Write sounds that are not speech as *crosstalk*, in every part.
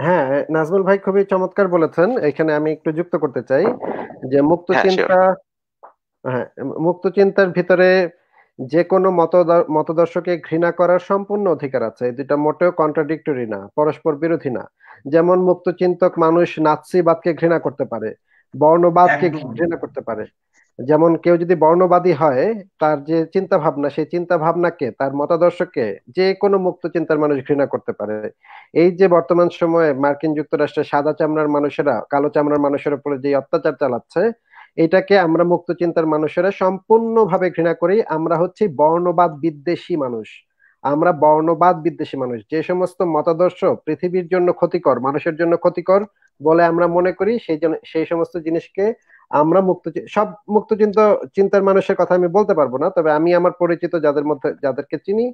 হ্যাঁ নাজমুল ভাই খুবই চমৎকার বলেছেন। এখানে আমি একটু যুক্ত করতে চাই যে মুক্ত হ্যাঁ, চিন্তা হ্যাঁ মুক্ত চিন্তার ভিতরে যে কোনো মতদর্শকে ঘৃণা করার সম্পূর্ণ অধিকার আছে। দুটা মোটেও কন্ট্রাডিক্টরি না পরস্পর বিরোধী না। যেমন মুক্ত চিন্তক মানুষ নাৎসিবাদকে ঘৃণা করতে পারে বর্ণবাদকে ঘৃণা করতে পারে। যেমন কেউ যদি বর্ণবাদী হয়, তার যে চিন্তা ভাবনা সেই চিন্তা ভাবনাকে তার মতাদর্শকে যে কোনো মুক্ত চিন্তার মানুষ ঘৃণা করতে পারে। এই যে বর্তমান সময়ে মার্কিন যুক্তরাষ্ট্রে সাদা চামড়ার মানুষেরা, কালো চামড়ার মানুষের উপরে যে অত্যাচার চালাচ্ছে, এটাকে আমরা মুক্ত চিন্তার মানুষেরা সম্পূর্ণভাবে ঘৃণা করি। আমরা হচ্ছি বর্ণবাদ বিদ্বেষী মানুষ। আমরা বর্ণবাদ বিদ্বেষী মানুষ। যে সমস্ত মতাদর্শ পৃথিবীর জন্য ক্ষতিকর, মানুষের জন্য ক্ষতিকর বলে আমরা মনে করি, সেই জন্য সেই সমস্ত জিনিসকে আমরা মুক্ত সব মুক্ত চিন্তা, চিন্তার মানুষের কথা আমি বলতে পারব না, তবে আমি আমার পরিচিত যাদের মধ্যে, যাদেরকে চিনি,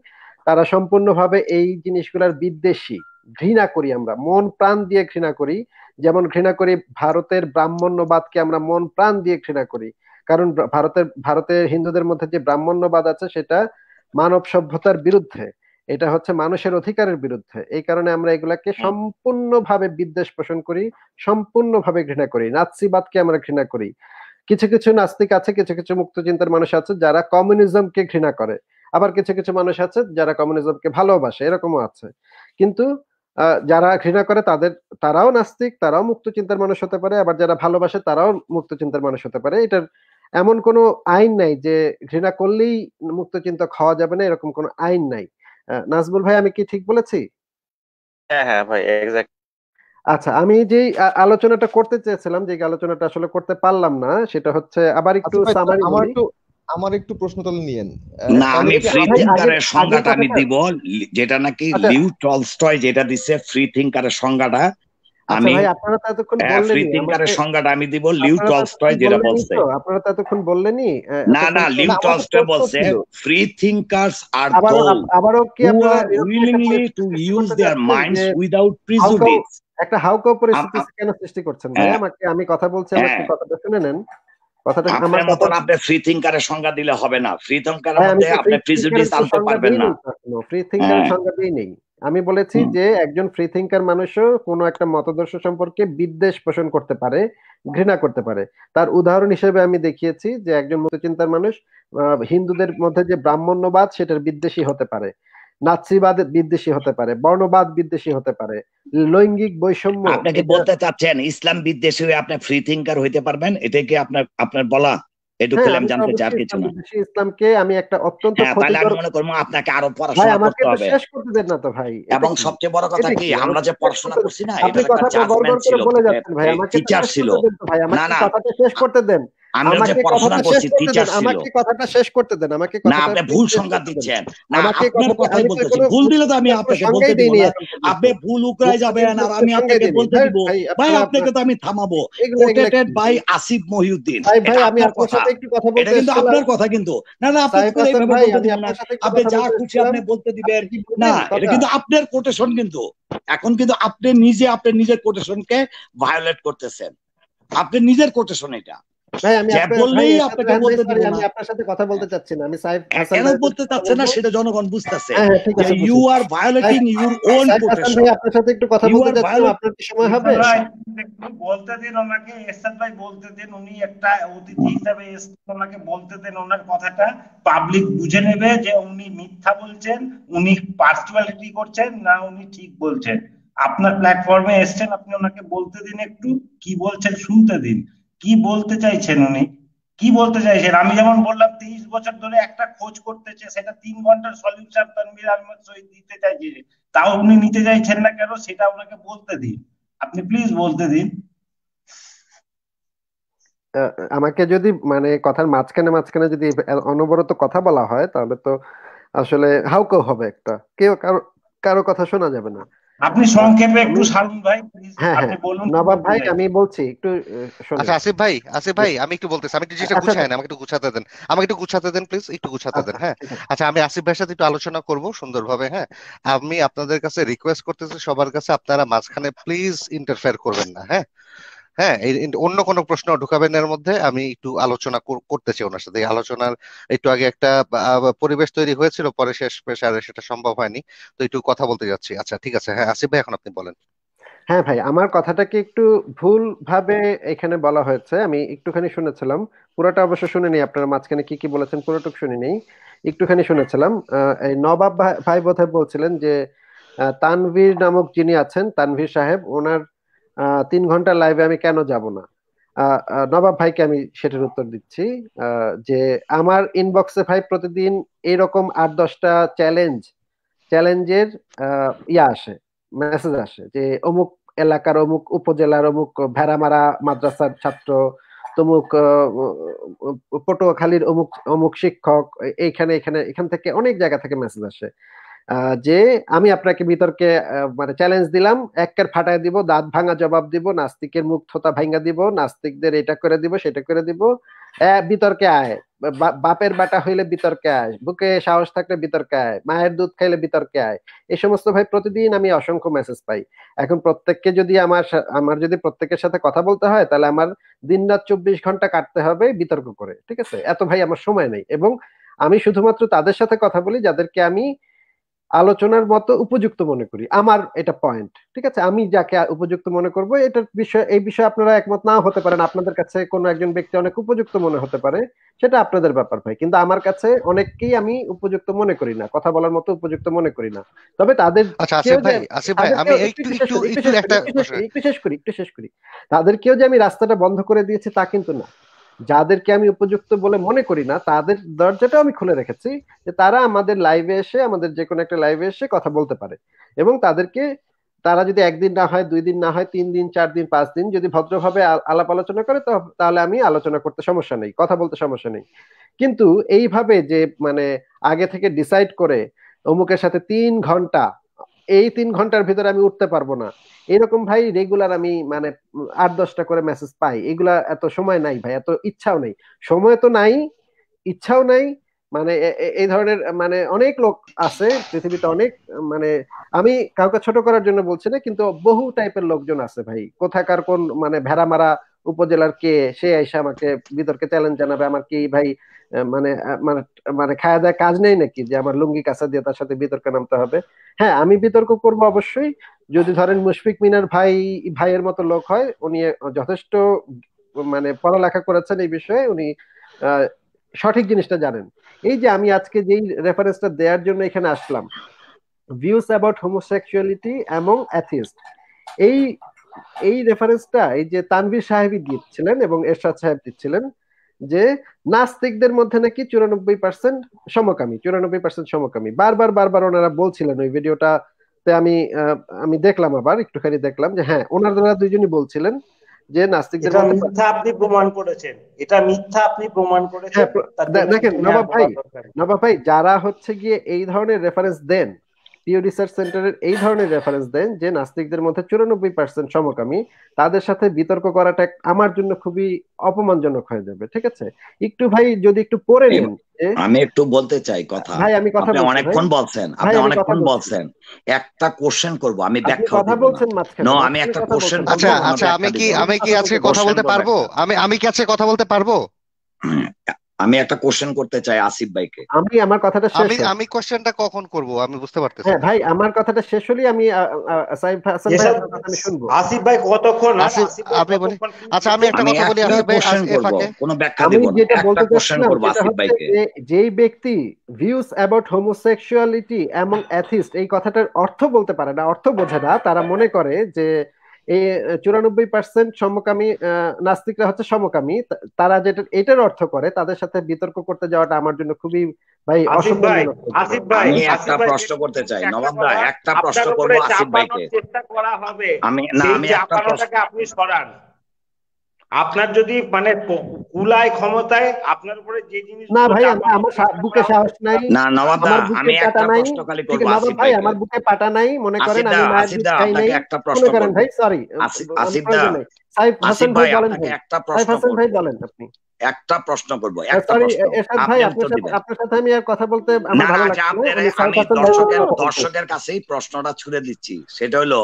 তারা সম্পূর্ণভাবে এই জিনিসগুলার বিদ্বেষী, ঘৃণা করি আমরা, মন প্রাণ দিয়ে ঘৃণা করি, যেমন ঘৃণা করি ভারতের ব্রাহ্মণ্যবাদকে আমরা মন প্রাণ দিয়ে ঘৃণা করি, কারণ ভারতের ভারতের হিন্দুদের মধ্যে যে ব্রাহ্মণ্যবাদ আছে সেটা মানব সভ্যতার বিরুদ্ধে এটা হচ্ছে মানুষের অধিকারের বিরুদ্ধে। এই কারণে আমরা এগুলাকে সম্পূর্ণভাবে বিদ্বেষ পোষণ করি সম্পূর্ণভাবে ঘৃণা করি নাৎসিবাদকে আমরা ঘৃণা করি। কিছু কিছু নাস্তিক আছে কিছু কিছু মুক্ত চিন্তার মানুষ আছে যারা কমিউনিজমকে ঘৃণা করে। আবার কিছু কিছু মানুষ আছে যারা কমিউনিজমকে ভালোবাসে এরকমও আছে। কিন্তু যারা ঘৃণা করে তাদের তারাও নাস্তিক তারাও মুক্ত চিন্তার মানুষ হতে পারে। আবার যারা ভালোবাসে তারাও মুক্ত চিন্তার মানুষ হতে পারে। এটার এমন কোনো আইন নাই যে ঘৃণা করলেই মুক্ত চিন্তা খাওয়া যাবে না এরকম কোনো আইন নাই। নাজবুল ভাই আমি কি ঠিক বলেছি? হ্যাঁ হ্যাঁ ভাই এক্স্যাক্ট আচ্ছা আমি যে আলোচনাটা করতে চেয়েছিলাম যে আলোচনাটা আসলে করতে পারলাম না সেটা হচ্ছে আবার আচ্ছা একটু সামারি আমার একটু আমার একটু প্রশ্ন তাহলে নিয়েন। না আমি ফ্রি থিঙ্কারের সংজ্ঞাটা আমি দিব। যেটা নাকি আচ্ছা। লিউ টলস্টয় যেটা দিছে ফ্রি থিংকারের সংজ্ঞাটা। আমি আপনারা তো এতক্ষণ বললেনই ফ্রি থিঙ্কারের সংজ্ঞাটা আমি দিব লিউ টলস্টয় যেটা বলছে আপনারা তো এতক্ষণ বললেনই না না লিউ টলস্টয় বলছে ফ্রি থিঙ্কারস আর দোজ আবারও কি আপনারা willingly to use their minds without prejudice একটা হাউকাউ পরিস্থিতি কেন সৃষ্টি করছেন ভাই হ্যাঁ। আমাকে আমি কথা বলছি আমাকে হ্যাঁ। কথাটা শুনে নেন কথাটা আমার মতন আপনি ফ্রি থিঙ্কারের সংজ্ঞা দিলে হবে না ফ্রি থিঙ্কারের মধ্যে আপনি প্রিজুডিস আনতে পারবেন না ফ্রি থিঙ্কারের সংজ্ঞা দিই নেই আমি বলেছি যে একজন ফ্রি থিঙ্কার মানুষও কোনো একটা মতাদর্শ সম্পর্কে বিদ্বেষ পোষণ করতে পারে ঘৃণা করতে পারে। তার উদাহরণ হিসেবে আমি দেখিয়েছি যে একজন মতচিন্তার মানুষ হিন্দুদের মধ্যে যে ব্রাহ্মণ্যবাদ সেটার বিদ্বেষী হতে পারে। নাৎসিবাদ বিদ্বেষী হতে পারে বর্ণবাদ বিদ্বেষী হতে পারে লৈঙ্গিক বৈষম্য আপনাকে বলতে চাচ্ছেন ইসলাম বিদ্বেষী হয়ে আপনি ফ্রি থিঙ্কার হইতে পারবেন? এটাই কি আপনার আপনার বলা এটুকু খেলাম জানতে চার কিছু না। ইসলামকে আমি একটা অত্যন্ত হ্যাঁ, তাহলে আমি মনে করব আপনাকে আরও পড়াশোনা করতে হবে। শেষ করতে দেন না তো ভাই এবং সবচেয়ে বড় কথা কি আমরা যে পড়াশোনা করছি না এটা একটা জাজমেন্ট ছিল। টিচার ছিল। না না। শেষ করতে দেন? আমরা যে পড়াশোনা করছি টিচার ছিল। আমাকে কথাটা শেষ করতে দেন আমাকে না আপনি ভুল সংজ্ঞা দিচ্ছেন। না আপনার কথাই বলতেছি। ভুল দিলে তো আমি আপনাকে বলতে দিব না। আপনি। ভুল উকরাই যাবেন আর আমি আপনাকে বলতে দিব। ভাই আপনাকে তো আমি থামাবো। Quoted by Asif Mohiuddin. ভাই ভাই আমি আপনার সাথে একটু কথা বলতে এটা কিন্তু আপনার কথা কিন্তু। না না আপনি এইভাবে বলতে দিবেন না। আপনি যা খুশি আপনি বলতে দিবেন। না এটা কিন্তু আপনার কোটেশন কিন্তু। এখন কিন্তু আপনি নিজে আপনি নিজের কোটেশনকে ভায়োলেট করতেছেন আপনি নিজের কোটেশন এটা আমি বলতে আপনার সাথে কথা বলতে চাচ্ছি না আমি সাহেব কেন বলতে চাচ্ছে না সেটা জনগণ বুঝতেছে। You are violating your own protection আপনার সাথে একটু কথা বলতে চাচ্ছি আপনার কি সময় হবে? বলতে দিন ওনাকে এসএন ভাই বলতে দিন উনি একটা অতিথি হিসাবে ওনাকে বলতে দেন ওনার কথাটা। পাবলিক বুঝে নেবে যে উনি মিথ্যা বলছেন উনি পার্সোনালিটি করছেন না উনি ঠিক বলছেন। আপনার প্ল্যাটফর্মে এসছেন আপনি ওনাকে বলতে দিন একটু কি বলছেন শুনতে দিন। কি বলতে চাইছেন উনি? কি বলতে চাইছেন? আমি যেমন বললাম, তিরিশ বছর ধরে একটা খোঁজ করতেছে, সেটা তিন ঘণ্টার সলিউশন তানভীর আহমেদ শহীদ দিতে চাইছে। তাও উনি নিতে চাইছেন না কেন, সেটা ওনাকে বলতে দিন। আপনি প্লিজ বলতে দিন। আমাকে যদি মানে কথার মাঝখানে মাঝখানে যদি অনবরত কথা বলা হয়, তাহলে তো আসলে হাউকাও হবে একটা। কেউ কারও কারও কথা শোনা যাবে না। আপনি সংক্ষেপে একটু সারুন ভাই হ্যাঁ, হ্যাঁ। বলুন। নবাব ভাই আমি বলছি একটু আচ্ছা আসিফ ভাই আসিফ ভাই আমি একটু বলতেছি আমি একটু জিনিসটা আচ্ছা, গুছাই না আমাকে একটু গুছাতে দেন। আমাকে একটু গুছাতে দেন প্লিজ একটু গুছাতে দেন আচ্ছা, হ্যাঁ আচ্ছা আমি আসিফ ভাইয়ের সাথে একটু আলোচনা করব সুন্দরভাবে হ্যাঁ। আমি আপনাদের কাছে রিকোয়েস্ট করতেছি সবার কাছে আপনারা মাঝখানে প্লিজ ইন্টারফেয়ার করবেন না হ্যাঁ। হ্যাঁ অন্য কোনো প্রশ্ন ঢুকাবেন এর মধ্যে, আমি একটু আলোচনা করতে চাই ওনার সাথে। আলোচনার একটু আগে একটা পরিবেশ তৈরি হয়েছিল, পরে শেষ পেশারে সেটা সম্ভব হয়নি। তো একটু কথা বলতে যাচ্ছি। আচ্ছা ঠিক আছে। হ্যাঁ আসিফ ভাই, এখন আপনি বলেন। হ্যাঁ ভাই, আমার কথাটাকে একটু ভুল ভাবে এখানে বলা হয়েছে। আমি একটুখানি শুনেছিলাম। পুরোটা অবশ্য শুনিনি, আপনারা মাঝখানে কি কি বলেছেন পুরোটুকু শুনিনি। একটুখানি শুনেছিলাম। এই নবাব ভাই বোধহয় বলছিলেন যে তানভীর নামক যিনি আছেন, তানভীর সাহেব, ওনার তিন ঘণ্টা লাইভে আমি কেন যাব না? নবাব ভাইকে আমি সেটার উত্তর দিচ্ছি যে আমার ইনবক্সে ভাই প্রতিদিন এরকম আট দশটা চ্যালেঞ্জ চ্যালেঞ্জের ইয়া আসে মেসেজ আসে যে অমুক এলাকার অমুক উপজেলার অমুক ভেড়ামারা মাদ্রাসার ছাত্র, তমুক পটুয়াখালীর অমুক অমুক শিক্ষক, এইখানে এখানে এখান থেকে অনেক জায়গা থেকে মেসেজ আসে। যে আমি আপনাকে বিতর্কে মানে চ্যালেঞ্জ দিলাম, একের ফাটায় দিব, দাঁত ভাঙা জবাব দিব, নাস্তিকের মুখ থোতা ভাঙ্গা দিব, নাস্তিকদের এটা করে দিব, সেটা করে দিব। বিতর্কে আয়। বাপের বাটা হইলে বিতর্কে আয়। বুকে সাহস থাকলে বিতর্কে আয়। মায়ের দুধ খাইলে বিতর্কে আয়। এই সমস্ত ভাই প্রতিদিন আমি অসংখ্য মেসেজ পাই। এখন প্রত্যেককে যদি আমার আমার যদি প্রত্যেকের সাথে কথা বলতে হয়, তাহলে আমার দিন রাত চব্বিশ ঘণ্টা কাটতে হবে বিতর্ক করে। ঠিক আছে? এত ভাই আমার সময় নেই। এবং আমি শুধুমাত্র তাদের সাথে কথা বলি, যাদেরকে আমি আলোচনার মতো উপযুক্ত মনে করি। আমার এটা পয়েন্ট ঠিক আছে? আমি যাকে উপযুক্ত মনে করব এটার বিষয় এই বিষয়ে আপনারা একমত নাও হতে পারেন। আপনাদের কাছে কোনো একজন ব্যক্তি অনেক উপযুক্ত মনে হতে পারে সেটা আপনাদের ব্যাপার ভাই। কিন্তু আমার কাছে অনেককেই আমি উপযুক্ত মনে করি না কথা বলার মতো উপযুক্ত মনে করি না। তবে তাদের আচ্ছা শেষ করি একটু শেষ করি। তাদের কেউ যে আমি রাস্তাটা বন্ধ করে দিয়েছি তা কিন্তু না। যাদেরকে আমি উপযুক্ত বলে মনে করি না, তাদের দরজাটাও আমি খুলে রেখেছি যে তারা আমাদের লাইভে এসে, আমাদের যে কোনো একটা লাইভে এসে কথা বলতে পারে। এবং তাদেরকে, তারা যদি একদিন না হয়, দুই দিন না হয়, তিন দিন, চার দিন, পাঁচ দিন যদি ভদ্রভাবে আলাপ আলোচনা করে তাহলে আমি আলোচনা করতে সমস্যা নেই, কথা বলতে সমস্যা নেই। কিন্তু এইভাবে যে মানে আগে থেকে ডিসাইড করে অমুকের সাথে তিন ঘণ্টা এই তিন ঘণ্টার ভিতরে আমি উঠতে পারব না। এরকম ভাই রেগুলার আমি মানে আট দশটা করে মেসেজ পাই। এগুলা এত সময় নাই ভাই, এত ইচ্ছাও নাই। সময় তো নাই, ইচ্ছাও নাই। মানে এই ধরনের মানে অনেক লোক আছে, পৃথিবীতে অনেক মানে আমি কাউকে ছোট করার জন্য বলছি না, কিন্তু বহু টাইপের লোকজন আছে ভাই। কোথাকার কোন মানে ভেড়ামারা উপজেলার কে, সে এসে আমাকে বিতর্কে চ্যালেঞ্জ জানাবে, আমার কি ভাই মানে মানে মানে খাওয়া দাওয়া কাজ নেই নাকি যে আমার লুঙ্গি কাঁচা দিয়ে তার সাথে বিতর্কে নামতে হবে? হ্যাঁ আমি বিতর্ক করব অবশ্যই। যদি ধরেন মুশফিক মিনার ভাই, ভাইয়ের মতো লোক হয়, উনি যথেষ্ট মানে পড়ালেখা করেছেন এই বিষয়ে, উনি সঠিক জিনিসটা জানেন। এই যে আমি আজকে যেই রেফারেন্সটা দেওয়ার জন্য এখানে আসলাম ভিউস অ্যাবাউট হোমোসেক্সুয়ালিটি এবং অ্যাথিস্ট এই এই রেফারেন্সটা এই যে তানভীর সাহেবই দিচ্ছিলেন এবং এরশাদ সাহেব দিচ্ছিলেন যে নাস্তিকদের মধ্যে নাকি চুরানব্বই পার্সেন্ট সমকামী চুরানব্বই পার্সেন্ট সমকামী। বারবার বারবার ওনারা বলছিলেন ওই ভিডিওটা আমি আমি দেখলাম আবার একটুখানি দেখলাম যে হ্যাঁ ওনারা দুইজনই বলছিলেন যে নাস্তিকদের মিথ্যা আপনি প্রমাণ করেছেন। এটা মিথ্যা আপনি প্রমাণ করেছেন। হ্যাঁ, দেখেন নবাব ভাই নবাব ভাই যারা হচ্ছে গিয়ে এই ধরনের রেফারেন্স দেন পিও রিসার্চ সেন্টারের এই ধরনের রেফারেন্স দেন যে নাস্তিকদের মধ্যে চুরানব্বই পার্সেন্ট সমকামী তাদের সাথে বিতর্ক করাটা আমার জন্য খুবই অপমানজনক হয়ে যাবে ঠিক আছে? একটু ভাই যদি একটু পড়ে নিন আমি একটু বলতে চাই কথা। ভাই আমি কথা অনেকক্ষণ বলছেন আপনি অনেকক্ষণ বলছেন। একটা কোশ্চেন করব আমি ব্যাখ্যা কথা বলছেন মাঝখানে আমি একটা কোশ্চেন আচ্ছা আচ্ছা আমি কি আমি কি আজকে কথা বলতে পারব? আমি আমি কি আজকে কথা বলতে পারব? আমি একটা কোশ্চেন করতে চাই আসিফ ভাইকে। আমি আমার কথাটা শেষ আমি আমি কোশ্চেনটা কখন করব? আমি বুঝতে পারতেছি হ্যাঁ ভাই আমার কথাটা শেষ হলে আমি সাইফ হাসান ভাই আমি শুনব। আসিফ ভাই কতক্ষণ? আসিফ আপনি বলি আচ্ছা আমি একটা কথা বলি আসিফ ভাই ফাঁকে কোনো ব্যাখ্যা দেব না। যেটা বলতে কোশ্চেন করব আসিফ ভাইকে। যেই ব্যক্তি ভিউস অ্যাবাউট হোমোসেক্সুয়ালিটি এবং অ্যাথিস্ট এই কথাটার অর্থ বলতে পারে না অর্থ বোঝে না তারা মনে করে যে এই চুরানব্বই পার্সেন্ট সমকামী নাস্তিকরা হচ্ছে সমকামী। তারা যেটা এটার অর্থ করে তাদের সাথে বিতর্ক করতে যাওয়াটা আমার জন্য খুবই ভাই আসিফ ভাই আমি একটা প্রশ্ন করতে চাই নবাব ভাই একটা প্রশ্ন করব আসিফ ভাইকে। চেষ্টা করা হবে। আমি না আমি একটা প্রশ্ন আপনি সরান। আপনার যদি মানে কুলায় ক্ষমতায় আপনার উপরে যে জিনিস না ভাই আমার বুকে সাহস নাই। না নবাব দা আমি একটা প্রশ্ন খালি করব আসিফ ভাই আমার বুকে পাটা নাই মনে করেন আমি আসিফ দা আপনাকে একটা প্রশ্ন করেন ভাই সরি আসিফ দা সাইফ হাসান ভাই বলেন একটা প্রশ্ন হাসান ভাই বলেন আপনি। একটা প্রশ্ন করব একটা প্রশ্ন ভাই আপনার সাথে আপনার সাথে আমি আর কথা বলতে আমার ভালো লাগছে আমি দর্শকের দর্শকের কাছেই প্রশ্নটা ছুড়ে দিচ্ছি। সেটা হলো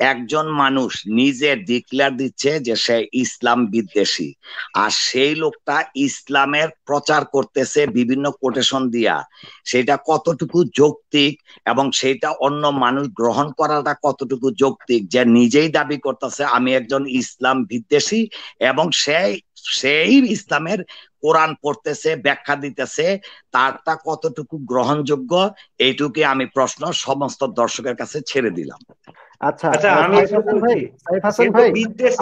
একজন মানুষ নিজে ডিক্লেয়ার দিচ্ছে যে সে ইসলাম বিদ্বেষী। আর সেই লোকটা ইসলামের প্রচার করতেছে বিভিন্ন কোটেশন দিয়া। সেটা কতটুকু যৌক্তিক এবং সেটা অন্য মানুষ গ্রহণ করাটা কতটুকু যৌক্তিক যে নিজেই দাবি করতেছে, আমি একজন ইসলাম বিদ্বেষী এবং সেই সেই ইসলামের কোরআন পড়তেছে, ব্যাখ্যা দিতেছে, তারটা কতটুকু গ্রহণযোগ্য? এইটুকু আমি প্রশ্ন সমস্ত দর্শকের কাছে ছেড়ে দিলাম। আচ্ছা আচ্ছা, আমি সাইফ হাসান ভাই সাইফ হাসান ভাই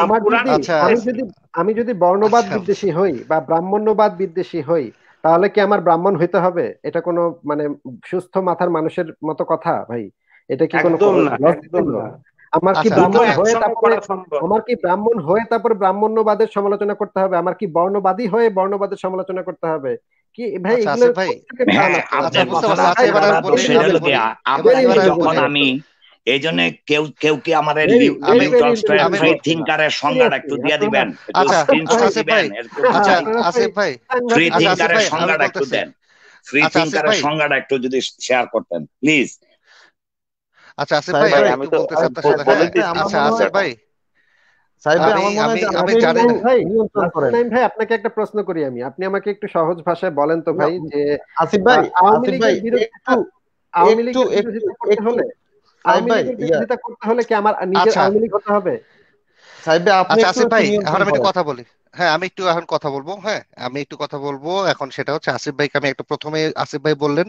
আমার যদি আচ্ছা। আমি যদি আমি যদি বর্ণবাদ আচ্ছা। বিদ্বেষী হই বা ব্রাহ্মণ্যবাদ বিদ্বেষী হই তাহলে কি আমার ব্রাহ্মণ হইতে হবে? এটা কোনো মানে সুস্থ মাথার মানুষের মতো কথা ভাই? এটা কি কোনো আমার কি ব্রাহ্মণ হয়ে তারপরে আমার কি ব্রাহ্মণ হয়ে তারপরে ব্রাহ্মণ্যবাদের সমালোচনা করতে হবে? আমার কি বর্ণবাদী হয়ে বর্ণবাদের সমালোচনা করতে হবে? কি ভাই এগুলো ভাই। হ্যাঁ যখন আমি এই জন্য কেউ কেউ কি আমাদের আমি- ফ্রি interesting. থিঙ্কারের সংজ্ঞাটা একটু দিয়ে দিবেন আচ্ছা, স্ক্রিনশট দিবেন ভাই, আচ্ছা আসিফ ভাই ফ্রি আচ্ছা, থিঙ্কারের সংজ্ঞাটা একটু দেন। ফ্রি আচ্ছা, থিঙ্কারের সংজ্ঞাটা একটু যদি শেয়ার করতেন প্লিজ আচ্ছা আসিফ ভাই আমি তো- বলতেছি আমি আপনার বলে সাথে দিচ্ছি, আমার আচ্ছা আসিফ ভাই মনে হয় আপনাকে একটা প্রশ্ন করি আমি। আপনি আমাকে একটু সহজ ভাষায় বলেন তো ভাই যে আসিফ ভাই আসিফ ভাই লীগের বিরুদ্ধে আওয়ামী লীগের বিরোধিতা করতে হলে আওয়ামী ভাই লীগের বিরোধিতা করতে হলে কি আমার নিজের। আওয়ামী লীগ হতে হবে? ভাই আপনি আসিফ ভাই এখন আমি একটু কথা বলি। হ্যাঁ আমি একটু এখন কথা বলব হ্যাঁ আমি একটু কথা বলব। এখন সেটা হচ্ছে আসিফ ভাইকে আমি একটা প্রথমে আসিফ ভাই বললেন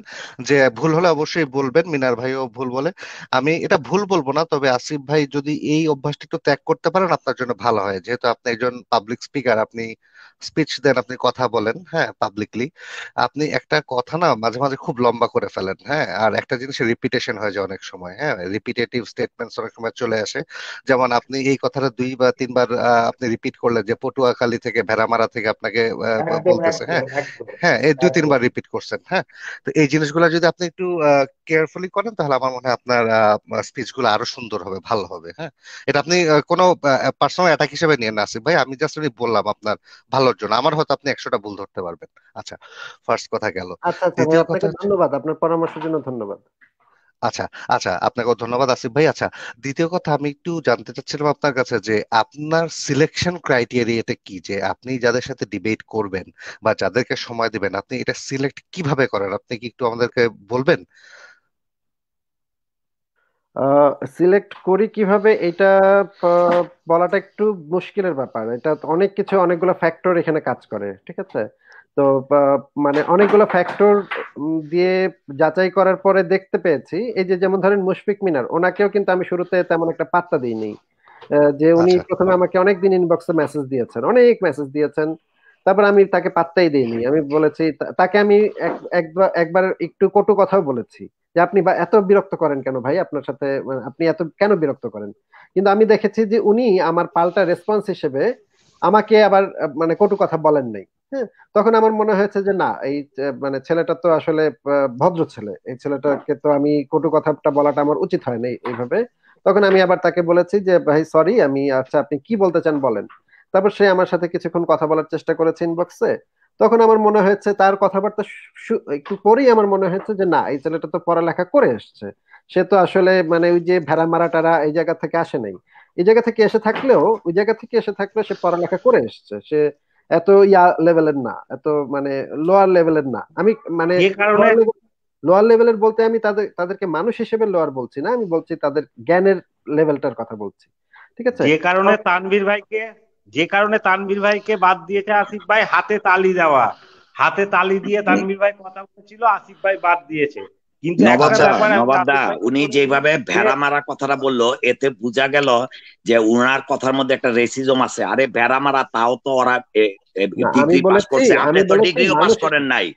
যে ভুল হলে অবশ্যই বলবেন মিনার ভাইও ভুল বলে। আমি এটা ভুল বলব না তবে আসিফ ভাই যদি এই অভ্যাসটা একটু ত্যাগ করতে পারেন আপনার জন্য ভালো হয়। যেহেতু আপনি একজন পাবলিক স্পিকার আপনি স্পিচ দেন আপনি কথা বলেন হ্যাঁ পাবলিকলি আপনি একটা কথা না মাঝে মাঝে খুব লম্বা করে ফেলেন হ্যাঁ আর একটা জিনিস রিপিটেশন হয়ে যায় অনেক সময় হ্যাঁ রিপিটেটিভ স্টেটমেন্টস অনেক সময় চলে আসে। যেমন আপনি এই কথাটা দুই বা তিনবার আপনি রিপিট করলেন যে পটুয়াখালী থেকে ভেড়ামারা থেকে আপনাকে বলতেছে হ্যাঁ। একদম, একদম। হ্যাঁ এই দুই তিনবার রিপিট করছেন হ্যাঁ। তো এই জিনিসগুলো যদি আপনি একটু কেয়ারফুলি করেন তাহলে আমার মনে হয় আপনার স্পিচগুলো আরও সুন্দর হবে ভালো হবে হ্যাঁ। এটা আপনি কোনো পার্সোনাল অ্যাটাক হিসেবে নিয়ে না আসিফ ভাই। আমি জাস্ট বললাম আপনার ভালোর জন্য। আমার হয়তো আপনি একশোটা ভুল ধরতে পারবেন। আচ্ছা ফার্স্ট কথা গেল। আচ্ছা আচ্ছা দ্বিতীয় আপনাকে কথা ধন্যবাদ। আপনার পরামর্শের জন্য ধন্যবাদ। আচ্ছা আচ্ছা আপনাকেও ধন্যবাদ আসিফ ভাই। আচ্ছা দ্বিতীয় কথা আমি একটু জানতে চাচ্ছিলাম আপনার কাছে যে আপনার সিলেকশন ক্রাইটেরিয়াটা কি? যে আপনি যাদের সাথে ডিবেট করবেন বা যাদেরকে সময় দিবেন আপনি এটা সিলেক্ট কীভাবে করেন? আপনি কি একটু আমাদেরকে বলবেন? সিলেক্ট করি কীভাবে এটা বলাটা একটু মুশকিলের ব্যাপার। এটা অনেক কিছু অনেকগুলো ফ্যাক্টর এখানে কাজ করে ঠিক আছে? তো মানে অনেকগুলো ফ্যাক্টর দিয়ে যাচাই করার পরে দেখতে পেয়েছি। এই যে যেমন ধরেন মুশফিক মিনার ওনাকেও কিন্তু আমি শুরুতে তেমন একটা পাত্তা দিইনি। যে উনি আচ্ছা। প্রথমে আমাকে অনেক অনেকদিন ইনবক্সে মেসেজ দিয়েছেন অনেক মেসেজ দিয়েছেন। তারপর আমি তাকে পাত্তাই দিইনি। আমি বলেছি তাকে আমি এক- একবার একবার একটু কটু কথাও বলেছি। যে আপনি এত বিরক্ত করেন কেন ভাই আপনার সাথে? মানে আপনি এত কেন বিরক্ত করেন? কিন্তু আমি দেখেছি যে উনি আমার পাল্টা রেসপন্স হিসেবে আমাকে আবার মানে কটু কথা বলেন নাই। হ্যাঁ? তখন আমার মনে হয়েছে যে না, এই মানে ছেলেটা তো আসলে ভদ্র ছেলে। এই ছেলেটাকে তো আমি কটু কথাটা বলাটা আমার উচিত হয় না এইভাবে। তখন আমি আবার তাকে বলেছি যে, ভাই সরি আমি আচ্ছা আপনি কি বলতে চান বলেন? তারপর সে আমার সাথে কিছুক্ষণ কথা বলার চেষ্টা করেছে ইনবক্সে তখন আমার মনে হয়েছে তার কথাবার্তা একটু পরেই আমার মনে হয়েছে যে না এই ছেলেটা তো পড়ালেখা করে এসছে। সে তো আসলে মানে ওই যে ভেড়া মারা টারা এই জায়গা থেকে আসে নাই। এই জায়গা থেকে এসে থাকলেও ওই জায়গা থেকে এসে থাকলেও সে পড়ালেখা করে এসছে। সে এত ইয়া লেভেলের না এত মানে লোয়ার লেভেলের না। আমি মানে লোয়ার লেভেলের বলতে আমি তাদের তাদেরকে মানুষ হিসেবে লোয়ার বলছি না আমি বলছি তাদের জ্ঞানের লেভেলটার কথা বলছি। ঠিক আছে? যে কারণে তানভীর ভাইকে যে কারণে তানভীর ভাইকে বাদ দিয়েছে আসিফ ভাই হাতে তালি দেওয়া। হাতে তালি দিয়ে তানভীর ভাই কথা বলেছিল আসিফ ভাই বাদ দিয়েছে। কিন্তু উনি যেভাবে ভেড়া মারা কথাটা বলল এতে বোঝা গেল যে উনার কথার মধ্যে একটা রেসিজম আছে। আরে ভেড়া মারা তাও তো ওরা ডিগ্রি পাস করছে। আপনি তো ডিগ্রিও পাস করেন নাই।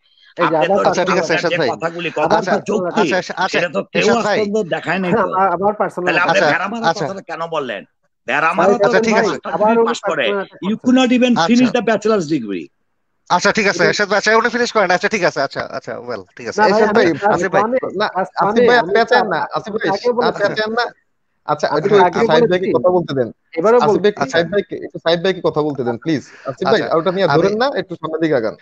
কেন বললেন? আচ্ছা, ঠিক আছে। পাস করে। ইউ কুড নট ইভেন আচ্ছা। ফিনিশ দ্য ব্যাচেলার্স ডিগ্রি আচ্ছা ঠিক আছে এরশাদ ভাই আচ্ছা উনি ফিনিশ করেন। আচ্ছা ঠিক আছে আচ্ছা আচ্ছা ওয়েল ঠিক আছে। না এরশাদ ভাই, আসিফ ভাই। না আসিফ ভাই আপনি আছেন না? তো আসিফ ভাই আপনি আছেন না? আচ্ছা। ভাইকে কথা বলতে দেন। ভাইকে একটু ভাইকে কথা বলতে দেন প্লিজ আসিফ ভাই আচ্ছা, ওটা নিয়ে ধরেন না একটু সামনের দিকে আগান।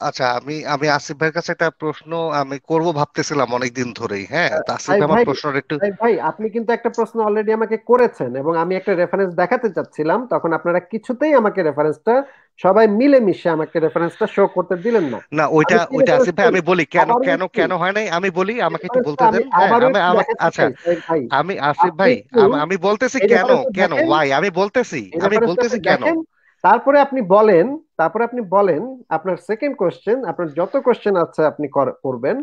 আচ্ছা আমি আমি আসিফ ভাইয়ের কাছে একটা প্রশ্ন আমি করব ভাবতেছিলাম অনেকদিন ধরেই হ্যাঁ? তো আসিফ ভাই আমার প্রশ্নটা একটু ভাই আপনি কিন্তু একটা প্রশ্ন অলরেডি আমাকে করেছেন এবং আমি একটা রেফারেন্স দেখাতে চাচ্ছিলাম তখন আপনারা কিছুতেই আমাকে রেফারেন্সটা সবাই মিলেমিশে আমাকে রেফারেন্সটা শো করতে দিলেন না। না ওইটা ওইটা আসিফ ভাই আমি বলি কেন কেন কেন হয় নাই? আমি বলি আমাকে একটু বলতে দেন। হ্যাঁ আচ্ছা আমি আসিফ ভাই আমি বলতেছি কেন কেন ওয়াই আমি বলতেছি আমি বলতেছি কেন? তারপরে আপনি বলেন তারপরে আপনি বলেন আপনার সেকেন্ড কোশ্চেন আপনার যত কোশ্চেন আছে আপনি করবেন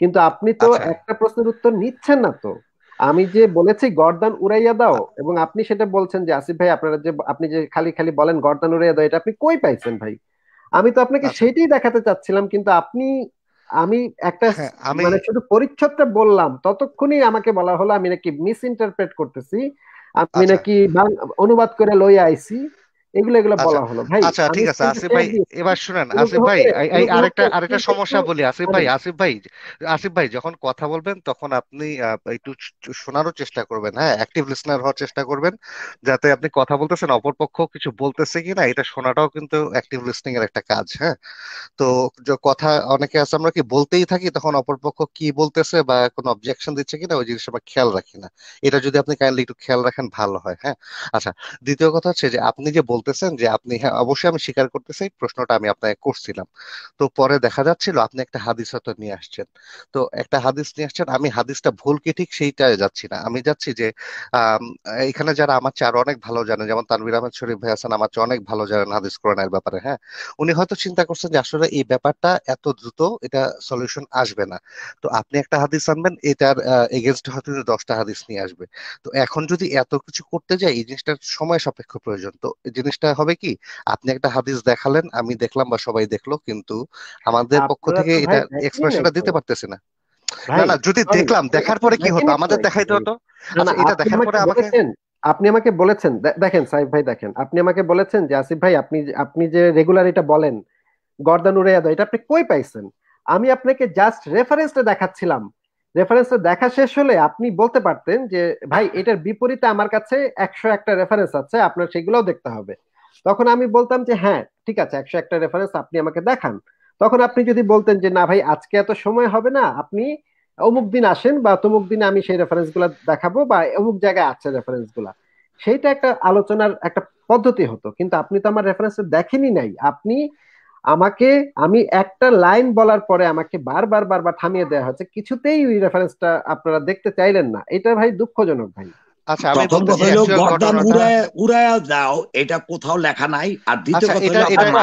কিন্তু আপনি তো আচ্ছা। একটা প্রশ্নের উত্তর নিচ্ছেন না তো। আমি যে বলেছি গর্দান উড়াইয়া দাও এবং আপনি সেটা বলছেন যে আসিফ ভাই আপনারা যে আপনি যে খালি খালি বলেন গর্দান উড়াইয়া দাও এটা আপনি কই পাইছেন ভাই? আমি তো আপনাকে আচ্ছা। সেটাই দেখাতে চাচ্ছিলাম কিন্তু আপনি আমি একটা হ্যাঁ মানে শুধু পরিচ্ছদটা বললাম ততক্ষণই আমাকে বলা হলো আমি নাকি মিস ইন্টারপ্রেট করতেছি। আমি আচ্ছা। নাকি অনুবাদ করে লইয়া আইছি। এগুলো এগুলো আচ্ছা বলা হলো। ভাই আচ্ছা ঠিক আছে আসিফ ভাই এবার শুনেন আসিফ ভাই এই আরেকটা আরেকটা সমস্যা বলি আসিফ ভাই আসিফ ভাই আসিফ ভাই যখন কথা বলবেন তখন আপনি একটু শোনারও চেষ্টা করবেন হ্যাঁ অ্যাক্টিভ লিসনার হওয়ার চেষ্টা করবেন যাতে আপনি কথা বলতেছেন অপরপক্ষ কিছু বলতেছে কিনা এটা শোনাটাও কিন্তু অ্যাক্টিভ লিসনিং এর একটা কাজ হ্যাঁ। তো কথা অনেকে আছে আমরা কি বলতেই থাকি তখন অপরপক্ষ কি বলতেছে বা কোনো অবজেকশন দিচ্ছে কিনা ওই জিনিস আমরা খেয়াল রাখি না। এটা যদি আপনি কাইন্ডলি একটু খেয়াল রাখেন ভালো হয় হ্যাঁ। আচ্ছা দ্বিতীয় কথা হচ্ছে যে আপনি যে বলতেছেন যে আপনি হ্যাঁ অবশ্যই আমি স্বীকার করতেছি প্রশ্নটা আমি আপনাকে করছিলাম। তো পরে দেখা যাচ্ছিল আপনি একটা হাদিস হয়তো নিয়ে আসছেন। তো একটা হাদিস নিয়ে আসছেন, আমি হাদিসটা ভুল কি ঠিক সেইটা যাচ্ছি না। আমি যাচ্ছি যে এখানে যারা আমার চেয়ে আরও অনেক ভালো জানেন যেমন তানভীর আহমেদ শরীফ ভাই আছেন, আমার চেয়ে অনেক ভালো জানেন হাদিস কোরআনের ব্যাপারে হ্যাঁ? উনি হয়তো চিন্তা করছেন যে আসলে এই ব্যাপারটা এত দ্রুত এটা সলিউশন আসবে না। তো আপনি একটা হাদিস আনবেন, এটার এগেনস্ট হয়তো দশটা হাদিস নিয়ে আসবে। তো এখন যদি এত কিছু করতে যাই, এই জিনিসটার সময় সাপেক্ষ প্রয়োজন। তো এই জিনিসটা হবে কি? আপনি একটা হাদিস দেখালেন আমি দেখলাম বা সবাই দেখল কিন্তু আমাদের পক্ষ থেকে এটা এক্সপ্রেশনটা দিতে পারতেছি না। না না যদি দেখলাম দেখার পরে কি হতো? আমাদের দেখাইতে হতো আচ্ছা এটা দেখার আমাকে পরে আমাকে আপনি আমাকে বলেছেন দেখেন সাইফ ভাই দেখেন আপনি আমাকে বলেছেন যে আসিফ ভাই আপনি আপনি যে রেগুলার এটা বলেন গর্দান দাও এটা আপনি কই পাইছেন? আমি আপনাকে জাস্ট রেফারেন্সটা দেখাচ্ছিলাম। রেফারেন্সটা দেখা শেষ হলে আপনি বলতে পারতেন যে, ভাই, এটার বিপরীতে আমার কাছে একশো একটা রেফারেন্স আছে, আপনার সেগুলোও দেখতে হবে। তখন আমি বলতাম যে হ্যাঁ ঠিক আছে, একশো একটা রেফারেন্স আপনি আমাকে দেখান। তখন আপনি যদি বলতেন যে, না ভাই, আজকে এত সময় হবে না, আপনি অমুক দিন আসেন বা তমুক দিনে আমি সেই রেফারেন্সগুলা দেখাবো বা অমুক জায়গায় আছে রেফারেন্সগুলা। সেইটা একটা আলোচনার একটা পদ্ধতি হতো। কিন্তু আপনি তো আমার রেফারেন্স দেখেনি নাই। আপনি আমাকে আমি একটা লাইন বলার পরে আমাকে বারবার বারবার থামিয়ে দেওয়া হচ্ছে। কিছুতেই ওই রেফারেন্সটা আপনারা দেখতে চাইলেন না। এটা ভাই দুঃখজনক ভাই। আচ্ছা আমি প্রথম হলো গর্দান উড়ায় উড়ায়া দাও এটা কোথাও লেখা নাই। আর দ্বিতীয় আচ্ছা কথা এটা না।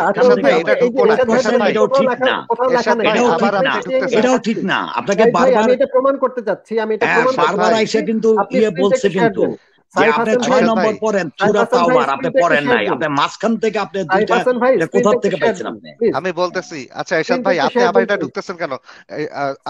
এটাও ঠিক আপনাকে বারবার আমি এটা প্রমাণ করতে চাচ্ছি আমি এটা হ্যাঁ বারবার আইসা কিন্তু ইয়ে বলছে কিন্তু। আপনি ছয় নম্বর পড়েন সুরা তাওবার আপনি পড়েন নাই আপনি মাঝখান থেকে আপনি দুইটা হাসান ভাই এটা কোথা থেকে শেয়ার আপনি? আমি বলতেছি আচ্ছা এরশাদ ভাই আপনি আবার এটা ঢুকতেছেন কেন?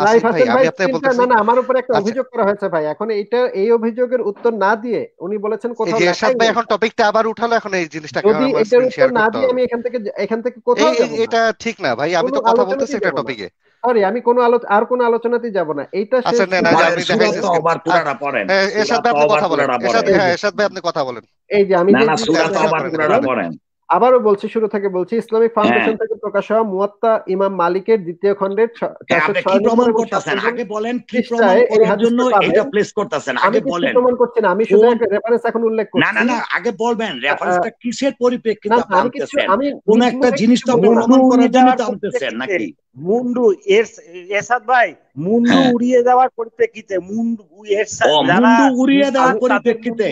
আসিফ ভাই হাসান আমি আপনাকে বলতেছি। না না আমার উপর একটা আচ্ছা। অভিযোগ করা হয়েছে ভাই। এখন এটা এই অভিযোগের উত্তর না দিয়ে উনি বলেছেন এই কোথাও এরশাদ ভাই এখন টপিকটা আবার উঠালো এখন এই জিনিসটা যদি এটার উত্তর না দিয়ে আমি এখান থেকে এখান থেকে কোথাও এটা ঠিক না ভাই আমি তো কথা বলতেছি একটা টপিকে সরি আমি কোনো আলো আর কোনো আলোচনাতেই যাব না। এইটা আচ্ছা না না করে যে পড়েন আপনি দেখাইছেন স্ক্রিন পুরাটা পড়েন এরশাদ আপনি কথা বলেন এরশাদ এই যে হ্যাঁ এরশাদ ভাই আপনি কথা বলেন। এই যে আমি না না সুরা জিনিসটা শেয়ার তাওবার করেন। পুরাটা পড়েন আবারও বলছি শুরু থেকে বলছি ইসলামিক হ্যাঁ। ফাউন্ডেশন থেকে প্রকাশ হওয়া মুয়াত্তা ইমাম মালিকের দ্বিতীয় খণ্ডের হ্যাঁ, প্রমাণ করতেছেন? আগে বলেন কি প্রমাণ করার জন্য এটা প্লেস করতেছেন? আমি আগে কিছু বলেন। প্রমাণ করছি আমি শুধু একটা রেফারেন্স এখন উল্লেখ না না না আগে বলবেন রেফারেন্সটা কিসের পরিপ্রেক্ষিতে আপনি আমি আনতেছেন? কোন একটা মুখে জিনিস তো আপনি বলব না মুন্ডু প্রমাণ করার আনতেছেন নাকি? মুন্ডু এরশাদ ভাই মুন্ডু হ্যাঁ। উড়িয়ে দেওয়ার পরিপ্রেক্ষিতে মুন্ডু উড়িয়ে দেওয়ার পরিপ্রেক্ষিতে।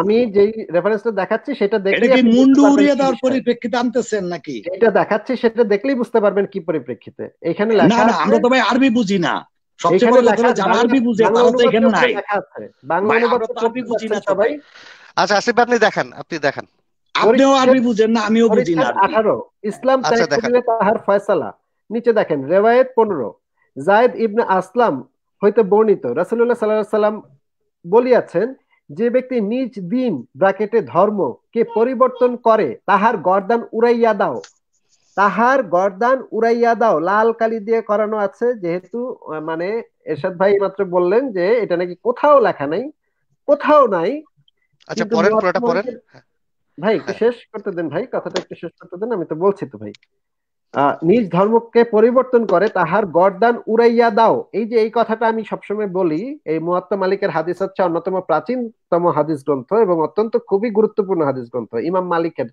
আমি যেই রেফারেন্সটা দেখাচ্ছি সেটা এটা কি মুন্ডু উড়িয়ে দেওয়ার পরিপ্রেক্ষিতে আনতেছেন নাকি? যেটা দেখাচ্ছি সেটা দেখলেই বুঝতে পারবেন কি পরিপ্রেক্ষিতে। এখানে লেখা না আমরা তো ভাই আরবি বুঝি না। সবচেয়ে বড় কথা যারা আরবি বুঝে বাংলা তারা তো এখানে নাই। বাংলা অনুবাদ তো আরবি বুঝি না তো সবাই। ভাই আচ্ছা আসিফ আপনি দেখান আপনি দেখান। আপনিও আরবি বুঝেন না আমিও বুঝি না পরিচ্ছেদ আরবি। আঠারো। ইসলাম আচ্ছা করিলে তাহার ফয়সালা। নিচে দেখেন রেওয়ায়েত পনেরো। জায়েদ ইবনে আসলাম হইতে বর্ণিত রাসূলুল্লাহ সাল্লাল্লাহু আলাইহি সাল্লাম বলিয়াছেন যে ব্যক্তি নিজ দিন ব্রাকেটে ধর্ম কে পরিবর্তন করে তাহার গর্দান উড়াইয়া দাও। তাহার গর্দান উড়াইয়া দাও। লাল কালি দিয়ে করানো আছে যেহেতু মানে এরশাদ ভাই মাত্র বললেন যে এটা নাকি কোথাও লেখা নাই কোথাও নাই। আচ্ছা পুরোটা পড়েন। ভাই হ্যাঁ। শেষ করতে দেন ভাই কথাটা একটু শেষ করতে দেন আমি তো বলছি তো ভাই। নিজ ধর্মকে পরিবর্তন করে তাহার গরদান উড়াইয়া দাও। এই যে এই কথাটা আমি সবসময় বলি, এই মুয়াত্তা মালিকের হাদিস হচ্ছে অন্যতম প্রাচীনতম হাদিস গ্রন্থ এবং অত্যন্ত খুবই গুরুত্বপূর্ণ হাদিস গ্রন্থ, ইমাম মালিকের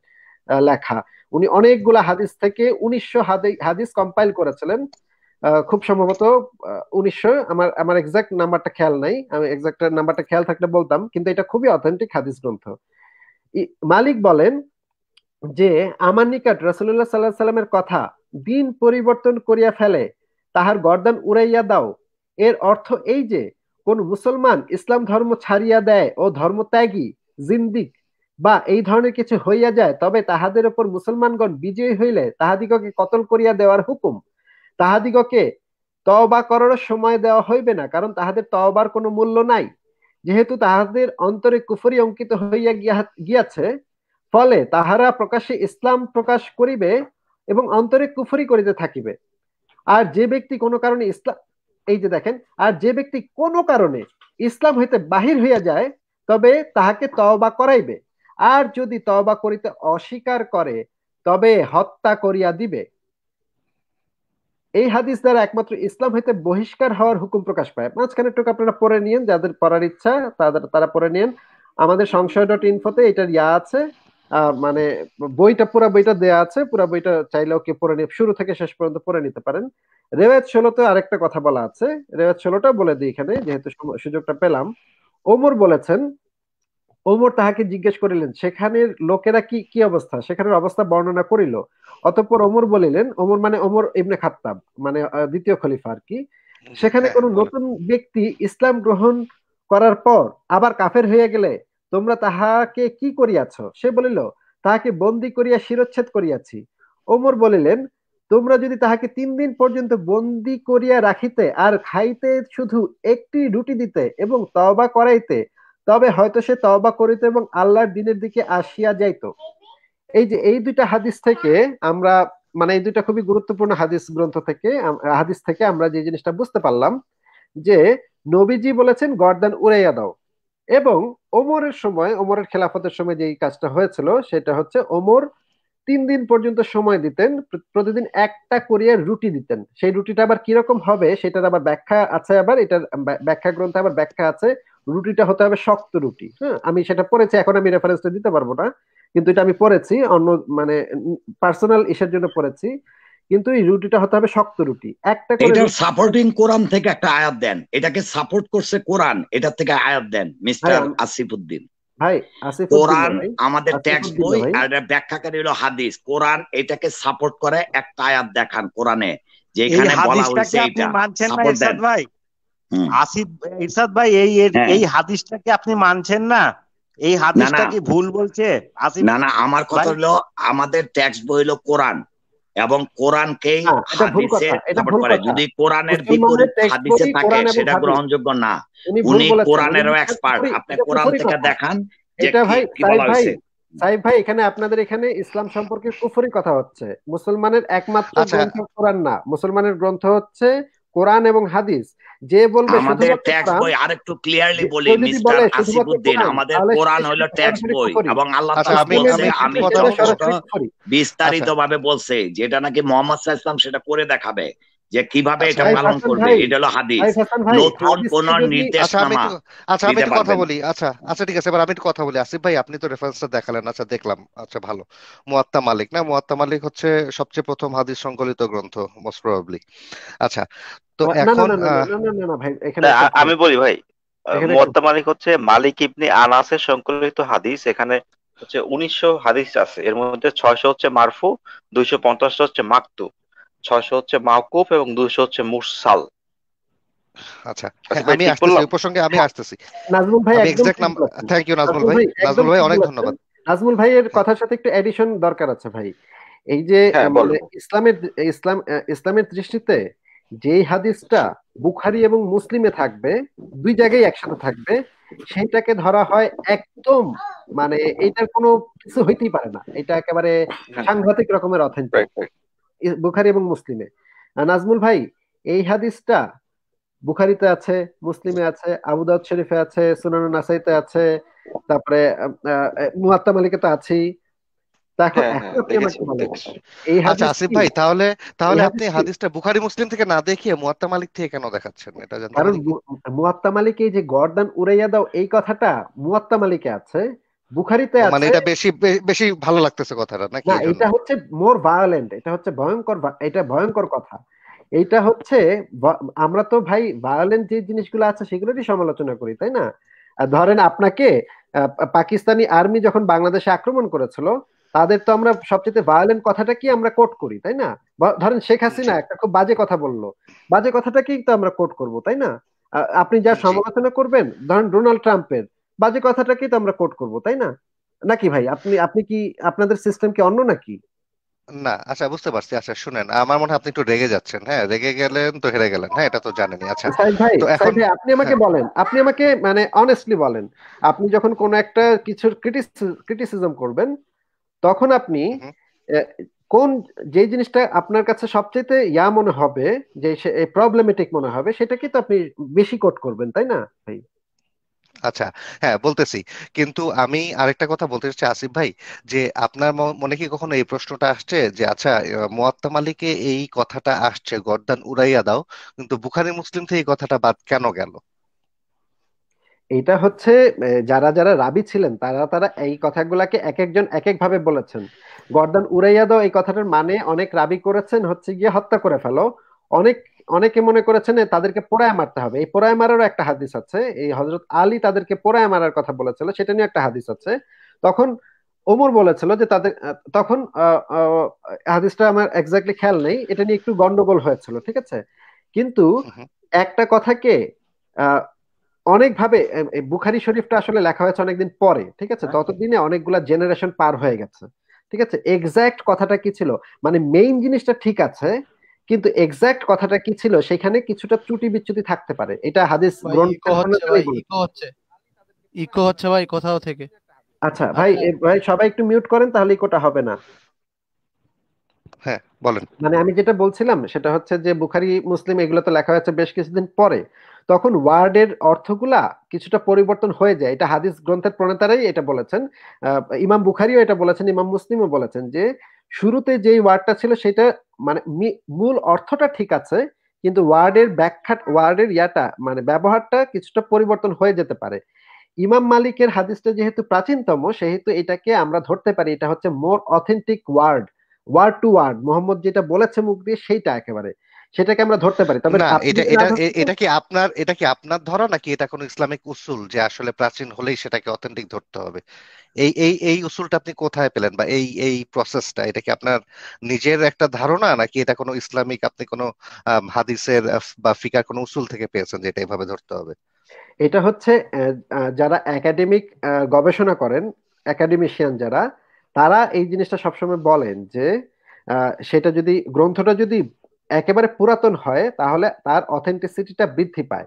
লেখা। উনি অনেকগুলা হাদিস থেকে উনিশশো হাদিস কম্পাইল করেছিলেন। খুব সম্ভবত উনিশশো, আমার আমার এক্সাক্ট নাম্বারটা খেয়াল নাই, আমি এক্সাক্ট নাম্বারটা খেয়াল থাকলে বলতাম, কিন্তু এটা খুবই অথেন্টিক হাদিস গ্রন্থ। মালিক বলেন যে আমার নিকট রসুল্লাহ সাল্লাহ সাল্লামের কথা দিন পরিবর্তন করিয়া ফেলে, তাহার গর্দান উড়াইয়া দাও। এর অর্থ এই যে, কোন মুসলমান ইসলাম ধর্ম ছাড়িয়া দেয় ও ধর্ম ত্যাগী জিন্দিক বা এই ধরনের কিছু হইয়া যায়, তবে তাহাদের উপর মুসলমানগণ বিজয়ী হইলে তাহাদিগকে কতল করিয়া দেওয়ার হুকুম? তাহাদিগকে তওবা করার সময় দেওয়া হইবে না, কারণ তাহাদের তওবার কোনো মূল্য নাই। যেহেতু তাহাদের অন্তরে কুফরি অঙ্কিত হইয়া গিয়াছে ফলে তাহারা প্রকাশ্যে ইসলাম প্রকাশ করিবে এবং অন্তরে কুফরি করিতে থাকিবে। আর যে ব্যক্তি কোনো কারণে ইসলাম এই যে দেখেন, আর যে ব্যক্তি কোনো কারণে ইসলাম হইতে বাহির হইয়া যায়, তবে তাহাকে তওবা করাইবে। আর যদি তওবা করিতে অস্বীকার করে, তবে হত্যা করিয়া দিবে। এই হাদিস দ্বারা একমাত্র ইসলাম হইতে বহিষ্কার হওয়ার হুকুম প্রকাশ পায়। মাঝখানে টুকু আপনারা পড়ে নিন যাদের পড়ার ইচ্ছা, তাদের তারা পড়ে নিন আমাদের সংশয় ডট ইনফোতে এটার ইয়া আছে। মানে বইটা পুরো বইটা দেয়া আছে পুরো বইটা চাইলেও কে পড়ে নিয়ে শুরু থেকে শেষ পর্যন্ত পড়ে নিতে পারেন। রেওয়াজ ষোলোতে আরেকটা কথা বলা আছে রেওয়াজ ষোলোটা বলে দিই এখানে যেহেতু সুযোগটা পেলাম। ওমর বলেছেন ওমর তাহাকে জিজ্ঞেস করিলেন সেখানের লোকেরা কি কি অবস্থা? সেখানের অবস্থা বর্ণনা করিল। অতঃপর ওমর বলিলেন ওমর মানে ওমর ইবনে খাত্তাব মানে দ্বিতীয় খলিফা আর কি। সেখানে কোন নতুন ব্যক্তি ইসলাম গ্রহণ করার পর আবার কাফের হয়ে গেলে তোমরা তাহাকে কি করিয়াছ? সে বলিল, তাহাকে বন্দি করিয়া শিরচ্ছেদ করিয়াছি। ওমর বলিলেন, তোমরা যদি তাহাকে তিন দিন পর্যন্ত বন্দি করিয়া রাখিতে আর খাইতে শুধু একটি রুটি দিতে এবং তবা করাইতে, তবে হয়তো সে তবা করিত এবং আল্লাহর দিনের দিকে আসিয়া যাইত। এই যে এই দুইটা হাদিস থেকে আমরা মানে এই দুইটা খুবই গুরুত্বপূর্ণ হাদিস গ্রন্থ থেকে হাদিস থেকে আমরা যে জিনিসটা বুঝতে পারলাম, যে নবীজি বলেছেন, গর্দান উড়াইয়া দাও। এবং ওমরের সময়, ওমরের খেলাফতের সময় যে কাজটা হয়েছিল, সেটা হচ্ছে ওমর তিন দিন পর্যন্ত সময় দিতেন প্রতিদিন একটা করিয়া রুটি দিতেন। সেই রুটিটা আবার কীরকম হবে, সেটার আবার ব্যাখ্যা আছে আবার, এটার ব্যাখ্যা গ্রন্থে আবার ব্যাখ্যা আছে, রুটিটা হতে হবে শক্ত রুটি। হ্যাঁ আমি সেটা পড়েছি, এখন আমি রেফারেন্সটা দিতে পারব না, কিন্তু এটা আমি পড়েছি, অন্য মানে পার্সোনাল ইসের জন্য পড়েছি। কিন্তু এই রুটিটা হতে হবে শক্ত রুটি। একটা এটার সাপোর্টিং কোরআন থেকে একটা আয়াত দেন। এটাকে সাপোর্ট করছে কোরআন এটার থেকে আয়াত দেন মিস্টার আসিফউদ্দিন। ভাই আসিফ কোরআন আমাদের টেক্সট বই আর এটা ব্যাখ্যাকারী হলো হাদিস। কোরআন এটাকে সাপোর্ট করে একটা আয়াত দেখান কোরআনে যে এখানে বলা হয়েছে এটা মানছেন না ইরশাদ ভাই? আসিফ ইরশাদ ভাই এই এই হাদিসটাকে আপনি মানছেন না? এই হাদিসটা কি ভুল বলছে? আসিফ না না আমার কথা হলো আমাদের টেক্সট বই হলো কোরআন। এবং কোরআনকে হাদিসে যদি কোরআনের বিপরীত হাদিসে থাকে সেটা গ্রহণযোগ্য না উনি কোরআনেরও এক্সপার্ট আপনি কোরআন থেকে দেখান এটা ভাই সাহেব ভাই সাহেব ভাই এখানে আপনাদের এখানে ইসলাম সম্পর্কে কুফরি কথা হচ্ছে। মুসলমানের একমাত্র গ্রন্থ কোরআন না। মুসলমানের গ্রন্থ হচ্ছে কোরআন এবং হাদিস যে বলবে আমাদের ট্যাক্স বই আরেকটু ক্লিয়ারলি বলি মিস্টার আসিফউদ্দিন আমাদের কোরআন হলো ট্যাক্স বই এবং আল্লাহ তাআলা বলছে আমি বিস্তারিতভাবে বলছে যেটা নাকি মোহাম্মদ সাল্লাল্লাহু সেটা করে দেখাবে। যে কীভাবে এটা পালন করবে এটা হলো হাদিস। নতুন কোন নির্দেশনামা আচ্ছা আমি একটু কথা বলি। আচ্ছা আচ্ছা ঠিক আছে এবার আমি একটু কথা বলি। আসিফ ভাই আপনি তো রেফারেন্সটা দেখালেন। আচ্ছা দেখলাম। আচ্ছা ভালো। মুয়াত্তা মালিক না? মুয়াত্তা মালিক হচ্ছে সবচেয়ে প্রথম হাদিস সংকলিত গ্রন্থ মোস্ট প্রবাবলি আচ্ছা তো এখন আমি বলি ভাই মুয়াত্তা মালিক হচ্ছে মালিক ইবনে আনাসের সংকলিত হাদিস। এখানে হচ্ছে উনিশশো হাদিস আছে। এর মধ্যে ছয়শো হচ্ছে মারফু দুইশো পঞ্চাশটা হচ্ছে মাকতু। ছয়শো হচ্ছে মাওকুফ এবং দুইশো হচ্ছে মুরসাল। আচ্ছা আমি আসতেছি ওই প্রসঙ্গে আমি আসতেছি। নাজমুল ভাই এক্সাক্ট নাম থ্যাংক ইউ নাজমুল ভাই। নাজমুল ভাই অনেক ধন্যবাদ। নাজমুল ভাইয়ের কথার সাথে একটু এডিশন দরকার আছে ভাই। এই যে মানে ইসলামের ইসলাম ইসলামের দৃষ্টিতে যেই হাদিসটা বুখারি এবং মুসলিমে থাকবে দুই জায়গায় একসাথে থাকবে সেইটাকে ধরা হয় একদম মানে এইটার কোনো কিছু হইতেই পারে না। এটা একেবারে সাংঘাতিক রকমের অথেন্টিক বুখারি এবং মুসলিমে। নাজমুল ভাই এই হাদিসটা বুখারিতে আছে মুসলিমে আছে আবুদাউদ শরীফে আছে সুনান নাসাইতে আছে তারপরে মুয়াত্তা মালিকে তো আছেই। হ্যাঁ হ্যাঁ এই আচ্ছা আসিফ ভাই তাহলে তাহলে আপনি হাদিসটা বুখারী মুসলিম থেকে না দেখিয়ে মুয়াত্তা মালিক থেকে কেন দেখাচ্ছেন? এটা জানতে কারণ মুয়াত্তা মালিক এই যে গর্দান উড়াইয়া দাও এই কথাটা মুয়াত্তা মালিকে আছে। বুখারিতে ও মানে এটা বেশি বেশি ভালো লাগতেছে কথাটা নাকি না এটা হচ্ছে মোর ভায়োলেন্ট এটা হচ্ছে ভয়ঙ্কর এটা ভয়ঙ্কর কথা। এইটা হচ্ছে আমরা তো ভাই ভায়োলেন্ট যে জিনিসগুলো আছে সেগুলোরই সমালোচনা করি তাই না? ধরেন আপনাকে পাকিস্তানি আর্মি যখন বাংলাদেশে আক্রমণ করেছিল তাদের তো আমরা সবচেয়ে ভায়োলেন্ট কথাটা কি আমরা কোট করি তাই না? ধরেন শেখ হাসিনা একটা খুব বাজে কথা বলল। বাজে কথাটাকেই তো আমরা কোট করব তাই না? আপনি যা সমালোচনা করবেন ধরেন ডোনাল্ড ট্রাম্পের বাজে কথাটাকেই তো আমরা কোট করব তাই না? নাকি ভাই আপনি আপনি কি আপনাদের সিস্টেম কি অন্য নাকি? না আচ্ছা বুঝতে পারছি। আচ্ছা শুনেন আমার মনে হয় আপনি একটু রেগে যাচ্ছেন হ্যাঁ? রেগে গেলেন তো হেরে গেলেন হ্যাঁ? এটা তো জানেনই আচ্ছা। ভাই তো এখন আপনি আমাকে হ্যাঁ। বলেন আপনি আমাকে মানে অনেস্টলি বলেন আপনি যখন কোন একটা কিছুর ক্রিটিসিজম করবেন তখন আপনি কোন যে জিনিসটা আপনার কাছে সবচেয়ে ইয়া মনে হবে যে প্রবলেমেটিক মনে হবে সেটাকে তো আপনি বেশি কোট করবেন তাই না ভাই? আচ্ছা হ্যাঁ বলতেছি। কিন্তু আমি আরেকটা কথা বলতে চাচ্ছি আসিফ ভাই যে আপনার মনে কি কখনো এই প্রশ্নটা আসছে যে আচ্ছা আহ, মালিকে এই কথাটা আসছে গর্দান উড়াইয়া দাও কিন্তু বুখারী মুসলিম থেকে এই কথাটা বাদ কেন গেল? এটা হচ্ছে যারা যারা রাবি ছিলেন তারা তারা এই কথাগুলাকে এক একজন এক এক ভাবে বলেছেন। গর্দান উড়াইয়া দাও এই কথাটার মানে অনেক রাবি করেছেন হচ্ছে গিয়ে হত্যা করে ফেলো। অনেক অনেকে মনে করেছেন তাদেরকে পোড়ায় মারতে হবে। এই পোড়ায় মারারও একটা হাদিস আছে। এই হজরত আলী তাদেরকে পোড়ায় মারার কথা বলেছিল সেটা নিয়ে একটা হাদিস আছে। তখন ওমর বলেছিল যে তাদের তখন হাদিসটা আমার এক্স্যাক্টলি খেয়াল নেই। এটা নিয়ে একটু গন্ডগোল হয়েছিল ঠিক আছে? কিন্তু একটা কথাকে আহ, অনেকভাবে বুখারি শরীফটা আসলে লেখা হয়েছে অনেকদিন পরে ঠিক আছে? ততদিনে অনেকগুলা জেনারেশন পার হয়ে গেছে ঠিক আছে? এক্সাক্ট কথাটা কি ছিল? মানে মেইন জিনিসটা ঠিক আছে কিন্তু এক্সাক্ট কথাটা কি ছিল? সেখানে কিছুটা ত্রুটি বিচ্যুতি থাকতে পারে। এটা হাদিস ইকো হচ্ছে ভাই কোথাও থেকে। আচ্ছা ভাই ভাই সবাই একটু মিউট করেন তাহলে ইকোটা হবে না। হ্যাঁ বলেন। মানে আমি যেটা বলছিলাম সেটা হচ্ছে যে বুখারি মুসলিম এগুলো তো লেখা হয়েছে বেশ কিছুদিন পরে। তখন ওয়ার্ডের অর্থগুলা কিছুটা পরিবর্তন হয়ে যায়। এটা হাদিস গ্রন্থের প্রণেতারাই এটা বলেছেন। আহ, ইমাম বুখারিও এটা বলেছেন ইমাম মুসলিমও বলেছেন যে শুরুতে যেই ওয়ার্ডটা ছিল সেটা মানে মূল অর্থটা ঠিক আছে, কিন্তু ওয়ার্ডের ব্যাখ্যা ওয়ার্ডের ইয়াটা মানে ব্যবহারটা কিছুটা পরিবর্তন হয়ে যেতে পারে। ইমাম মালিকের হাদিসটা যেহেতু প্রাচীনতম, সেহেতু এটাকে আমরা ধরতে পারি, এটা হচ্ছে more authentic word word to word Muhammad যেটা বলেছে মুখ দিয়ে, সেইটা একেবারে। সেটাকে আমরা ধরতে পারি। তবে এটা এটা এটা কি আপনার এটা কি আপনার ধরা নাকি এটা কোনো ইসলামিক উসুল যে আসলে প্রাচীন হলেই সেটাকে অথেন্টিক ধরতে হবে? এই এই এই উসুলটা আপনি কোথায় পেলেন বা এই এই প্রসেসটা এটা কি আপনার নিজের একটা ধারণা নাকি এটা কোনো ইসলামিক আপনি কোনো হাদিসের বা ফিকার কোনো উসুল থেকে পেয়েছেন যে এটা এভাবে ধরতে হবে? এটা হচ্ছে যারা একাডেমিক গবেষণা করেন একাডেমিশিয়ান যারা তারা এই জিনিসটা সবসময় বলেন যে আহ, সেটা যদি গ্রন্থটা যদি একেবারে পুরাতন হয়, তাহলে তার অথেন্টিসিটিটা বৃদ্ধি পায়।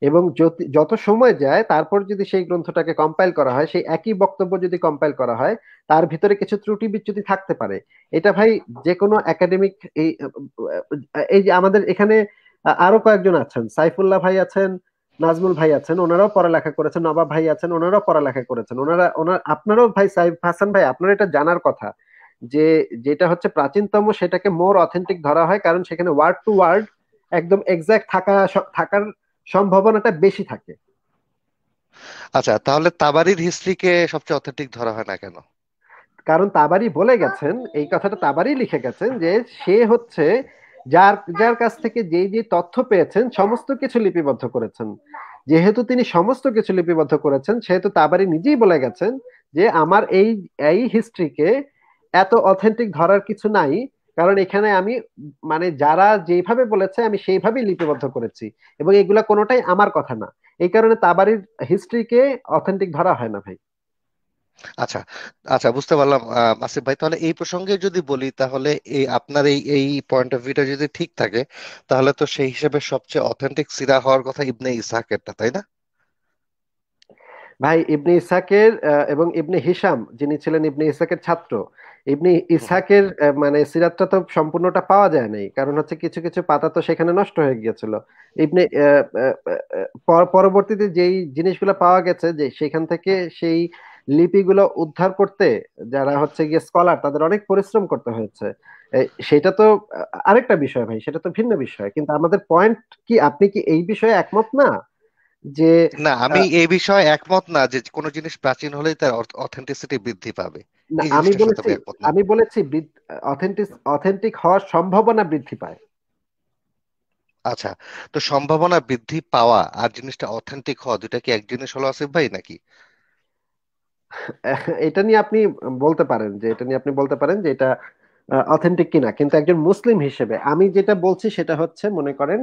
এবং যত- সময় যায়, তারপর যদি সেই গ্রন্থটাকে কম্পাইল করা হয়, সেই একই বক্তব্য যদি কম্পাইল করা হয়, তার ভিতরে কিছু ত্রুটি বিচ্যুতি থাকতে পারে। এটা ভাই যে কোনো একাডেমিক এই এই যে আমাদের এখানে আরও কয়েকজন আছেন। সাইফুল্লাহ ভাই আছেন, নাজমুল ভাই আছেন, ওনারাও পড়ালেখা করেছেন, নবাব ভাই আছেন, ওনারাও পড়ালেখা করেছেন। ওনারা, ওনার, আপনারও ভাই সাইফ হাসান ভাই, আপনার এটা জানার কথা। যে যেটা হচ্ছে প্রাচীনতম সেটাকে মোর অথেন্টিক ধরা হয় কারণ সেখানে ওয়ার্ড টু ওয়ার্ড একদম এক্সাক্ট থাকা থাকার সম্ভাবনাটা বেশি থাকে। আচ্ছা তাহলে তাবারির হিস্ট্রিকে সবচেয়ে অথেন্টিক ধরা হয় না কেন? কারণ তাবারি বলে গেছেন এই কথাটা তাবারি লিখে গেছেন যে সে হচ্ছে যার যার কাছ থেকে যে যে তথ্য পেয়েছেন সমস্ত কিছু লিপিবদ্ধ করেছেন। যেহেতু তিনি সমস্ত কিছু লিপিবদ্ধ করেছেন সেহেতু তাবারি নিজেই বলে গেছেন যে আমার এই এই হিস্ট্রিকে এত অথেন্টিক ধরার কিছু নাই, কারণ এখানে আমি মানে যারা যেভাবে বলেছে, আমি সেইভাবেই লিপিবদ্ধ করেছি। এবং এগুলা কোনোটাই আমার কথা না। এই কারণে তাবারির হিস্ট্রিকে অথেন্টিক ধরা হয় না ভাই। আচ্ছা আচ্ছা বুঝতে পারলাম আসিফ ভাই। তাহলে এই প্রসঙ্গে যদি বলি, তাহলে এই আপনার এই এই পয়েন্ট অফ ভিউটা যদি ঠিক থাকে, তাহলে তো সেই হিসেবে সবচেয়ে অথেন্টিক সিরা হওয়ার কথা ইবনে ইসহাকেরটা তাই না? ভাই ইবনে ইসহাকের আহ, এবং ইবনে হিসাম যিনি ছিলেন ইবনে ইসহাকের ছাত্র ইবনে ইসহাকের আহ, মানে সিরাতটা তো সম্পূর্ণটা পাওয়া যায় নাই কারণ হচ্ছে কিছু কিছু পাতা তো সেখানে নষ্ট হয়ে গিয়েছিল। ইবনে পরবর্তীতে যেই জিনিসগুলো পাওয়া গেছে যে সেখান থেকে সেই লিপিগুলো উদ্ধার করতে যারা হচ্ছে গিয়ে স্কলার তাদের অনেক পরিশ্রম করতে হয়েছে। সেটা তো আরেকটা বিষয় ভাই সেটা তো ভিন্ন বিষয় কিন্তু আমাদের পয়েন্ট কি আপনি কি এই বিষয়ে একমত না? যে না আমি এই বিষয়ে একমত না যে কোনো জিনিস প্রাচীন হলেই তার অথেন্টিসিটি বৃদ্ধি পাবে। আমি বলেছি আমি বলেছি অথেন্টিক অথেন্টিক হওয়ার সম্ভাবনা বৃদ্ধি পায়। আচ্ছা তো সম্ভাবনা বৃদ্ধি পাওয়া আর জিনিসটা অথেন্টিক হওয়া দুটা কি এক জিনিস হলো আসিফ ভাই নাকি? *laughs* এটা নিয়ে আপনি বলতে পারেন যে এটা নিয়ে আপনি বলতে পারেন যে এটা অথেন্টিক কিনা, কিন্তু একজন মুসলিম হিসেবে। আমি যেটা বলছি সেটা হচ্ছে, মনে করেন,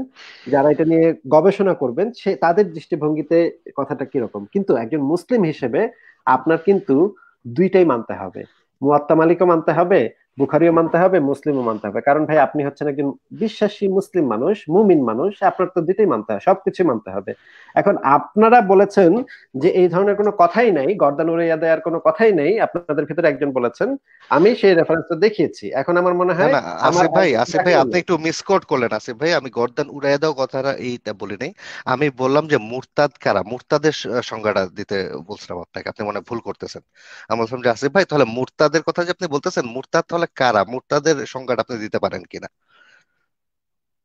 যারা এটা নিয়ে গবেষণা করবেন, সে তাদের দৃষ্টিভঙ্গিতে কথাটা কীরকম? কিন্তু একজন মুসলিম হিসেবে আপনার কিন্তু দুইটাই মানতে হবে। মুয়াত্তা মালিকও মানতে হবে বুখারিও মানতে হবে মুসলিমও মানতে হবে। কারণ ভাই আপনি হচ্ছেন একজন বিশ্বাসী মুসলিম মানুষ মুমিন মানুষ আপনার তো দুইটাই মানতে হবে সবকিছু মানতে হবে। এখন আপনারা বলেছেন যে এই ধরনের কোনো কথাই নাই গর্দান উড়াইয়া দেওয়ার কোনো কথাই নেই আপনাদের ভিতরে একজন বলেছেন আমি সেই রেফারেন্সটা দেখিয়েছি। এখন আমার মনে হয় আসিফ ভাই আসিফ ভাই আপনি একটু মিসকোট করলেন আসিফ ভাই আমি গর্দান উড়াইয়া দেওয়া কথাটা এইটা বলি নাই। আমি বললাম যে মুরতাদ কারা? মুরতাদের সংজ্ঞাটা দিতে বলছিলাম আপনাকে আপনি মনে ভুল করতেছেন। আমি বলছিলাম যে আসিফ ভাই তাহলে মুরতাদের কথা যে আপনি বলতেছেন মুরতাদ তাহলে কারা মুরতাদের সংজ্ঞাটা আপনি দিতে পারেন কিনা?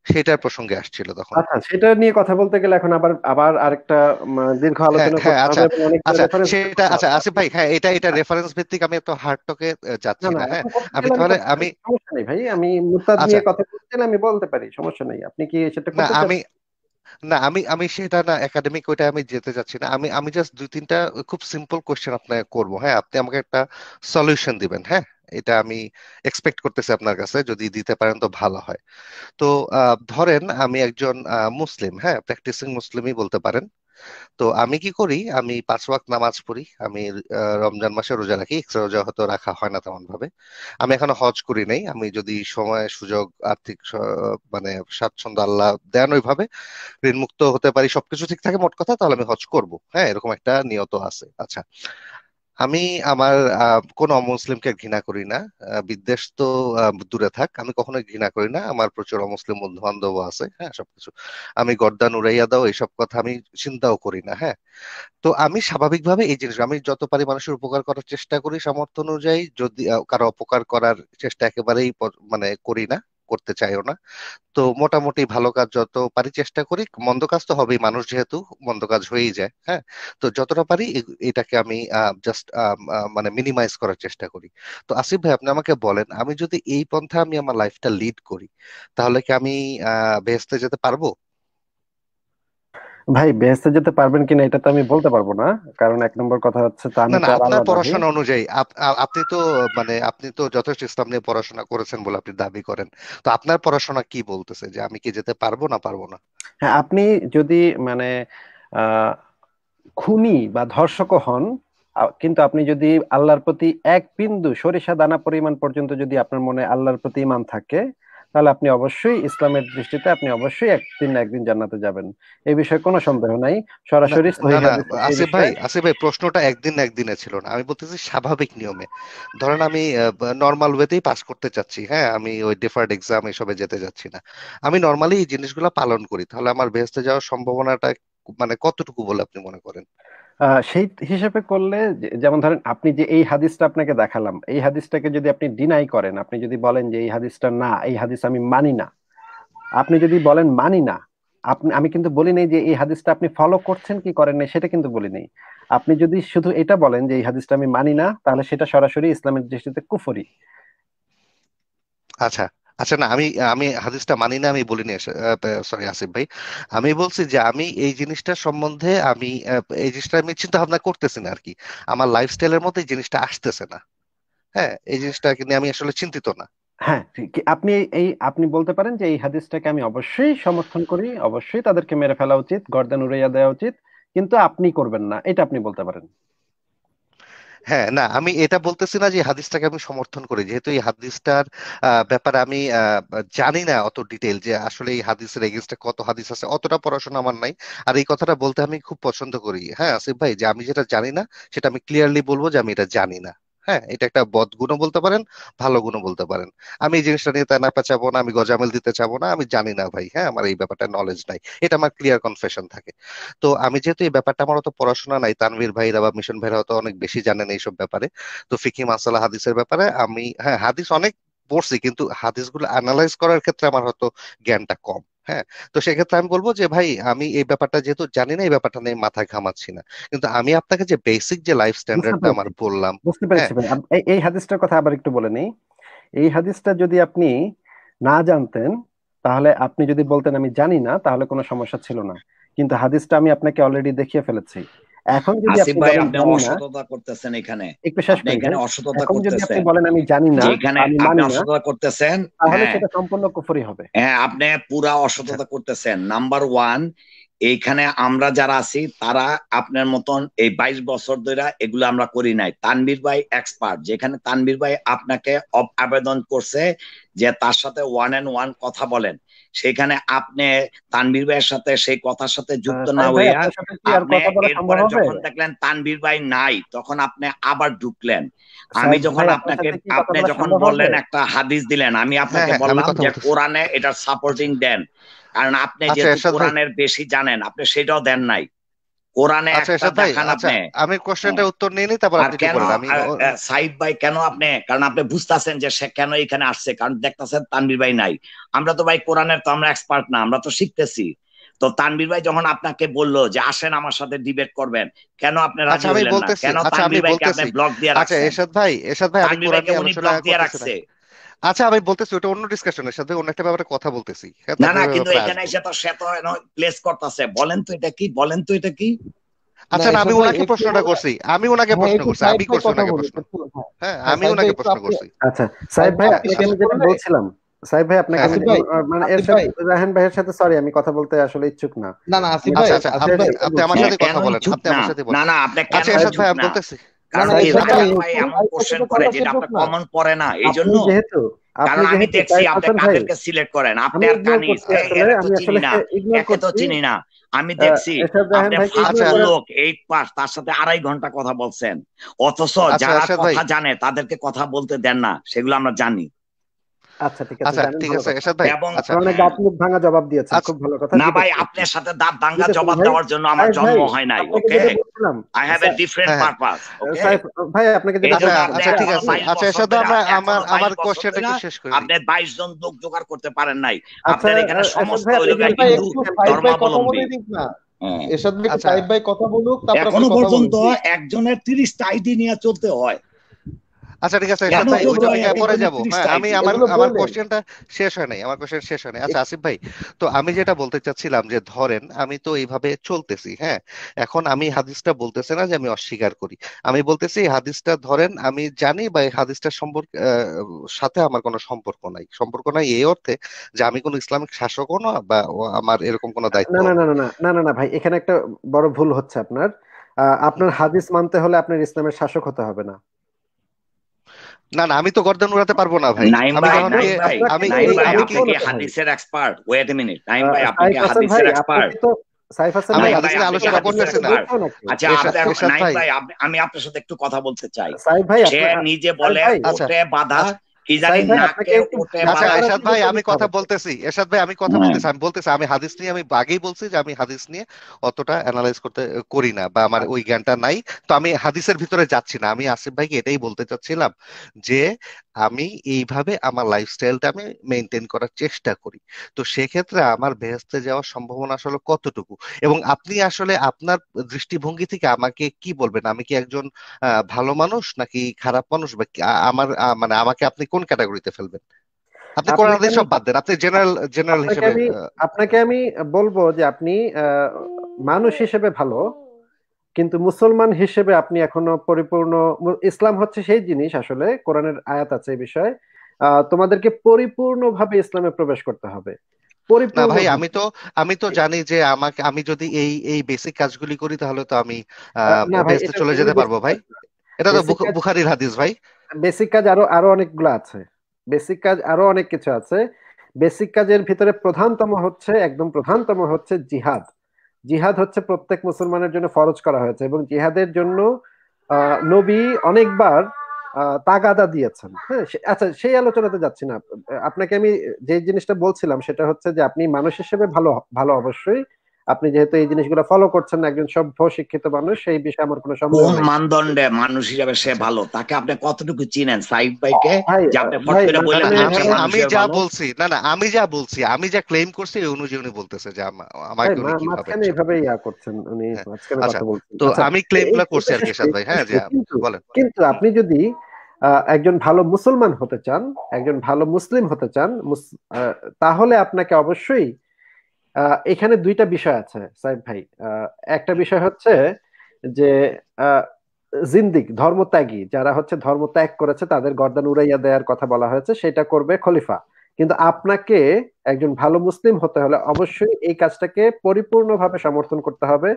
সেটার প্রসঙ্গে আসছিল তখন। আচ্ছা সেটা নিয়ে কথা বলতে গেলে এখন আবার আবার আরেকটা দীর্ঘ হ্যাঁ, আলোচনা হ্যাঁ, আচ্ছা আচ্ছা সেটা আচ্ছা আসিফ ভাই হ্যাঁ এটা এটা রেফারেন্স ভিত্তিক আমি একটু হার্ড টকে যাচ্ছি না হ্যাঁ? আমি তাহলে আমি সমস্যা নেই ভাই আমি মুরতাদ নিয়ে কথা বলতে আমি বলতে পারি সমস্যা নেই। আপনি কি সেটা না আমি না আমি আমি সেটা না একাডেমিক ওইটা আমি যেতে চাচ্ছি না। আমি আমি জাস্ট দুই তিনটা খুব সিম্পল কোশ্চেন আপনাকে করব হ্যাঁ? আপনি আমাকে একটা সলিউশন দিবেন হ্যাঁ? এটা আমি এক্সপেক্ট করতেছি আপনার কাছে, যদি দিতে পারেন তো ভালো হয়। তো ধরেন আমি একজন মুসলিম হ্যাঁ প্র্যাকটিসিং মুসলিমই বলতে পারেন। তো আমি কি করি? আমি পাঁচ ওয়াক্ত নামাজ পড়ি। আমি রমজান মাসে রোজা রাখি। রোজা হয়তো রাখা হয় না তেমন ভাবে আমি এখনও হজ করি নাই। আমি যদি সময়, সুযোগ, আর্থিক মানে স্বাচ্ছন্দ্য আল্লাহ দেন ওইভাবে ঋণ মুক্ত হতে পারি, সবকিছু ঠিক থাকে মোট কথা, তাহলে আমি হজ করব। হ্যাঁ এরকম একটা নিয়ত আছে। আচ্ছা আমি আমার কোন অমুসলিমকে ঘৃণা করি না। বিদ্বেষ তো দূরে থাক। আমি কখনো ঘৃণা করি না। আমার প্রচুর অমুসলিম বন্ধু বান্ধব আছে হ্যাঁ সবকিছু। আমি গর্দান উড়াইয়া দাও এইসব কথা আমি চিন্তাও করি না হ্যাঁ। তো আমি স্বাভাবিকভাবে এই জিনিস আমি যত পারি মানুষের উপকার করার চেষ্টা করি সামর্থ্য অনুযায়ী। যদি কারও অপকার করার চেষ্টা একেবারেই মানে করি না। করতে চাইও না। তো মোটামুটি ভালো কাজ যত পারি চেষ্টা করি। মন্দ কাজ তো হবেই, মানুষ যেহেতু মন্দ কাজ হয়েই যায় হ্যাঁ? তো যতটা পারি এটাকে আমি জাস্ট মানে মিনিমাইজ করার চেষ্টা করি। তো আসিফ ভাই, আপনি আমাকে বলেন, আমি যদি এই পন্থা আমি আমার লাইফটা লিড করি, তাহলে কি আমি আহ বেহেস্তে যেতে পারব? ভাই বেহেস্তে যেতে পারবেন কিনা এটা তো আমি বলতে পারব না কারণ এক নম্বর কথা হচ্ছে তো আমি না আপনার পড়াশোনা অনুযায়ী আপনি তো মানে আপনি তো যথেষ্ট ইসলাম নিয়ে পড়াশোনা করেছেন বলে আপনি দাবি করেন। তো আপনার পড়াশোনা কি বলতেছে যে আমি কি যেতে পারব না পারব না? হ্যাঁ আপনি যদি মানে খুনি বা ধর্ষক হন কিন্তু আপনি যদি আল্লাহর প্রতি এক বিন্দু সরিষা দানা পরিমাণ পর্যন্ত যদি আপনার মনে আল্লাহর প্রতি ইমান থাকে তাহলে আপনি অবশ্যই ইসলামের দৃষ্টিতে আপনি অবশ্যই একদিন না একদিন জান্নাতে যাবেন। এই বিষয়ে কোনো সন্দেহ নাই। সরাসরি আসিফ ভাই আসিফ ভাই প্রশ্নটা একদিন না একদিনে ছিল না। আমি বলতেছি স্বাভাবিক নিয়মে। ধরেন আমি নর্মাল ওয়েতেই পাস করতে চাচ্ছি হ্যাঁ? আমি ওই ডিফার্ড এক্সাম এসবে যেতে যাচ্ছি না। আমি নর্মালি এই জিনিসগুলো পালন করি। তাহলে আমার বেহেস্তে যাওয়ার সম্ভাবনাটা মানে কতটুকু বলে আপনি মনে করেন? সেই হিসেবে করলে যেমন ধরেন আপনি যে এই হাদিসটা আপনাকে দেখালাম, এই হাদিসটাকে যদি আপনি ডিনাই করেন, আপনি যদি বলেন যে এই হাদিসটা না, এই হাদিস আমি মানি না, আপনি যদি বলেন মানি না, আপনি, আমি কিন্তু বলি নাই যে এই হাদিসটা আপনি ফলো করছেন কি করেন নাই, সেটা কিন্তু বলি নাই। আপনি যদি শুধু এটা বলেন যে এই হাদিসটা আমি মানি না, তাহলে সেটা সরাসরি ইসলামের দৃষ্টিতে কুফরি। আচ্ছা আচ্ছা না, আমি আমি হাদিসটা মানি না, আমি বলিনি সরি আসিফ ভাই। আমি বলছি যে আমি এই জিনিসটা সম্বন্ধে আমি এই জিনিসটা আমি চিন্তা ভাবনা করতেছি না আর কি আমার লাইফস্টাইলের মধ্যে এই জিনিসটা আসতেছে না। হ্যাঁ এই জিনিসটা নিয়ে আমি আসলে চিন্তিত না। হ্যাঁ আপনি এই, আপনি বলতে পারেন যে এই হাদিসটাকে আমি অবশ্যই সমর্থন করি, অবশ্যই তাদেরকে মেরে ফেলা উচিত গর্দান উড়াইয়া দেওয়া উচিত, কিন্তু আপনি করবেন না, এটা আপনি বলতে পারেন। হ্যাঁ না, আমি এটা বলতেছি না যে হাদিসটাকে আমি সমর্থন করি। যেহেতু এই হাদিসটার ব্যাপারে আমি জানি না অত ডিটেল যে আসলে এই হাদিসের এগেনস্টে কত হাদিস আছে। অতটা পড়াশোনা আমার নাই। আর এই কথাটা বলতে আমি খুব পছন্দ করি। হ্যাঁ আসিফ ভাই, যে আমি যেটা জানি না, সেটা আমি ক্লিয়ারলি বলব যে আমি এটা জানি না। হ্যাঁ এটা একটা বদ গুণও বলতে পারেন, ভালো গুণও বলতে পারেন। আমি এই জিনিসটা নিয়ে তেনা পেঁচাবো না, আমি গজামিল দিতে চাবো না, আমি জানি না ভাই হ্যাঁ আমার এই ব্যাপারটা নলেজ নাই। এটা আমার ক্লিয়ার কনফেশন থাকে। তো আমি যেহেতু এই ব্যাপারটা আমার অত পড়াশোনা নাই, তানভীর ভাইরা বা মিশন ভাইরা হয়তো অনেক বেশি জানেন এইসব ব্যাপারে। তো ফিকি মাসালা হাদিসের ব্যাপারে আমি হ্যাঁ হাদিস অনেক পড়ছি, কিন্তু হাদিসগুলো অ্যানালাইজ করার ক্ষেত্রে আমার হয়তো জ্ঞানটা কম। হ্যাঁ তো সেক্ষেত্রে আমি বলব যে ভাই আমি এই ব্যাপারটা যেহেতু জানি না এই ব্যাপারটা নিয়ে মাথায় ঘামাচ্ছি না। কিন্তু আমি আপনাকে যে বেসিক যে লাইফ স্ট্যান্ডার্ডটা আমার বললাম বুঝতে পেরেছি ভাই। এই হাদিসটার কথা আবার একটু বলে নেই। এই হাদিসটা যদি আপনি না জানতেন তাহলে আপনি যদি বলতেন আমি জানি না তাহলে কোনো সমস্যা ছিল না। কিন্তু হাদিসটা আমি আপনাকে অলরেডি দেখিয়ে ফেলেছি। এখন যদি আপনি ভাই আপনি অসততা করতেছেন এখানে। একটু শেষ এখানে অসততা করতেছেন যদি আপনি বলেন আমি জানি না এখানে আপনি অসততা করতেছেন তাহলে সেটা সম্পূর্ণ কুফরি হবে। হ্যাঁ আপনি পুরা অসততা করতেছেন। নাম্বার ওয়ান এইখানে আমরা যারা আছি তারা আপনার মতন এই বাইশ বছর ধরে এগুলো আমরা করি নাই। তানবীর ভাই এক্সপার্ট যেখানে তানবীর ভাই আপনাকে আবেদন করছে যে তার সাথে ওয়ান এন্ড ওয়ান কথা বলেন। সেখানে আপনি তানবীর ভাইয়ের সাথে সেই কথার সাথে যুক্ত না হইয়া আপনি এরপরে যখন দেখলেন তানবীর ভাই নাই তখন আপনি আবার ঢুকলেন। আমি যখন আপনাকে আপনি যখন বললেন একটা হাদিস দিলেন আমি আপনাকে বললাম যে কোরআনে এটা সাপোর্টিং দেন। কারণ আপনি যেহেতু কোরআনের বেশি জানেন আপনি সেটাও দেন নাই। কোরআনে একটা দেখান আপনি। আমি কোশ্চেনটার উত্তর নিয়ে নি তারপর আপনি কেন সাইদ ভাই কেন আপনি কারণ আপনি বুঝতাছেন যে সে কেন এখানে আসছে কারণ দেখতাছেন তানবীর ভাই নাই। আমরা তো ভাই কোরআনের তো আমরা এক্সপার্ট না আমরা তো শিখতেছি। তো তানবীর ভাই যখন আপনাকে বলল যে আসেন আমার সাথে ডিবেট করবেন কেন আপনি রাজি হলেন না? কেন তানবীর ভাইকে আপনি ব্লক দিয়ে রাখছেন? আচ্ছা এরশাদ ভাই এরশাদ ভাই আমি কোরআন নিয়ে আলোচনা দিয়ে রাখছে। আচ্ছা আমি বলতেছি ওটা অন্য ডিসকাশনের সাথে অন্য একটা ব্যাপারে কথা বলতেছি। না না কিন্তু এখানে এসে তো সে তো প্লেস করতেছে। বলেন তো এটা কি বলেন তো এটা কি? আচ্ছা না আমি ওনাকে প্রশ্নটা করছি। আমি ওনাকে প্রশ্ন করছি আমি করছি ওনাকে প্রশ্ন। হ্যাঁ। আমি ওনাকে প্রশ্ন করছি। আচ্ছা সাহেব ভাই আপনাকে আমি যেটা বলছিলাম সাহেব ভাই আপনাকে মানে এর সাথে রাহান ভাইয়ের সাথে সরি আমি কথা বলতে আসলে ইচ্ছুক না। না না আসিফ ভাই আচ্ছা আপনি আপনি আমার সাথে কথা বলেন আপনি আমার সাথে বলেন। না না আপনি কেন আচ্ছা ভাই আমি বলতেছি। কারণ ভাই এমন কোশ্চেন করে যেটা আপনার কমন পড়ে না এই জন্য কারণ আমি দেখছি আপনি কাদেরকে সিলেক্ট করেন আপনি আর কানিস চিনি না একে তো চিনি না। আমি দেখছি লোক এইট পাস তার সাথে আড়াই ঘণ্টা কথা বলছেন। অথচ যারা কথা জানে তাদেরকে কথা বলতে দেন না সেগুলো আমরা জানি। আচ্ছা ঠিক আছে আচ্ছা ঠিক আছে এরশাদ ভাই এবং আচ্ছা। দাঁত মুখ ভাঙা জবাব দিয়েছেন খুব ভালো কথা না ভাই আপনার সাথে দাঁত ভাঙা জবাব দেওয়ার জন্য আমার জন্ম হয় নাই okay I have a different purpose okay ভাই আপনাকে আচ্ছা আচ্ছা ঠিক আছে। আচ্ছা এরশাদ আমরা আমার আমার কোশ্চেনটা একটু শেষ করি। আপনি 22 জন লোক জোগাড় করতে পারেন নাই। আপনার এখানে সমস্ত হিন্দু ধর্মাবলম্বী। এরশাদ ভাই ভাই কথা বলুক তারপর এখনও পর্যন্ত একজনের 30টা আইডি নিয়ে চলতে হয়। আচ্ছা ঠিক আছে পরে যাব। হ্যাঁ আমি আমার আমার কোশ্চেনটা শেষ হয় নাই আমার কোশ্চেন শেষ হয় নাই আচ্ছা আসিফ ভাই তো আমি যেটা বলতে চাচ্ছিলাম যে ধরেন আমি তো এইভাবে চলতেছি হ্যাঁ? এখন আমি হাদিসটা বলতেছি না যে আমি অস্বীকার করি। আমি বলতেছি হাদিসটা ধরেন আমি জানি বা এই হাদিসটার সম্পর্ক সাথে আমার কোনো সম্পর্ক নাই। সম্পর্ক নাই এই অর্থে যে আমি কোনো ইসলামিক শাসকও না বা আমার এরকম কোনো দায়িত্ব না না। না না না না না ভাই এখানে একটা বড় ভুল হচ্ছে আপনার। আপনার হাদিস মানতে হলে আপনার ইসলামের শাসক হতে হবে না। না না আমি তো গর্দান উড়াতে পারব না ভাই। আমি আমি আমি কি হাদিসের expert wait a minute Naim ভাই আপনি কি হাদিসের এক্সপার্ট আমি আচ্ছা ভাই। আমি আপনার সাথে একটু কথা বলতে চাই। সে নিজে বলে ওটে বাধা কি জানি আচ্ছা ভাই আমি কথা বলতেছি এরশাদ ভাই আমি কথা বলতেছি আমি বলতেছি আমি হাদিস নিয়ে আমি আগেই বলছি যে আমি হাদিস নিয়ে অতটা অ্যানালাইজ করতে করি না বা আমার ওই জ্ঞানটা নাই। তো আমি হাদিসের ভিতরে যাচ্ছি না। আমি আসিফ ভাইকে এটাই বলতে চাচ্ছিলাম যে আমি এইভাবে আমার লাইফস্টাইলটা আমি মেনটেন করার চেষ্টা করি। তো সেক্ষেত্রে আমার বেহেস্তে যাওয়ার সম্ভাবনা আসলে কতটুকু? এবং আপনি আসলে আপনার দৃষ্টিভঙ্গি থেকে আমাকে কি বলবেন? আমি কি একজন ভালো মানুষ নাকি খারাপ মানুষ? বা আমার মানে আমাকে আপনি কোন ক্যাটাগরিতে ফেলবেন? আপনি সব বাদ দেন। আপনি জেনারেল জেনারেল হিসেবে আপনাকে আমি বলব যে আপনি মানুষ হিসেবে ভালো কিন্তু মুসলমান হিসেবে আপনি এখনও পরিপূর্ণ ইসলাম হচ্ছে সেই জিনিস আসলে কোরআনের আয়াত আছে এই বিষয়ে তোমাদেরকে পরিপূর্ণভাবে ইসলামে প্রবেশ করতে হবে। না ভাই আমি তো আমি তো জানি যে আমাকে আমি যদি এই এই বেসিক কাজগুলি করি তাহলে তো আমি চলে যেতে পারব ভাই। এটা তো বুখারীর হাদিস ভাই। বেসিক কাজ আরও আরও অনেকগুলো আছে। বেসিক কাজ আরও অনেক কিছু আছে। বেসিক কাজের ভিতরে প্রধানতম হচ্ছে একদম প্রধানতম হচ্ছে জিহাদ। জিহাদ হচ্ছে প্রত্যেক মুসলমানের জন্য ফরজ করা হয়েছে এবং জিহাদের জন্য নবী অনেকবার তাগাদা দিয়েছেন। হ্যাঁ আচ্ছা সেই আলোচনাতে যাচ্ছি না। আপনাকে আমি যে জিনিসটা বলছিলাম সেটা হচ্ছে যে আপনি মানুষ হিসেবে ভালো ভালো অবশ্যই। আপনি যেহেতু এই জিনিসগুলো ফলো করছেন একজন সভ্য শিক্ষিত মানুষ সেই বিষয়ে আমার কোনো সন্দেহ কোন মানদণ্ডে মানুষ হিসাবে সে ভালো? তাকে আপনি কতটুকু চিনেন? সাইফ ভাইকে? যে আপনি ফট করে বললেন আমি যা বলছি না না আমি যা বলছি আমি যা ক্লেম করছি এই অনুযায়ী উনি বলতেছে যে আমাকে উনি কীভাবে মাঝখানে এভাবে ইয়া করছেন উনি মাঝখানে আচ্ছা, কথা বলছেন। তো আমি ক্লেমগুলো করছি আর কি সাদ ভাই হ্যাঁ যে বলেন। কিন্তু আপনি যদি একজন ভালো মুসলমান হতে চান একজন ভালো মুসলিম হতে চান তাহলে আপনাকে অবশ্যই এখানে দুইটা বিষয় আছে সাহেব ভাই। একটা বিষয় হচ্ছে যে জিন্দিক ধর্মত্যাগী যারা হচ্ছে ধর্ম ত্যাগ করেছে তাদের গর্দান উড়াইয়া দেওয়ার কথা বলা হয়েছে সেটা করবে খলিফা। কিন্তু আপনাকে একজন ভালো মুসলিম হতে হলে অবশ্যই এই কাজটাকে পরিপূর্ণভাবে সমর্থন করতে হবে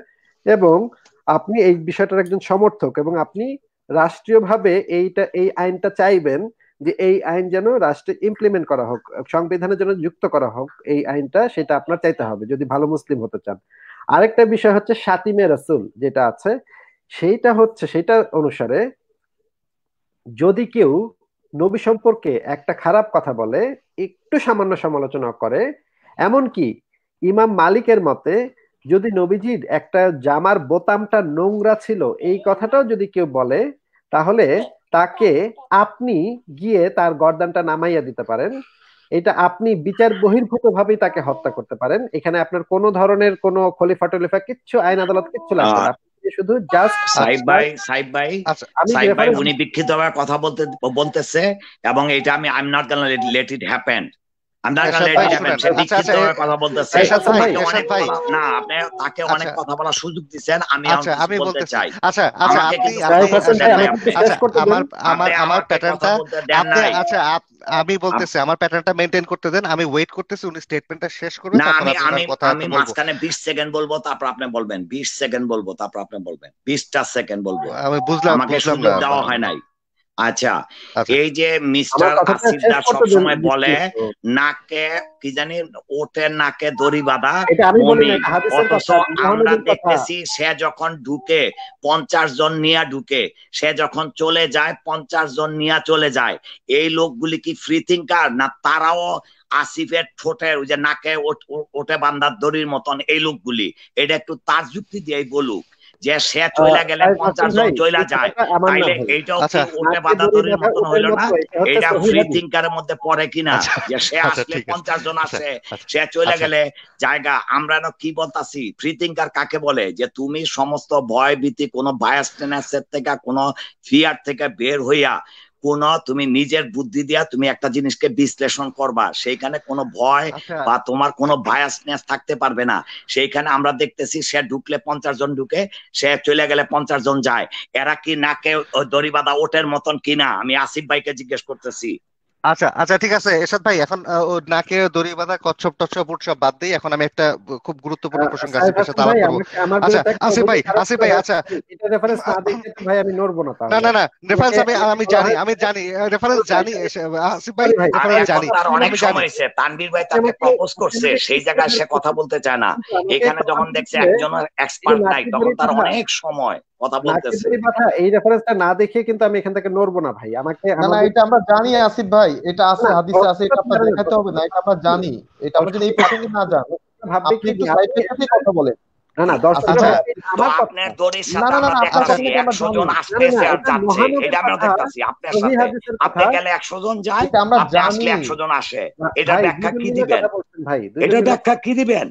এবং আপনি এই বিষয়টার একজন সমর্থক এবং আপনি রাষ্ট্রীয়ভাবে এইটা এই আইনটা চাইবেন যে এই আইন যেন রাষ্ট্রে ইমপ্লিমেন্ট করা হোক, সংবিধানের জন্য যুক্ত করা হোক, এই আইনটা সেটা আপনার চাইতে হবে যদি ভালো মুসলিম হতে চান। আরেকটা বিষয় হচ্ছে সাতিমে রাসুল যেটা আছে, সেইটা হচ্ছে সেটা অনুসারে যদি কেউ নবী সম্পর্কে একটা খারাপ কথা বলে, একটু সামান্য সমালোচনা করে, এমনকি ইমাম মালিকের মতে যদি নবীজির একটা জামার বোতামটা নোংরা ছিল, এই কথাটাও যদি কেউ বলে, তাহলে তাকে আপনি গিয়ে তার গর্দানটা নামাইয়া দিতে পারেন। এটা আপনি বিচার বহির্ভূত ভাবেই তাকে হত্যা করতে পারেন। এখানে আপনার কোন ধরনের কোন খলিফা টলিফা কিচ্ছু আইন আদালত কিচ্ছু লাগবে না। শুধু জাস্ট সাইব ভাই সাইব ভাই সাইব ভাই উনি বিক্ষিপ্তভাবে কথা বলতে বলতেছে এবং এটা আমি I am not gonna let it happen কথা বলতেছে। না আপনি তাকে অনেক কথা বলার সুযোগ দিচ্ছেন আমি আমি বলতে চাই। আচ্ছা আচ্ছা আমার আমার আমার প্যাটার্নটা আচ্ছা আমি বলতেছি আমার প্যাটার্নটা মেনটেন করতে দেন। আমি ওয়েট করতেছি উনি স্টেটমেন্টটা শেষ করবেন না আমি আমি আমি মাঝখানে 20 সেকেন্ড বলব তারপর আপনি বলবেন। 20 সেকেন্ড বলব তারপর আপনি বলবেন। 20টা সেকেন্ড বলব। আমি বুঝলাম আমাকে সুযোগ দেওয়া হয় নাই। আচ্ছা এই যে মিস্টার আসিফদার সবসময় বলে নাকে কি জানি ওটের নাকে দড়ি বাঁধা অথচ আমরা দেখতেছি সে যখন ঢুকে পঞ্চাশ জন নিয়ে ঢুকে সে যখন চলে যায় পঞ্চাশ জন নিয়ে চলে যায় এই লোকগুলি কি ফ্রি থিঙ্কার না তারাও আসিফের ঠোঁটের ওই যে নাকে ওটে বান্ধার দড়ির মতন এই লোকগুলি? এটা একটু তার যুক্তি দিয়ে বলুক। যে সে চলে গেলে পঞ্চাশ জন চলে যায়। তাইলে এইটাও কি বাধা তৈরির মতন হইল না। এটা ফ্রি থিঙ্কারের মধ্যে পড়ে কিনা? যে সে আসলে পঞ্চাশ জন আছে সে চলে গেলে জায়গা আমরা কি বলতাছি? ফ্রি থিঙ্কার কাকে বলে? যে তুমি সমস্ত ভয় ভীতি কোনো বায়াস থেকে কোনো ফিয়ার থেকে বের হইয়া কোন তুমি নিজের বুদ্ধি দিয়া তুমি একটা জিনিসকে বিশ্লেষণ করবা। সেইখানে কোনো ভয় বা তোমার কোনো বায়াসনেস থাকতে পারবে না। সেইখানে আমরা দেখতেছি সে ঢুকলে পঞ্চাশ জন ঢুকে সে চলে গেলে পঞ্চাশ জন যায়। এরা কি নাকে দড়ি বাঁধা ওটের মতন কিনা? আমি আসিফ ভাইকে জিজ্ঞেস করতেছি। আচ্ছা আচ্ছা ঠিক আছে। এরশাদ ভাই এখন নাকে দড়ি বাঁধা কচ্ছপ টচ্ছপ উৎসব বাদ দিই এখন আমি একটা খুব গুরুত্বপূর্ণ প্রসঙ্গ আসিফের সাথে আলাপ করব। আচ্ছা আসিফ ভাই আসিফ ভাই আচ্ছা। এটা রেফারেন্স না দিতে ভাই আমি নড়বো না না না না রেফারেন্স আমি আমি জানি আমি জানি রেফারেন্স জানি আসিফ ভাই রেফারেন্স জানি অনেক সময় হয়েছে। তানভীর ভাই তাকে প্রপোজ করছে সেই জায়গায় সে কথা বলতে চায় না। এখানে যখন দেখছে একজন এক্সপার্ট নাই তখন তার অনেক সময় কথা বলতেছে। এই রেফারেন্সটা না দেখে কিন্তু আমি এখান থেকে নড়বো না ভাই। আমাকে না না এটা আমরা জানি আসিফ ভাই। এটা আছে হাদিসে আছে এটা আপনার দেখাতে হবে না এটা আমরা জানি। এটা আমরা যদি এই প্রসঙ্গে না জানি ভাববে কি সাইডের সাথে কথা বলেন। না না দর্শক আপনার দড়ির সাথে আমরা দেখাচ্ছি একশো জন আসতেছে আর যাচ্ছে এটা আমরা দেখতেছি। আপনার সাথে আপনি গেলে একশো জন যায় আমরা আসলে একশো জন আসে। এটা ব্যাখ্যা কি দিবেন? এটা ব্যাখ্যা কি দিবেন?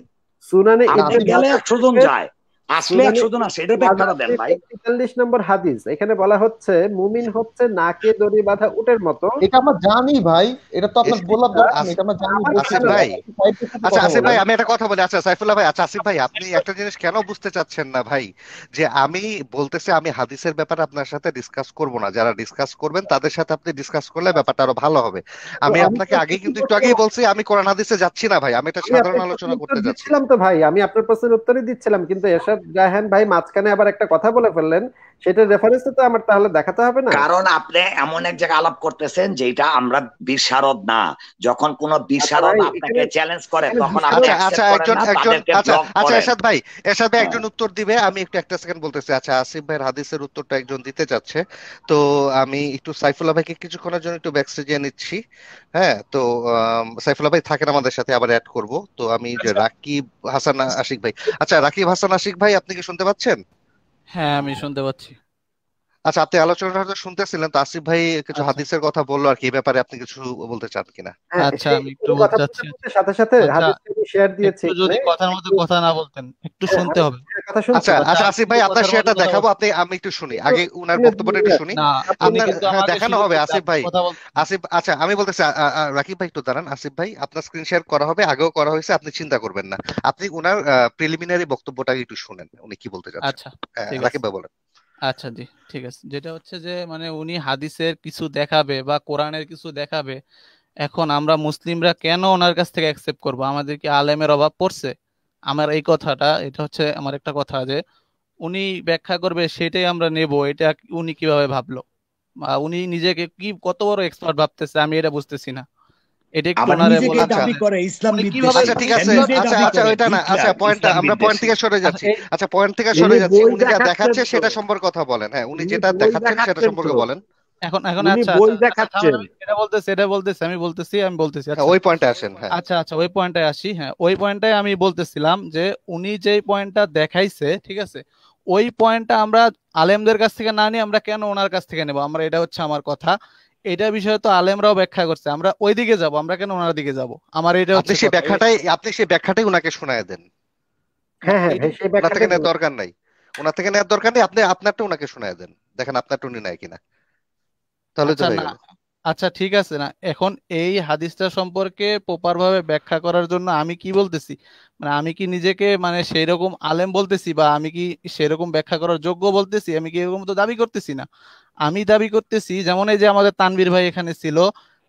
সুনানে গেলে একশো জন যায়। আসলে একশো জন আসে এটা দেন ভাই। তেতাল্লিশ নম্বর হাদিস এখানে বলা হচ্ছে মুমিন হচ্ছে নাকে দড়ি বাঁধা উটের মতো। এটা আমরা জানি ভাই এটা তো আপনার বলার দরকার এটা আমরা জানি আসিফ ভাই। আচ্ছা আসিফ ভাই আমি একটা কথা বলি। আচ্ছা সাইফুল্লাহ ভাই আচ্ছা আসিফ ভাই আপনি একটা জিনিস কেন বুঝতে চাচ্ছেন না ভাই? যে আমি বলতেছি আমি হাদিসের ব্যাপারে আপনার সাথে ডিসকাস করব না। যারা ডিসকাস করবেন তাদের সাথে আপনি ডিসকাস করলে ব্যাপারটা আরও ভালো হবে। আমি আপনাকে আগে কিন্তু একটু আগেই বলছি আমি কোরআন হাদিসে যাচ্ছি না ভাই। আমি এটা সাধারণ আলোচনা করতে যাচ্ছি। তো ভাই আমি আপনার প্রশ্নের উত্তরই দিচ্ছিলাম কিন্তু জাহান ভাই মাঝখানে আবার একটা কথা বলে ফেললেন সেটার রেফারেন্স তো আমার তাহলে দেখাতে হবে না? কারণ আপনি এমন এক জায়গায় আলাপ করতেছেন যেটা আমরা বিশারদ না। যখন কোন বিশারদ আপনাকে চ্যালেঞ্জ করে তখন আপনি আচ্ছা আচ্ছা একজন একজন আচ্ছা আচ্ছা। এরশাদ ভাই এরশাদ ভাই হ্যাঁ। একজন উত্তর দিবে আমি একটু একটা সেকেন্ড বলতেছি। আচ্ছা আসিফ ভাইয়ের হাদিসের উত্তরটা একজন দিতে চাচ্ছে তো আমি একটু সাইফুল্লাহ ভাইকে কিছুক্ষণের জন্য একটু ব্যাক স্টেজে নিচ্ছি। হ্যাঁ তো সাইফুল্লাহ ভাই থাকেন আমাদের সাথে আবার অ্যাড করব। তো আমি যে রাকিব হাসান আশিক ভাই আচ্ছা রাকিব হাসান আশিক ভাই আপনি কি শুনতে পাচ্ছেন? হ্যাঁ আমি শুনতে পাচ্ছি। আচ্ছা আপনি আলোচনাটা হয়তো শুনতেছিলেন তো আসিফ ভাই কিছু আচ্ছা। হাদিসের কথা বলল আর কি এই ব্যাপারে আপনি কিছু বলতে চান কিনা? হ্যাঁ, আচ্ছা, আমি একটু বলতে চাচ্ছি। সাথে সাথে আচ্ছা, হাদিসটা আমি শেয়ার দিয়েছি। একটু যদি কথার মধ্যে কথা না বলতেন একটু হ্যাঁ, শুনতে হবে। কথা শুনছি আচ্ছা আচ্ছা, আচ্ছা আসিফ ভাই আপনার শেয়ারটা দেখাবো আপনি আমি একটু শুনি। আগে উনার বক্তব্যটা একটু শুনি। আপনার হ্যাঁ, দেখানো হবে আসিফ ভাই। আসিফ আচ্ছা আমি বলতেছি রাকিব ভাই একটু দাঁড়ান। আসিফ ভাই আপনার স্ক্রিন শেয়ার করা হবে আগেও করা হয়েছে আপনি চিন্তা করবেন না। আপনি উনার প্রিলিমিনারি বক্তব্যটা একটু শুনেন উনি কি বলতে চাচ্ছেন। আচ্ছা হ্যাঁ, রাকিব ভাই বলেন। আচ্ছা জি, ঠিক আছে। যেটা হচ্ছে যে মানে উনি হাদিসের কিছু দেখাবে বা কোরআনের কিছু দেখাবে, এখন আমরা মুসলিমরা কেন ওনার কাছ থেকে অ্যাকসেপ্ট করব? আমাদের কি আলেমের অভাব পড়ছে? আমার এই কথাটা, এটা হচ্ছে আমার একটা কথা যে, উনি ব্যাখ্যা করবে সেটাই আমরা নেব, এটা উনি কীভাবে ভাবলো? বা উনি নিজেকে কি কত বড় এক্সপার্ট ভাবতেছে আমি এটা বুঝতেছি না। এটা একটু আচ্ছা। দাবি করে ইসলাম উনি আচ্ছা ঠিক আছে। আচ্ছা আচ্ছা ওইটা না। আচ্ছা পয়েন্টটা আমরা পয়েন্ট বিদ্বেষী। থেকে সরে যাচ্ছি। আচ্ছা, পয়েন্ট থেকে সরে যাচ্ছি। উনি যা দেখাচ্ছে সেটা সম্পর্কে কথা বলেন। হ্যাঁ উনি উনি যেটা দেখাচ্ছেন সেটা সম্পর্কে বলেন। এখন এখন আচ্ছা বই দেখাচ্ছেন। আমি এটা বলতেছি এটা বলতেছি আমি বলতেছি আমি বলতেছি। হ্যাঁ আচ্ছা ওই পয়েন্টে আসেন হ্যাঁ। আচ্ছা আচ্ছা ওই পয়েন্টে আসি হ্যাঁ। ওই পয়েন্টে আমি বলতেছিলাম যে উনি যেই পয়েন্টটা দেখাইছে ঠিক আছে ওই পয়েন্টটা আমরা আলেমদের কাছ থেকে না নিয়ে আমরা কেন ওনার কাছ থেকে নেব? আমরা এটা হচ্ছে আমার কথা। এটা বিষয়ে তো আলেমরাও ব্যাখ্যা করছে। আমরা ওই দিকে যাব আমরা কেন ওনার দিকে যাব? আমার এটা আপনি হচ্ছে সেই ব্যাখ্যাটাই আপনি সেই ব্যাখ্যাটাই ওনাকে শোনায় দেন। হ্যাঁ হ্যাঁ হ্যাঁ, সেই থেকে নেওয়ার দরকার নাই। ওনার থেকে নেওয়ার দরকার নেই আপনি আপনারটা ওনাকে শোনায় দেন। দেখেন আপনারটা উনি নেয় কিনা। তাহলে চলে আচ্ছা না গেল। আচ্ছা ঠিক আছে। না, এখন এই হাদিসটা সম্পর্কে প্রপার ভাবে ব্যাখ্যা করার জন্য আমি কি বলতেছি? মানে আমি কি নিজেকে মানে সেই রকম আলেম বলতেছি বা আমি কি সেরকম ব্যাখ্যা করার যোগ্য বলতেছি? আমি কি এরকম তো দাবি করতেছি না। আমি দাবি করতেছি, যেমন এই যে আমাদের তানবীর ভাই এখানে ছিল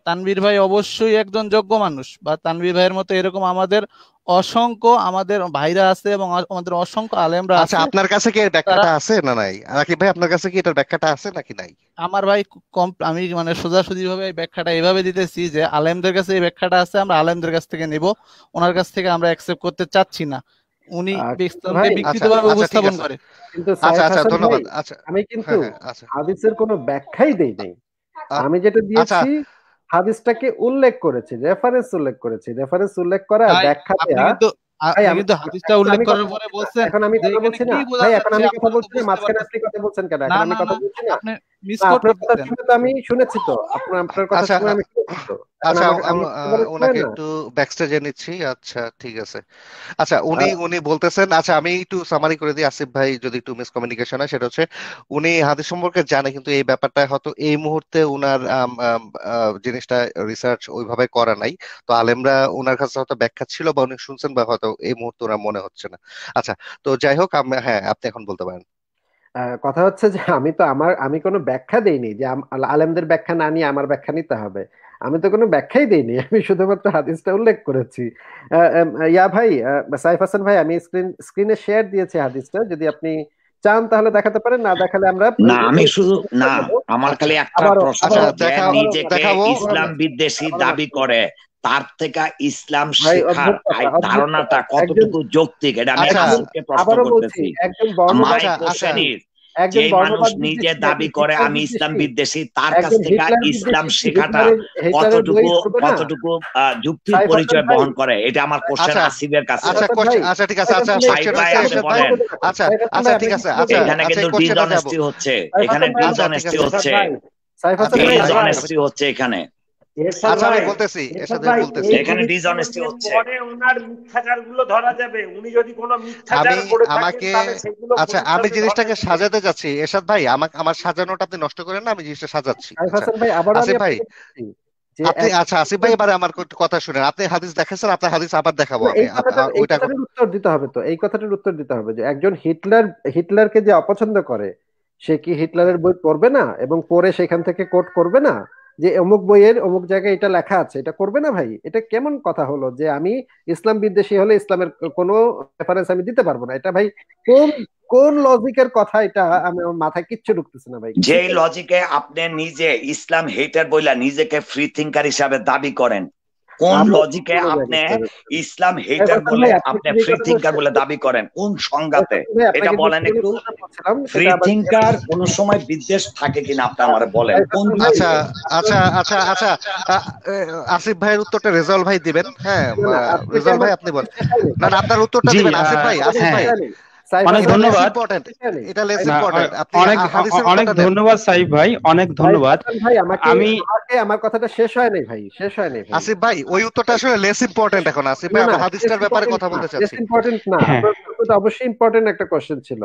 তানভীর ভাই অবশ্যই একজন যোগ্য মানুষ বা তানভীর ভাইয়ের মতো এরকম আমাদের অসংখ্য আমাদের ভাইরা আছে এবং আমাদের অসংখ্য আলেমরা আচ্ছা আছে। আপনার কাছে কি এর ব্যাখ্যাটা আছে না নাই? রাকিব ভাই আপনার কাছে কি এটার ব্যাখ্যাটা আছে নাকি নাই? আমার ভাই কম আমি মানে সোজাসুজি ভাবে এই ব্যাখ্যাটা এভাবে দিতেছি যে আলেমদের কাছে এই ব্যাখ্যাটা আছে আমরা আলেমদের কাছ থেকে নেব ওনার কাছ থেকে আমরা অ্যাকসেপ্ট করতে চাচ্ছি না। উনি আচ্ছা, বিকৃতভাবে আচ্ছা, উপস্থাপন করে। কিন্তু আচ্ছা আচ্ছা ধন্যবাদ। আচ্ছা আমি কিন্তু হ্যাঁ হ্যাঁ আচ্ছা। হাদিসের কোনো ব্যাখ্যাই দেই নাই। আমি যেটা দিয়েছি হাদিসটাকে উল্লেখ করেছি রেফারেন্স উল্লেখ করেছি রেফারেন্স উল্লেখ করা ব্যাখ্যা দেয়া। আমি- কিন্তু হাদিসটা উল্লেখ করার কথা- পরে বলছেন এখন আমি কথা বলছি না। ভাই এখন আমি কথা বলছি মাঝখানে আপনি কথা বলছেন কেন? এখন আমি কথা বলছি না। আপনি না, মিসকোট আপনার কথা করতেছেন শুনে তো আমি শুনেছি তো। আপনার আপনার কথা আচ্ছা, শুনে আমি আচ্ছা। বলে ওনাকে একটু ব্যাকস্টেজে নিচ্ছি। আচ্ছা ঠিক আছে। আচ্ছা উনি উনি বলতেছেন আচ্ছা আমি একটু সামারি করে দিই। আসিফ ভাই যদি একটু মিসকমিউনিকেশন হয় সেটা হচ্ছে উনি হাদিস সম্পর্কে জানে কিন্তু এই ব্যাপারটা হয়তো এই মুহূর্তে আহ, জিনিসটা রিসার্চ ওইভাবে করা নাই। তো আলেমরা ওনার কাছে হয়তো ব্যাখ্যা ছিল বা উনি শুনছেন বা হয়তো এই মুহূর্তে ওনার মনে হচ্ছে না। আচ্ছা তো যাই হোক হ্যাঁ আপনি এখন বলতে পারেন। কথা হচ্ছে যে আমি তো আমার আমি কোনো ব্যাখ্যা দেইনি যে আলেমদের ব্যাখ্যা না নিয়ে আমার ব্যাখ্যা নিতে হবে। আমি তো কোনো ব্যাখ্যাই দেইনি আমি শুধুমাত্র হাদিসটা উল্লেখ করেছি। আহ, ইয়া ভাই সাইফ হাসান ভাই আমি স্ক্রিন স্ক্রিনে শেয়ার দিয়েছি হাদিসটা যদি আপনি চান তাহলে দেখাতে পারেন না দেখালে আমরা না আমি শুধু না আমার খালি একটা প্রশ্ন দেখাবো। ইসলাম বিদ্বেষী দাবি করে। তার থেকে ইসলাম শেখার ধারণাটা কতটুকু যৌক্তিক এটা আমি আচ্ছা, আসিফকে প্রশ্ন করতেছি। একজন বর্ণবাদ মাই আচ্ছা, আচ্ছা। যে মানুষ নিজে দাবি করে আমি ইসলাম বিদ্বেষী, তার কাছ থেকে ইসলাম শেখাটা কতটুকু? কতটুকু আহ, যুক্তির পরিচয় বহন করে এটা আমার কোশ্চেন আচ্ছা, আসিফের কাছে। আচ্ছা আচ্ছা ঠিক আছে আচ্ছা আচ্ছা আচ্ছা ঠিক আছে আচ্ছা এখানে আচ্ছা কিন্তু ডিসঅনেস্টি হচ্ছে এখানে ডিসঅনেস্টি আচ্ছা, হচ্ছে। ডিসঅনেস্টি হচ্ছে এখানে। আচ্ছা আমি বলতেছি এরশাদ এরশাদ ভাই, ভাই বলতেছি এখানে জিনিসগুলো হচ্ছে। পরে ওনার মিথ্যাচার ধরা যাবে। উনি যদি কোনো মিথ্যাচার করে আমাকে আচ্ছা আমি জিনিসটাকে সাজাতে যাচ্ছি। এরশাদ ভাই আমাকে আমার সাজানোটা আপনি নষ্ট করেন না আমি জিনিসটা সাজাচ্ছি। আচ্ছা ভাই আপনি আচ্ছা আসিফ ভাই এবারে আমার কথা শুনেন। আপনি হাদিস দেখাচ্ছেন আপনার হাদিস আবার দেখাবো আমি। ওইটা উত্তর দিতে হবে তো এই কথাটার উত্তর দিতে হবে যে একজন হিটলার হিটলারকে যে অপছন্দ করে সে কি হিটলারের বই পড়বে না? এবং পড়ে সেখান থেকে কোট করবে না? যে অমুক বইয়ের অমুক জায়গায় এটা লেখা আছে, এটা করবে না ভাই? এটা কেমন কথা হলো যে আমি ইসলাম বিদ্বেষী হলে ইসলামের কোনো রেফারেন্স আমি দিতে পারব না? এটা ভাই কোন কোন লজিকের কথা এটা আমি মাথায় কিচ্ছু ঢুকতেছে না ভাই। যে লজিকে আপনি নিজে ইসলাম হেটার বইলা নিজেকে ফ্রি থিঙ্কার হিসাবে দাবি করেন কোন লজিকে আপনি ইসলাম হেটার বলে আপনি ফ্রি থিঙ্কার বলে দাবি করেন। কোন সংজ্ঞাতে? এটা বলেন একটু। ফ্রি থিঙ্কার কোন সময় বিদ্বেষ থাকে কিনা আপনি আমার বলেন। কোন আচ্ছা আচ্ছা আচ্ছা আচ্ছা আসিফ ভাইয়ের উত্তরটা রেজাউল ভাই দিবেন। হ্যাঁ রেজাউল ভাই আপনি বলেন। *laughs* না না আপনার উত্তরটা দিবেন আসিফ ভাই আসিফ ভাই। অনেক ধন্যবাদ। অনেক অনেক ধন্যবাদ সাইফ ভাই অনেক ধন্যবাদ। আমি আমার কথাটা শেষ হয় নাই ভাই শেষ হয় নাই আসিফ ভাই ওই উত্তরটা আসলে লেস ইম্পর্টেন্ট এখন আসিফ ভাই আমরা হাদিসটার ব্যাপারে কথা বলতে চাচ্ছি। লেস ইম্পর্টেন্ট না এটা অবশ্যই ইম্পর্টেন্ট একটা কোশ্চেন ছিল।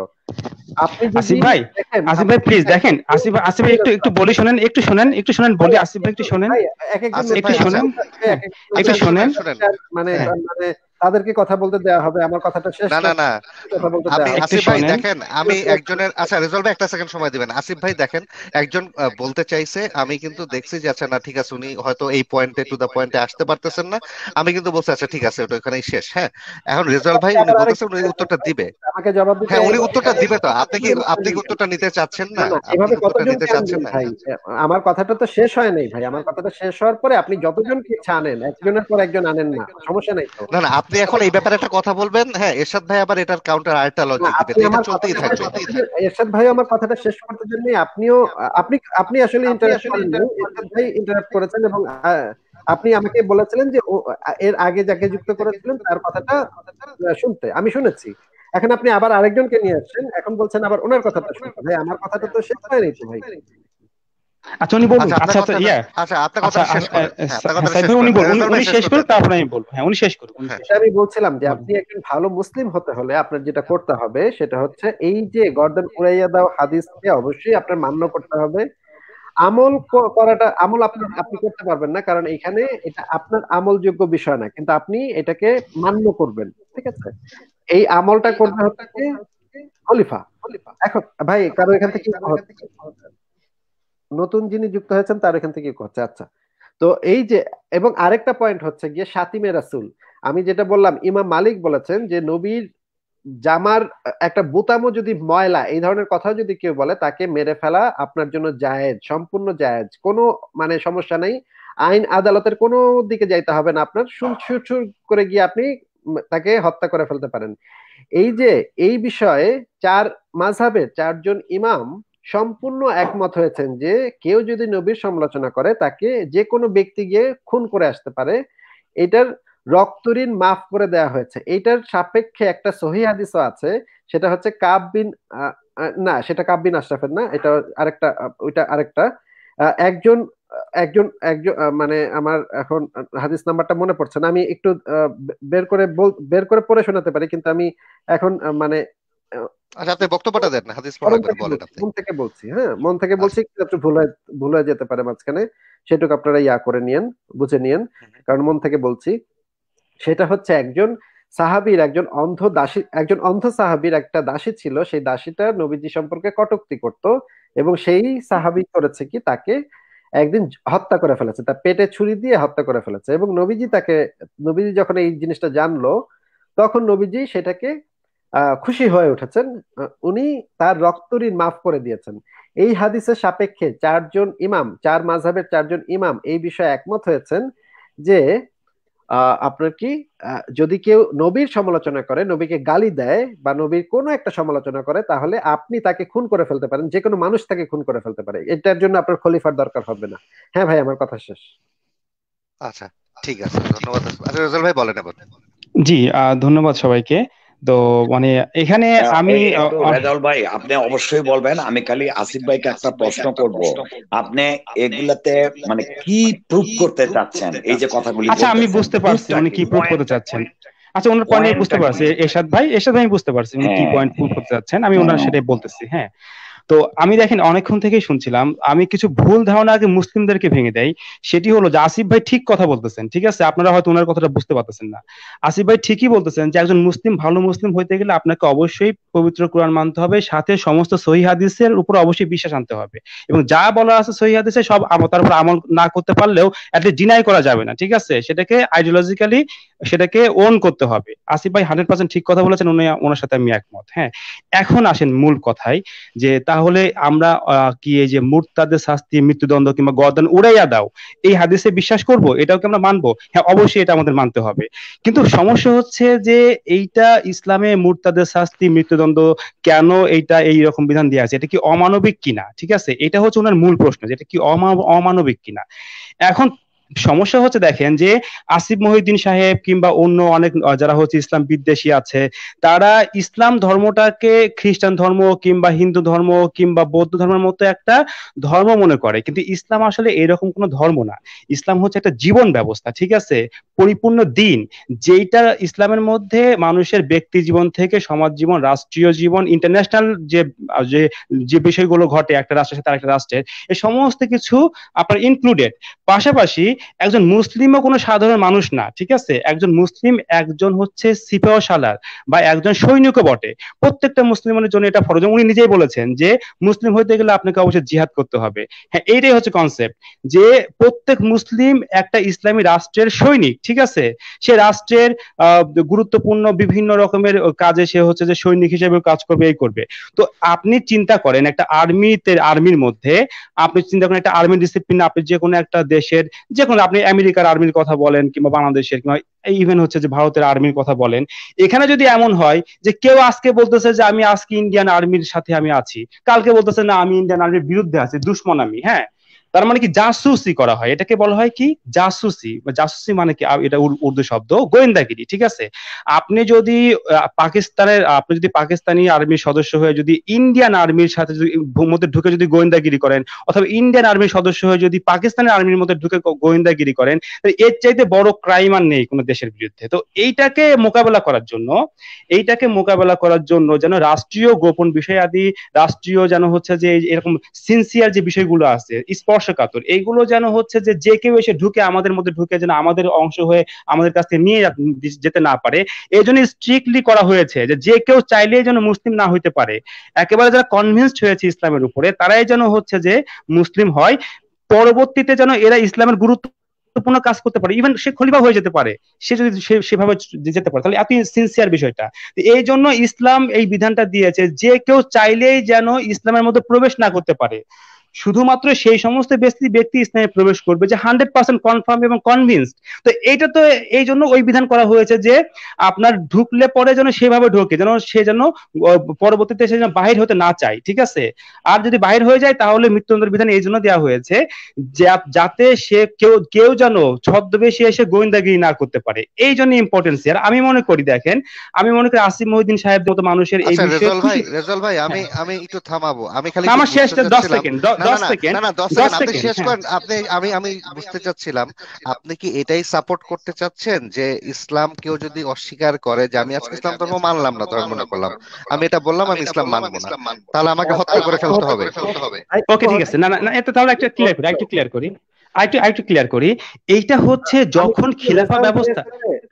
আপনি আসিফ ভাই আসিফ ভাই প্লিজ দেখেন। আসিফ আসিফ ভাই একটু একটু বলি শুনেন একটু শুনেন একটু শুনেন বলি আসিফ ভাই একটু শুনেন। একটু শুনেন। একটু শুনেন। মানে মানে তাদেরকে কথা বলতে দেওয়া হবে আমার কথাটা শেষ না না না। আপনি আসিফ ভাই দেখেন আমি একজনের আচ্ছা রেজাল্ট একটা সেকেন্ড সময় দিবেন। আসিফ ভাই দেখেন একজন বলতে চাইছে আমি কিন্তু দেখছি যে আচ্ছা না ঠিক আছে উনি হয়তো এই পয়েন্টে টু দা পয়েন্টে আসতে পারতেছেন না। আমি কিন্তু বলছি আচ্ছা ঠিক আছে ওটা ওখানেই শেষ হ্যাঁ? এখন রেজাল্ট ভাই উনি বলতেছেন উনি উত্তরটা দিবে। আমাকে জবাব দিতে হ্যাঁ উনি উত্তরটা দিবে তো। আপনি কি আপনি কি উত্তরটা নিতে চাচ্ছেন না? এভাবে কতজন নিতে চাচ্ছেন না? ভাই আমার কথাটা তো শেষ হয় নাই ভাই আমার কথাটা শেষ হওয়ার পরে আপনি যতজন কি আনেন একজনের পর একজন আনেন না সমস্যা নাই তো। না না আপনি এখন এই ব্যাপারে একটা কথা বলবেন। হ্যাঁ এরশাদ ভাই আবার এটার কাউন্টার আরেকটা লজিক দিবেন এটা চলতেই থাকবে। এরশাদ ভাই আমার কথাটা শেষ করতে জন্য আপনিও আপনি আপনি আসলে ইন্টারাপ্ট ভাই ইন্টারাপ্ট করেছেন এবং আপনি আমাকে বলেছিলেন যে এর আগে যাকে যুক্ত করেছিলেন তার কথাটা শুনতে আমি শুনেছি। এখন আপনি আবার আরেকজনকে নিয়ে আসছেন। এখন বলছেন আবার ওনার কথাটা শুনতে। ভাই আমার কথাটা তো শেষ হয়নি তো ভাই। আচ্ছা উনি বলুন। আচ্ছা আচ্ছা ইয়া। আচ্ছা আপনার কথা শেষ করুন। উনি বলুন উনি শেষ করুন তারপরে আমি বলব। হ্যাঁ উনি শেষ করুন আমি বলছিলাম যে আপনি একজন ভালো মুসলিম হতে হলে আপনার যেটা করতে হবে সেটা হচ্ছে এই যে গর্দন উড়াইয়া দাও হাদিসকে অবশ্যই আপনার মান্য করতে হবে। আমল করাটা আমল আপনি আপনি করতে পারবেন না কারণ এখানে এটা আপনার আমলযোগ্য বিষয় না। কিন্তু আপনি এটাকে মান্য করবেন ঠিক আছে? এই আমলটা করতে হচ্ছে খলিফা। এখন ভাই কারও এখান থেকে নতুন যিনি যুক্ত হয়েছেন, তার এখান থেকে করছে। আচ্ছা তো এই যে, এবং আরেকটা পয়েন্ট হচ্ছে গিয়ে সাতিমে রাসুল। আমি যেটা বললাম, ইমাম মালিক বলেছেন যে, নবীর জামার একটা বোতামও যদি ময়লা, এই ধরনের কথা যদি কেউ বলে, তাকে মেরে ফেলা আপনার জন্য জায়েজ, সম্পূর্ণ জায়েজ। কোনো মানে সমস্যা নেই। আইন আদালতের কোনো দিকে যাইতে হবে না আপনার। সুর করে গিয়ে আপনি তাকে হত্যা করে ফেলতে পারেন। এই যে, এই বিষয়ে চার মাঝহাবের চারজন ইমাম সম্পূর্ণ একমত হয়েছেন যে কেউ যদি নবীর সমালোচনা করে, তাকে যে কোনো ব্যক্তি গিয়ে খুন করে আসতে পারে। এটার রক্তঋণ মাফ করে দেওয়া হয়েছে। এটার সাপেক্ষে একটা সহি হাদিসও আছে, সেটা হচ্ছে কাব বিন না, সেটা কাব বিন আশরাফের না, এটা আরেকটা, ওইটা আরেকটা। একজন একজন একজন মানে আমার এখন হাদিস নাম্বারটা মনে পড়ছে না, আমি একটু বের করে বের করে পড়ে শোনাতে পারি, কিন্তু আমি এখন মানে আচ্ছা আপনি বক্তব্যটা দেন হাদিস বলেন আপনি। মন থেকে বলছি হ্যাঁ মন থেকে বলছি একটু ভুল হয়ে ভুল হয়ে যেতে পারে মাঝখানে সেটুকু আপনারা ইয়া করে নিয়েন বুঝে নিয়েন কারণ মন থেকে বলছি সেটা হচ্ছে একজন সাহাবির একজন অন্ধ দাসী একজন অন্ধ সাহাবির একটা দাসী ছিল সেই দাসীটা নবীজি সম্পর্কে কটুক্তি করত এবং সেই সাহাবি করেছে কি তাকে একদিন হত্যা করে ফেলেছে তার পেটে ছুরি দিয়ে হত্যা করে ফেলেছে এবং নবীজি তাকে নবীজি যখন এই জিনিসটা জানলো তখন নবীজি সেটাকে খুশি হয়ে উঠেছেন। উনি তার রক্তঋণ মাফ করে দিয়েছেন। এই হাদিসের সাপেক্ষে চারজন ইমাম চার মাঝহের চারজন ইমাম এই বিষয়ে একমত হয়েছেন যে আপনার কি যদি কেউ নবীর সমালোচনা করে নবীকে গালি দেয় বা নবীর কোনো একটা সমালোচনা করে তাহলে আপনি তাকে খুন করে ফেলতে পারেন। যে কোনো মানুষ তাকে খুন করে ফেলতে পারে। এটার জন্য আপনার খলিফার দরকার হবে না। হ্যাঁ ভাই আমার কথা শেষ। আচ্ছা ঠিক আছে ধন্যবাদ। আচ্ছা ভাই বলেন জি ধন্যবাদ সবাইকে। তো মানে এখানে আমি রেজাউল ভাই আপনি অবশ্যই বলবেন আমি খালি আসিফ ভাইকে একটা প্রশ্ন করব। আপনি এগুলাতে মানে কি প্রুফ করতে চাচ্ছেন? এই যে কথাগুলি আচ্ছা আমি বুঝতে পারছি উনি কি প্রুফ করতে চাচ্ছেন। আচ্ছা ওনার পয়েন্ট বুঝতে পারছি। এরশাদ ভাই এরশাদ ভাই বুঝতে পারছি উনি কি পয়েন্ট প্রুফ করতে চাচ্ছেন আমি ওনার সেটাই বলতেছি হ্যাঁ। তো আমি দেখেন অনেকক্ষণ থেকেই শুনছিলাম, আমি কিছু ভুল ধারণা আগে মুসলিমদেরকে ভেঙে দেই, সেটি হলো যে আসিফ ভাই ঠিক কথা বলতেছেন, ঠিক আছে? আপনারা হয়তো ওনার কথাটা বুঝতে পারতেছেন না। আসিফ ভাই ঠিকই বলতেছেন যে একজন মুসলিম, ভালো মুসলিম হইতে গেলে আপনাকে অবশ্যই পবিত্র কোরআন মানতে হবে, সাথে সমস্ত সহি হাদিসের উপর অবশ্যই বিশ্বাস আনতে হবে। এবং যা বলা আছে সহি হাদিসে সব তার উপর আমল না করতে পারলেও অ্যাটলিস্ট ডিনাই করা যাবে না, ঠিক আছে? সেটাকে আইডিওলজিক্যালি সেটাকে ওন করতে হবে। আসিফ ভাই হান্ড্রেড পার্সেন্ট ঠিক কথা বলেছেন, উনি ওনার সাথে আমি একমত হ্যাঁ? এখন আসেন মূল কথায়, যে তাহলে আমরা কি এই যে মুরতাদের শাস্তি, মৃত্যুদণ্ড কিংবা গর্দান উড়াইয়া দাও, এই হাদিসে বিশ্বাস করব? এটাও কি আমরা মানবো? হ্যাঁ অবশ্যই এটা আমাদের মানতে হবে। কিন্তু সমস্যা হচ্ছে যে এইটা ইসলামে মুরতাদের শাস্তি, মৃত্যুদণ্ড কেন এইটা এই রকম বিধান দেওয়া আছে? এটা কি অমানবিক কিনা? ঠিক আছে? এটা হচ্ছে ওনার মূল প্রশ্ন যেটা কি অমানবিক কিনা? এখন সমস্যা হচ্ছে দেখেন যে আসিফ মহিউদ্দিন সাহেব কিংবা অন্য অনেক যারা হচ্ছে ইসলাম বিদ্বেষী আছে, তারা ইসলাম ধর্মটাকে খ্রিস্টান ধর্ম কিংবা হিন্দু ধর্ম কিংবা বৌদ্ধ ধর্মের মতো একটা ধর্ম মনে করে। কিন্তু ইসলাম আসলে এরকম কোনো ধর্ম না। ইসলাম হচ্ছে একটা জীবন ব্যবস্থা, ঠিক আছে? পরিপূর্ণ দিন যেটা ইসলামের মধ্যে মানুষের ব্যক্তি জীবন থেকে সমাজ জীবন, রাষ্ট্রীয় জীবন ইন্টারন্যাশনাল যে যে বিষয়গুলো ঘটে, একটা রাষ্ট্রের সাথে আরেকটা রাষ্ট্রের এই সমস্ত কিছু আপনার ইনক্লুডেড পাশাপাশি একজন মুসলিমও কোনো সাধারণ মানুষ না, ঠিক আছে? একজন মুসলিম একজন হচ্ছে সিপাহ সালার বা একজন সৈনিকও বটে। প্রত্যেকটা মুসলিমের জন্য এটা ফরজ। উনি নিজেই বলেছেন যে মুসলিম হইতে গেলে আপনাকে অবশ্যই জিহাদ করতে হবে। হ্যাঁ এইটাই হচ্ছে কনসেপ্ট যে প্রত্যেক মুসলিম একটা ইসলামী রাষ্ট্রের সৈনিক, ঠিক আছে? সে রাষ্ট্রের গুরুত্বপূর্ণ বিভিন্ন রকমের কাজে সে হচ্ছে যে সৈনিক হিসেবে কাজ করবে, এই করবে। তো আপনি চিন্তা করেন একটা আর্মিতে, আর্মির মধ্যে, আপনি চিন্তা করেন একটা আর্মি ডিসিপ্লিন আপনি যে কোনো একটা দেশের যে কোনো আপনি আমেরিকার আর্মির কথা বলেন কিংবা বাংলাদেশের, কিংবা ইভেন হচ্ছে যে ভারতের আর্মির কথা বলেন, এখানে যদি এমন হয় যে কেউ আজকে বলতেছে যে আমি আজকে ইন্ডিয়ান আর্মির সাথে আমি আছি, কালকে বলতেছে না, আমি ইন্ডিয়ান আর্মির বিরুদ্ধে আছি, দুশ্মন আমি হ্যাঁ? তার মানে কি জাসুসি করা হয়। এটাকে বলা হয় কি? জাসুসি। জাসুসি মানে কি? এটা উর্দু শব্দ। গোয়েন্দাগিরি, ঠিক আছে? আপনি যদি পাকিস্তানের, আপনি যদি পাকিস্তানি আর্মির সদস্য হয়ে যদি ইন্ডিয়ান আর্মির সাথে যদি মধ্যে ঢুকে যদি গোয়েন্দাগিরি করেন, অথবা ইন্ডিয়ান আর্মির সদস্য হয়ে যদি পাকিস্তানের আর্মির মধ্যে ঢুকে গোয়েন্দাগিরি করেন এর চাইতে বড় ক্রাইম আর নেই কোনো দেশের বিরুদ্ধে। তো এইটাকে মোকাবেলা করার জন্য, এইটাকে মোকাবেলা করার জন্য যেন রাষ্ট্রীয় গোপন বিষয় আদি রাষ্ট্রীয় যেন হচ্ছে যে এরকম সিনসিয়ার যে বিষয়গুলো আছে, স্পষ্ট স্পর্শকাতর এইগুলো যেন হচ্ছে যে যে কেউ এসে ঢুকে আমাদের মধ্যে ঢুকে যেন আমাদের অংশ হয়ে আমাদের কাছ নিয়ে যেতে না পারে। এই জন্য স্ট্রিক্টলি করা হয়েছে যে যে কেউ চাইলেই যেন মুসলিম না হইতে পারে। একেবারে যারা কনভিন্সড হয়েছে ইসলামের উপরে, তারাই যেন হচ্ছে যে মুসলিম হয়। পরবর্তীতে যেন এরা ইসলামের গুরুত্ব গুরুত্বপূর্ণ কাজ করতে পারে। ইভেন সে খলিফা হয়ে যেতে পারে। সে যদি সেভাবে যেতে পারে, তাহলে এত সিনসিয়ার বিষয়টা। এই জন্য ইসলাম এই বিধানটা দিয়েছে যে কেউ চাইলেই যেন ইসলামের মধ্যে প্রবেশ না করতে পারে। শুধুমাত্র সেই সমস্ত ব্যক্তি ব্যক্তি ইসলামে প্রবেশ করবে যে হান্ড্রেড পার্সেন্ট কনফার্ম এবং কনভিন্সড তো এইটা তো এই জন্য ওই বিধান করা হয়েছে যে আপনার ঢুকলে পরে যেন সেভাবে ঢোকে যেন সে যেন পরবর্তীতে সে যেন বাহির হতে না চায় ঠিক আছে? আর যদি বাহির হয়ে যায় তাহলে মৃত্যুদণ্ডের বিধান এই জন্য দেওয়া হয়েছে যাতে সে কেউ কেউ যেন ছদ্মবেশে এসে গোয়েন্দাগিরি না করতে পারে। এই জন্য ইম্পর্টেন্স আর আমি মনে করি দেখেন আমি মনে করি আসিফ মহিউদ্দিন সাহেব মতো মানুষের এই আচ্ছা, বিষয়ে ভাই রেজাল ভাই আমি হ্যাঁ। আমি একটু থামাবো। আমি খালি আমার শেষ 10 সেকেন্ড আপনি আমি আমি বুঝতে চাচ্ছিলাম আপনি কি এটাই সাপোর্ট করতে চাচ্ছেন যে ইসলাম কেউ যদি অস্বীকার করে যে আমি আজকে ইসলাম ধর্ম মানলাম না ধর্ম না করলাম? আমি এটা বললাম আমি ইসলাম মানবো না। তাহলে আমাকে হত্যা করে ফেলতে হবে। ওকে ঠিক আছে। না না এটা তাহলে একটা ক্লিয়ার করি একটা ক্লিয়ার করি। আরেকটু আরেকটু ক্লিয়ার করি। এইটা হচ্ছে যখন খিলাফা ব্যবস্থা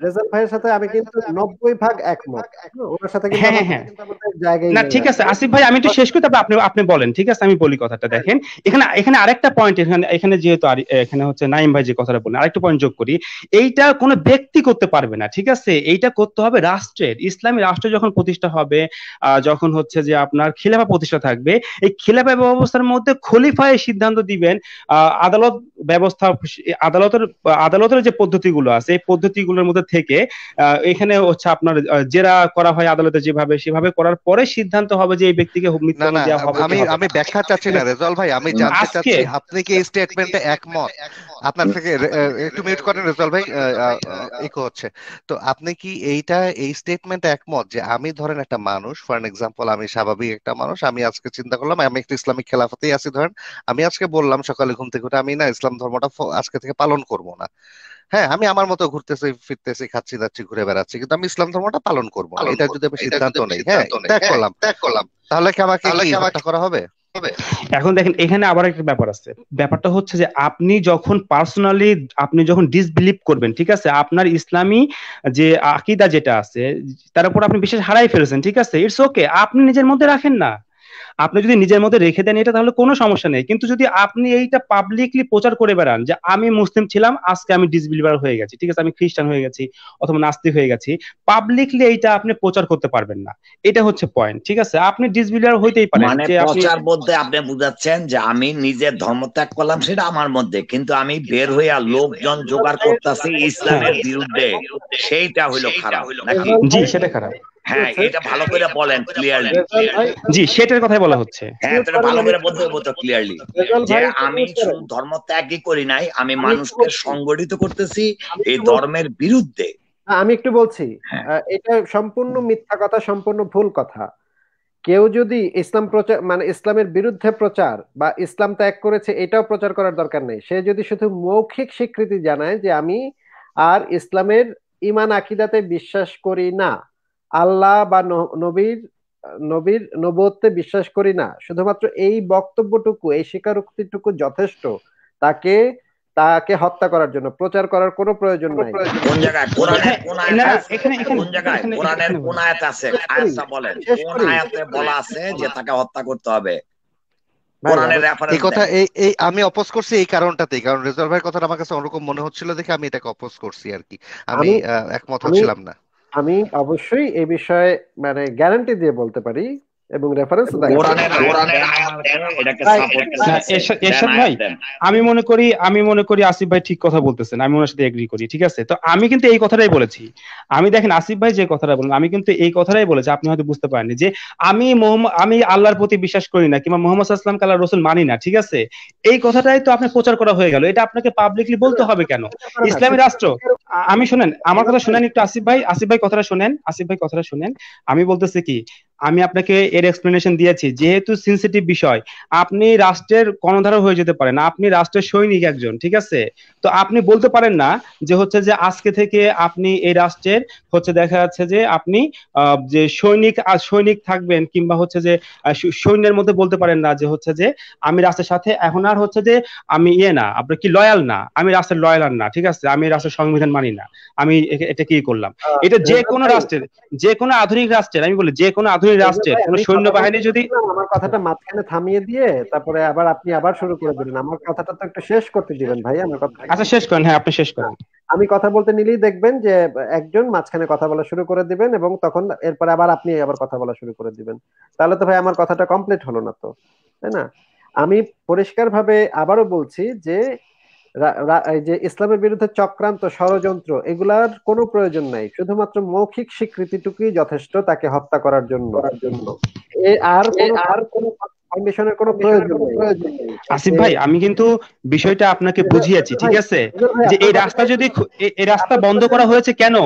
রেজাল ভাইয়ের সাথে আমি কিন্তু নব্বই ভাগ একমত। ওনার সাথে হ্যাঁ হ্যাঁ। না ঠিক আছে। আসিফ ভাই আমি একটু শেষ করি তারপর আপনি আপনি বলেন ঠিক আছে? আমি বলি কথাটা দেখেন। এখানে এখানে আরেকটা পয়েন্ট এখানে এখানে যেহেতু এখানে হচ্ছে নাইম ভাই যে কথাটা বললেন আরেকটা পয়েন্ট যোগ করি। এইটা কোনো ব্যক্তি করতে পারবে না ঠিক আছে? এইটা করতে হবে রাষ্ট্রের। ইসলামী রাষ্ট্র যখন প্রতিষ্ঠা হবে যখন হচ্ছে যে আপনার খিলাফা প্রতিষ্ঠা থাকবে এই খিলাফা ব্যবস্থার মধ্যে খলিফায় সিদ্ধান্ত দিবেন আদালত ব্যবস্থা আদালতের আদালতের যে পদ্ধতিগুলো আছে এই পদ্ধতিগুলোর মধ্যে থেকে এখানে হচ্ছে আপনার জেরা করা হয় আদালতে যেভাবে সেভাবে করার পরে সিদ্ধান্ত হবে যে এই ব্যক্তিকে মৃত্যুদণ্ড দেওয়া হবে আমি আমি ব্যাখ্যা চাচ্ছি না রেজাল ভাই আমি জানতে চাচ্ছি আপনি কি এই স্টেটমেন্টে একমত? আপনার থেকে একটু মিউট করেন রেজাল ভাই ইকো হচ্ছে। তো আপনি কি এইটা এই স্টেটমেন্টে একমত যে আমি ধরেন একটা মানুষ ফর এক্সাম্পল আমি স্বাভাবিক একটা মানুষ আমি আজকে চিন্তা করলাম আমি একটা ইসলামিক খেলাফতেই আছি ধরেন আমি আজকে বললাম সকালে ঘুম থেকে উঠে আমি না ইসলাম ধর্মটা আজকে থেকে পালন করব না। হ্যাঁ আমি আমার মতো ঘুরতেছি ফিরতেছি খাচ্ছি যাচ্ছি ঘুরে বেড়াচ্ছি কিন্তু আমি ইসলাম ধর্মটা পালন করব এটা যদি আমি সিদ্ধান্ত নেই হ্যাঁ ত্যাগ করলাম ত্যাগ করলাম তাহলে কি আমাকে কি হত্যা করা হবে? এখন দেখেন এখানে আবার একটা ব্যাপার আছে। ব্যাপারটা হচ্ছে যে আপনি যখন পার্সোনালি আপনি যখন ডিসবিলিভ করবেন ঠিক আছে? আপনার ইসলামী যে আকিদা যেটা আছে তার উপর আপনি বিশেষ হারাই ফেলেছেন ঠিক আছে? ইটস ওকে আপনি নিজের মধ্যে রাখেন না। আপনি যদি নিজের মধ্যে রেখে দেন এটা তাহলে কোনো সমস্যা নেই। কিন্তু যদি আপনি এইটা পাবলিকলি প্রচার করে বেড়ান যে আমি মুসলিম ছিলাম আজকে আমি ডিসবিলিভার হয়ে গেছি ঠিক আছে আমি খ্রিস্টান হয়ে গেছি অথবা নাস্তিক হয়ে গেছি পাবলিকলি এইটা আপনি প্রচার করতে পারবেন না। এটা হচ্ছে পয়েন্ট ঠিক আছে? আপনি ডিসবিলিভার হইতেই পারেন মানে প্রচার বলতে আপনি বুঝাচ্ছেন যে আমি নিজের ধর্ম ত্যাগ করলাম সেটা আমার মধ্যে কিন্তু আমি বের হইয়া লোকজন জোগাড় করতেছি ইসলামের বিরুদ্ধে সেইটা হইল খারাপ। নাকি? জি সেটা খারাপ। হ্যাঁ এটা ভালো করে বলেন ক্লিয়ারলি জি সেটার কথাই বলা হচ্ছে। হ্যাঁ এটা ভালো করে বলতে বলতে ক্লিয়ারলি যে আমি ধর্ম ত্যাগই করি নাই আমি মানুষকে সংগঠিত করতেছি এই ধর্মের বিরুদ্ধে। আমি একটু বলছি এটা সম্পূর্ণ মিথ্যা কথা সম্পূর্ণ ভুল কথা। কেউ যদি ইসলাম প্রচার মানে ইসলামের বিরুদ্ধে প্রচার বা ইসলাম ত্যাগ করেছে এটাও প্রচার করার দরকার নেই। সে যদি শুধু মৌখিক স্বীকৃতি জানায় যে আমি আর ইসলামের ইমান আকিদাতে বিশ্বাস করি না আল্লাহ বা নবীর নবীর নবত্বে বিশ্বাস করি না। শুধুমাত্র এই বক্তব্যটুকু এই স্বীকারোক্তিটুকু যথেষ্ট তাকে তাকে হত্যা করার জন্য। প্রচার করার কোনো প্রয়োজন নাই। কোন জায়গায়? কোরআনের কোন আয়াত কোন জায়গায়? কোরআনের কোন আয়াত আছে? আয়াতটা বলেন। কোন আয়াতে বলা আছে যে তাকে হত্যা করতে হবে? এই কথা এই এই আমি অপোজ করছি এই কারণটাতেই। কারণ রেজাল ভাইয়ের কথাটা আমার কাছে অন্যরকম মনে হচ্ছিল দেখে আমি এটাকে অপোজ করছি আর কি। আমি একমত হচ্ছিলাম না। আমি অবশ্যই এ বিষয়ে মানে গ্যারান্টি দিয়ে বলতে পারি এবং রেফারেন্স ভাই আমি মনে করি আমি মনে করি আসিফ ভাই ঠিক কথা বলতেছেন আমি ওনার সাথে এগ্রি করি ঠিক আছে? তো আমি কিন্তু এই কথাটাই বলেছি। আমি দেখেন আসিফ ভাই যে কথাটা বলেন আমি কিন্তু এই কথাটাই বলেছি আপনি হয়তো বুঝতে পারেননি যে আমি আমি আল্লাহর প্রতি বিশ্বাস করি না কিংবা মোহাম্মদ আসলাম কাল্লা রসুল মানি না ঠিক আছে? এই কথাটাই তো আপনার প্রচার করা হয়ে গেল এটা আপনাকে পাবলিকলি বলতে হবে কেন? ইসলামী রাষ্ট্র আমি শুনেন আমার কথা শুনেন একটু আসিফ ভাই আসিফ ভাই কথাটা শুনেন আসিফ ভাই কথাটা শুনেন। আমি বলতেছি কি আমি আপনাকে এর এক্সপ্লেনেশন দিয়েছি। যেহেতু সেন্সিটিভ বিষয় আপনি রাষ্ট্রের কর্ণধার হয়ে যেতে পারেন। আপনি রাষ্ট্রের সৈনিক একজন ঠিক আছে? তো আপনি বলতে পারেন না যে হচ্ছে যে আজকে থেকে আপনি এই রাষ্ট্রের হচ্ছে দেখা যাচ্ছে যে আপনি যে সৈনিক সৈনিক থাকবেন কিংবা হচ্ছে যে সৈন্যের মধ্যে বলতে পারেন না যে হচ্ছে যে আমি রাষ্ট্রের সাথে এখন আর হচ্ছে যে আমি ইয়ে না আপনার কি লয়াল না? আমি রাষ্ট্রের লয়াল না ঠিক আছে? আমি রাষ্ট্রের সংবিধান মানি না। আমি এটা কি করলাম? এটা যে কোনো রাষ্ট্রের যে কোনো আধুনিক রাষ্ট্রের আমি বলি যে কোনো আধুনিক রাষ্ট্রের কোন সৈন্যবাহিনী যদি আমার কথাটা মাঝখানে থামিয়ে দিয়ে তারপরে আবার আপনি আবার শুরু করে দিলেন। আমার কথাটা তো একটু শেষ করতে দিবেন ভাই আমার কথা আচ্ছা শেষ করেন হ্যাঁ আপনি শেষ করেন। আমি কথা বলতে নিলেই দেখবেন যে একজন মাঝখানে কথা বলা শুরু করে দিবেন এবং তখন এরপরে আবার আপনি আবার কথা বলা শুরু করে দিবেন। তাহলে তো ভাই আমার কথাটা কমপ্লিট হলো না তো তাই না? আমি পরিষ্কারভাবে আবারও বলছি যে যে ইসলামের বিরুদ্ধে চক্রান্ত ষড়যন্ত্র এগুলার কোনো প্রয়োজন নাই। শুধুমাত্র মৌখিক স্বীকৃতিটুকুই যথেষ্ট তাকে হত্যা করার জন্য। আর আর কোনো ফাউন্ডেশনের কোনো প্রয়োজন আসিফ ভাই আমি কিন্তু বিষয়টা আপনাকে বুঝিয়েছি ঠিক আছে? যে এই রাস্তা যদি এই রাস্তা বন্ধ করা হয়েছে কেন?